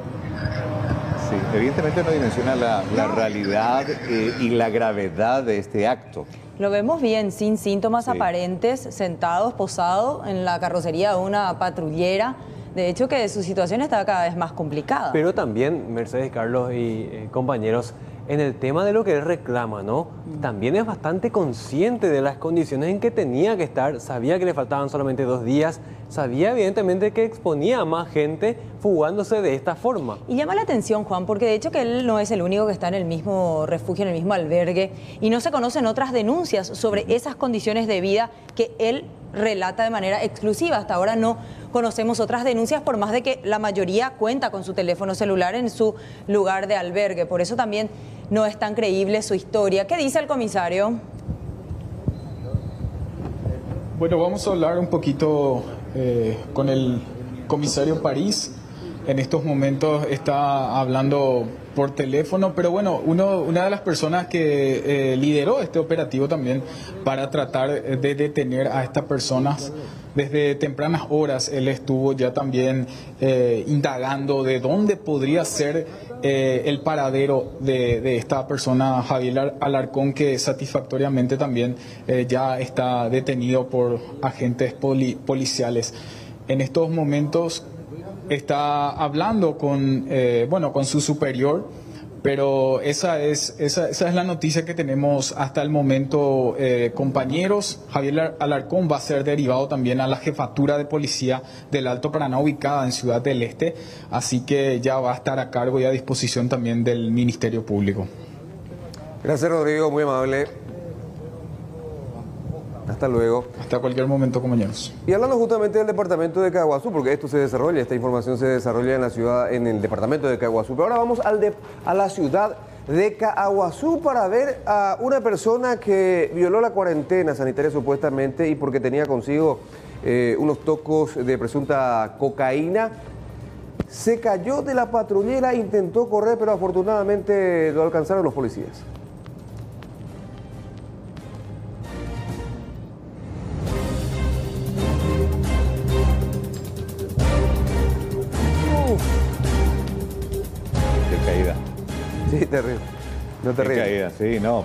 Sí, evidentemente no dimensiona la, la realidad eh, y la gravedad de este acto. Lo vemos bien, sin síntomas Sí. aparentes, sentados, posados en la carrocería de una patrullera. De hecho, que su situación está cada vez más complicada. Pero también, Mercedes, Carlos y eh, compañeros, en el tema de lo que él reclama, ¿no? También es bastante consciente de las condiciones en que tenía que estar, sabía que le faltaban solamente dos días, sabía evidentemente que exponía a más gente fugándose de esta forma. Y llama la atención, Juan, porque de hecho que él no es el único que está en el mismo refugio, en el mismo albergue, y no se conocen otras denuncias sobre esas condiciones de vida que él relata de manera exclusiva. Hasta ahora no conocemos otras denuncias, por más de que la mayoría cuenta con su teléfono celular en su lugar de albergue. Por eso también no es tan creíble su historia. ¿Qué dice el comisario? Bueno, vamos a hablar un poquito eh, con el comisario París. En estos momentos está hablando por teléfono, pero bueno, una de las personas que eh, lideró este operativo también para tratar de detener a estas personas desde tempranas horas, él estuvo ya también eh, indagando de dónde podría ser eh, el paradero de, esta persona, Javier Alarcón, que satisfactoriamente también ya está detenido por agentes poli, policiales. En estos momentos está hablando con, eh, bueno, con su superior, pero esa es, esa, esa es la noticia que tenemos hasta el momento, eh, compañeros. Javier Alarcón va a ser derivado también a la jefatura de policía del Alto Paraná, ubicada en Ciudad del Este, así que ya va a estar a cargo y a disposición también del Ministerio Público. Gracias, Rodrigo, muy amable. Hasta luego. Hasta cualquier momento, compañeros. Y hablando justamente del departamento de Caguazú, porque esto se desarrolla, esta información se desarrolla en la ciudad, en el departamento de Caguazú. Pero ahora vamos al de, a la ciudad de Caguazú para ver a una persona que violó la cuarentena sanitaria supuestamente y porque tenía consigo eh, unos tocos de presunta cocaína. Se cayó de la patrullera, intentó correr, pero afortunadamente lo alcanzaron los policías. Sí, terrible. No te Qué caída, sí, no.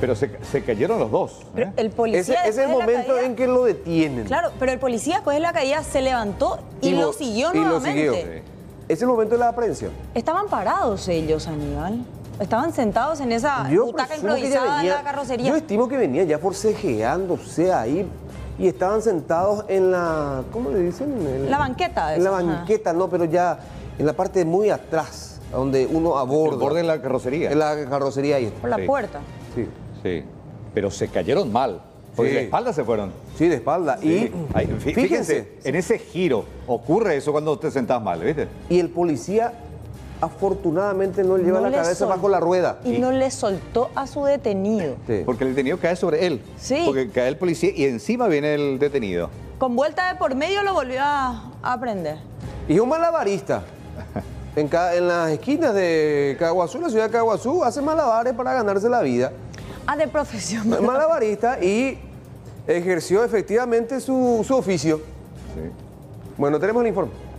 Pero se, se cayeron los dos. Pero ¿eh? el policía Ese, es el momento en que lo detienen. Claro, pero el policía después de la caída se levantó y, lo- lo siguió y lo nuevamente. siguió. Es el momento de la aprehensión. Estaban parados ellos, Aníbal. Estaban sentados en esa Yo butaca presumo que ya improvisada venía- en la carrocería. Yo estimo que venía ya forcejeándose ahí y estaban sentados en la. ¿Cómo le dicen? En La banqueta, En la ajá. banqueta, no, pero ya en la parte muy atrás, donde uno aborda. El borde de la carrocería. En la carrocería ahí. Por la Sí. puerta. Sí. Sí. Pero se cayeron mal. Porque Sí. de espalda se fueron. Sí, de espalda. Sí. Y fíjense, fíjense, en ese giro ocurre eso cuando te sentás mal, ¿viste? y el policía afortunadamente no lleva No la le cabeza bajo la rueda. Y no le soltó a su detenido. Sí. Porque el detenido cae sobre él. Sí. Porque cae el policía y encima viene el detenido. Con vuelta de por medio lo volvió a, a prender. Y un malabarista. En, las esquinas de Caguazú, la ciudad de Caguazú, hace malabares para ganarse la vida. Ah, de profesión. Malabarista y ejerció efectivamente su, su oficio. Bueno, tenemos el informe.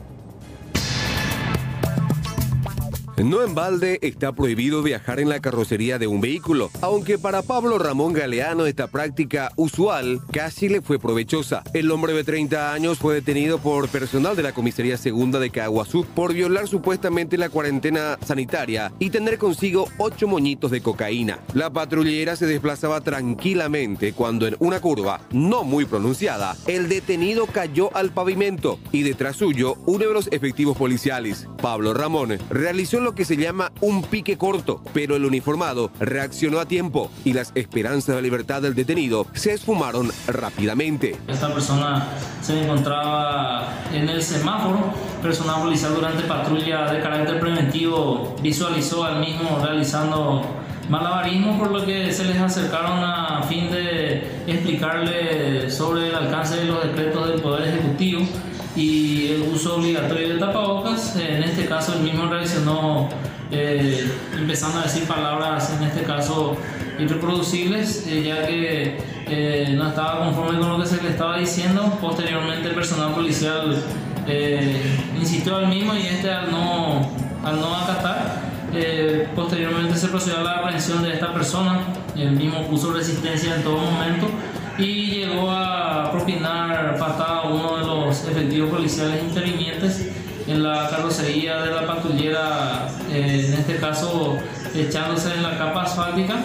No en balde está prohibido viajar en la carrocería de un vehículo, aunque para Pablo Ramón Galeano esta práctica usual casi le fue provechosa. El hombre de 30 años fue detenido por personal de la comisaría segunda de Caguazú por violar supuestamente la cuarentena sanitaria y tener consigo ocho moñitos de cocaína. La patrullera se desplazaba tranquilamente cuando en una curva no muy pronunciada, el detenido cayó al pavimento y detrás suyo uno de los efectivos policiales, Pablo Ramón, realizó lo que se llama un pique corto, pero el uniformado reaccionó a tiempo y las esperanzas de libertad del detenido se esfumaron rápidamente. Esta persona se encontraba en el semáforo. Personal policial durante patrulla de carácter preventivo visualizó al mismo realizando malabarismo, por lo que se les acercaron a fin de explicarle sobre el alcance de los decretos del Poder Ejecutivo y el uso obligatorio de tapabocas. En este caso, el mismo reaccionó eh, empezando a decir palabras, en este caso, irreproducibles, eh, ya que eh, no estaba conforme con lo que se le estaba diciendo. Posteriormente, el personal policial eh, insistió al mismo y este, al no, al no acatar, eh, posteriormente se procedió a la aprehensión de esta persona. El mismo puso resistencia en todo momento y llegó a propinar patada a uno de los efectivos policiales intervinientes en la carrocería de la patrullera, eh, en este caso echándose en la capa asfáltica.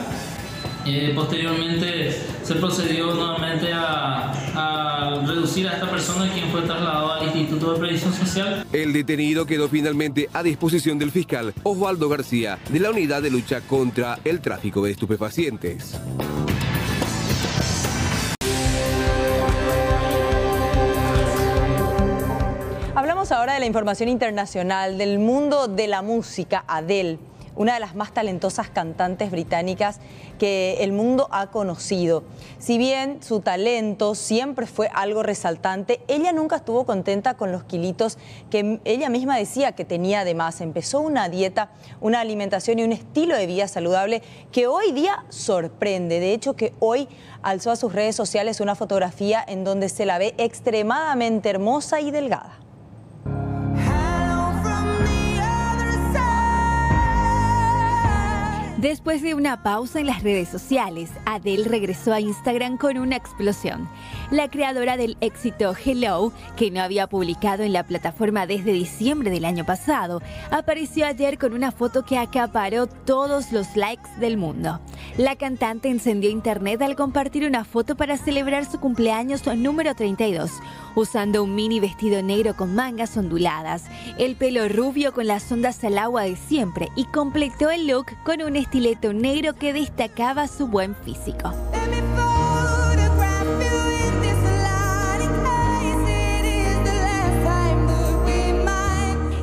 Eh, posteriormente se procedió nuevamente a, a reducir a esta persona quien fue trasladado al Instituto de Previsión Social El detenido quedó finalmente a disposición del fiscal Osvaldo García de la Unidad de Lucha contra el Tráfico de Estupefacientes. Ahora de la información internacional, del mundo de la música, Adele. una de las más talentosas cantantes británicas que el mundo ha conocido. Si bien su talento siempre fue algo resaltante, ella nunca estuvo contenta con los kilitos que ella misma decía que tenía de más. Empezó una dieta, una alimentación y un estilo de vida saludable que hoy día sorprende. De hecho, que hoy alzó a sus redes sociales una fotografía en donde se la ve extremadamente hermosa y delgada. Después de una pausa en las redes sociales, Adele regresó a Instagram con una explosión. La creadora del éxito Hello, que no había publicado en la plataforma desde diciembre del año pasado, apareció ayer con una foto que acaparó todos los likes del mundo. La cantante encendió internet al compartir una foto para celebrar su cumpleaños número 32, usando un mini vestido negro con mangas onduladas, el pelo rubio con las ondas al agua de siempre y completó el look con un estileto negro que destacaba su buen físico.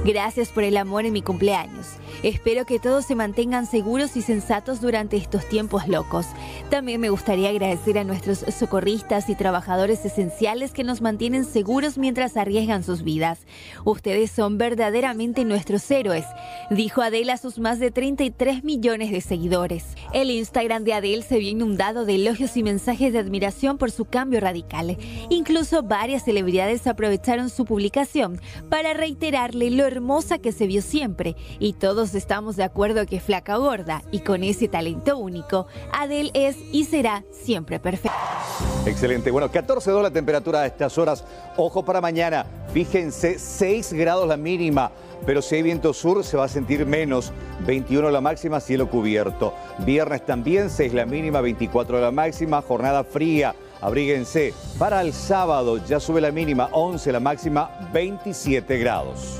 Gracias por el amor en mi cumpleaños. Espero que todos se mantengan seguros y sensatos durante estos tiempos locos. También me gustaría agradecer a nuestros socorristas y trabajadores esenciales que nos mantienen seguros mientras arriesgan sus vidas. Ustedes son verdaderamente nuestros héroes, dijo Adele a sus más de 33 millones de seguidores. El Instagram de Adele se vio inundado de elogios y mensajes de admiración por su cambio radical. Incluso varias celebridades aprovecharon su publicación para reiterarle lo hermosa que se vio siempre y todos estamos de acuerdo que flaca gorda y con ese talento único, Adele es y será siempre perfecta. Excelente. Bueno, 14 la temperatura a estas horas. Ojo para mañana. Fíjense, 6 grados la mínima. Pero si hay viento sur se va a sentir menos. 21 la máxima, cielo cubierto. Viernes también 6 la mínima, 24 la máxima, jornada fría. Abríguense. Para el sábado ya sube la mínima, 11 la máxima, 27 grados.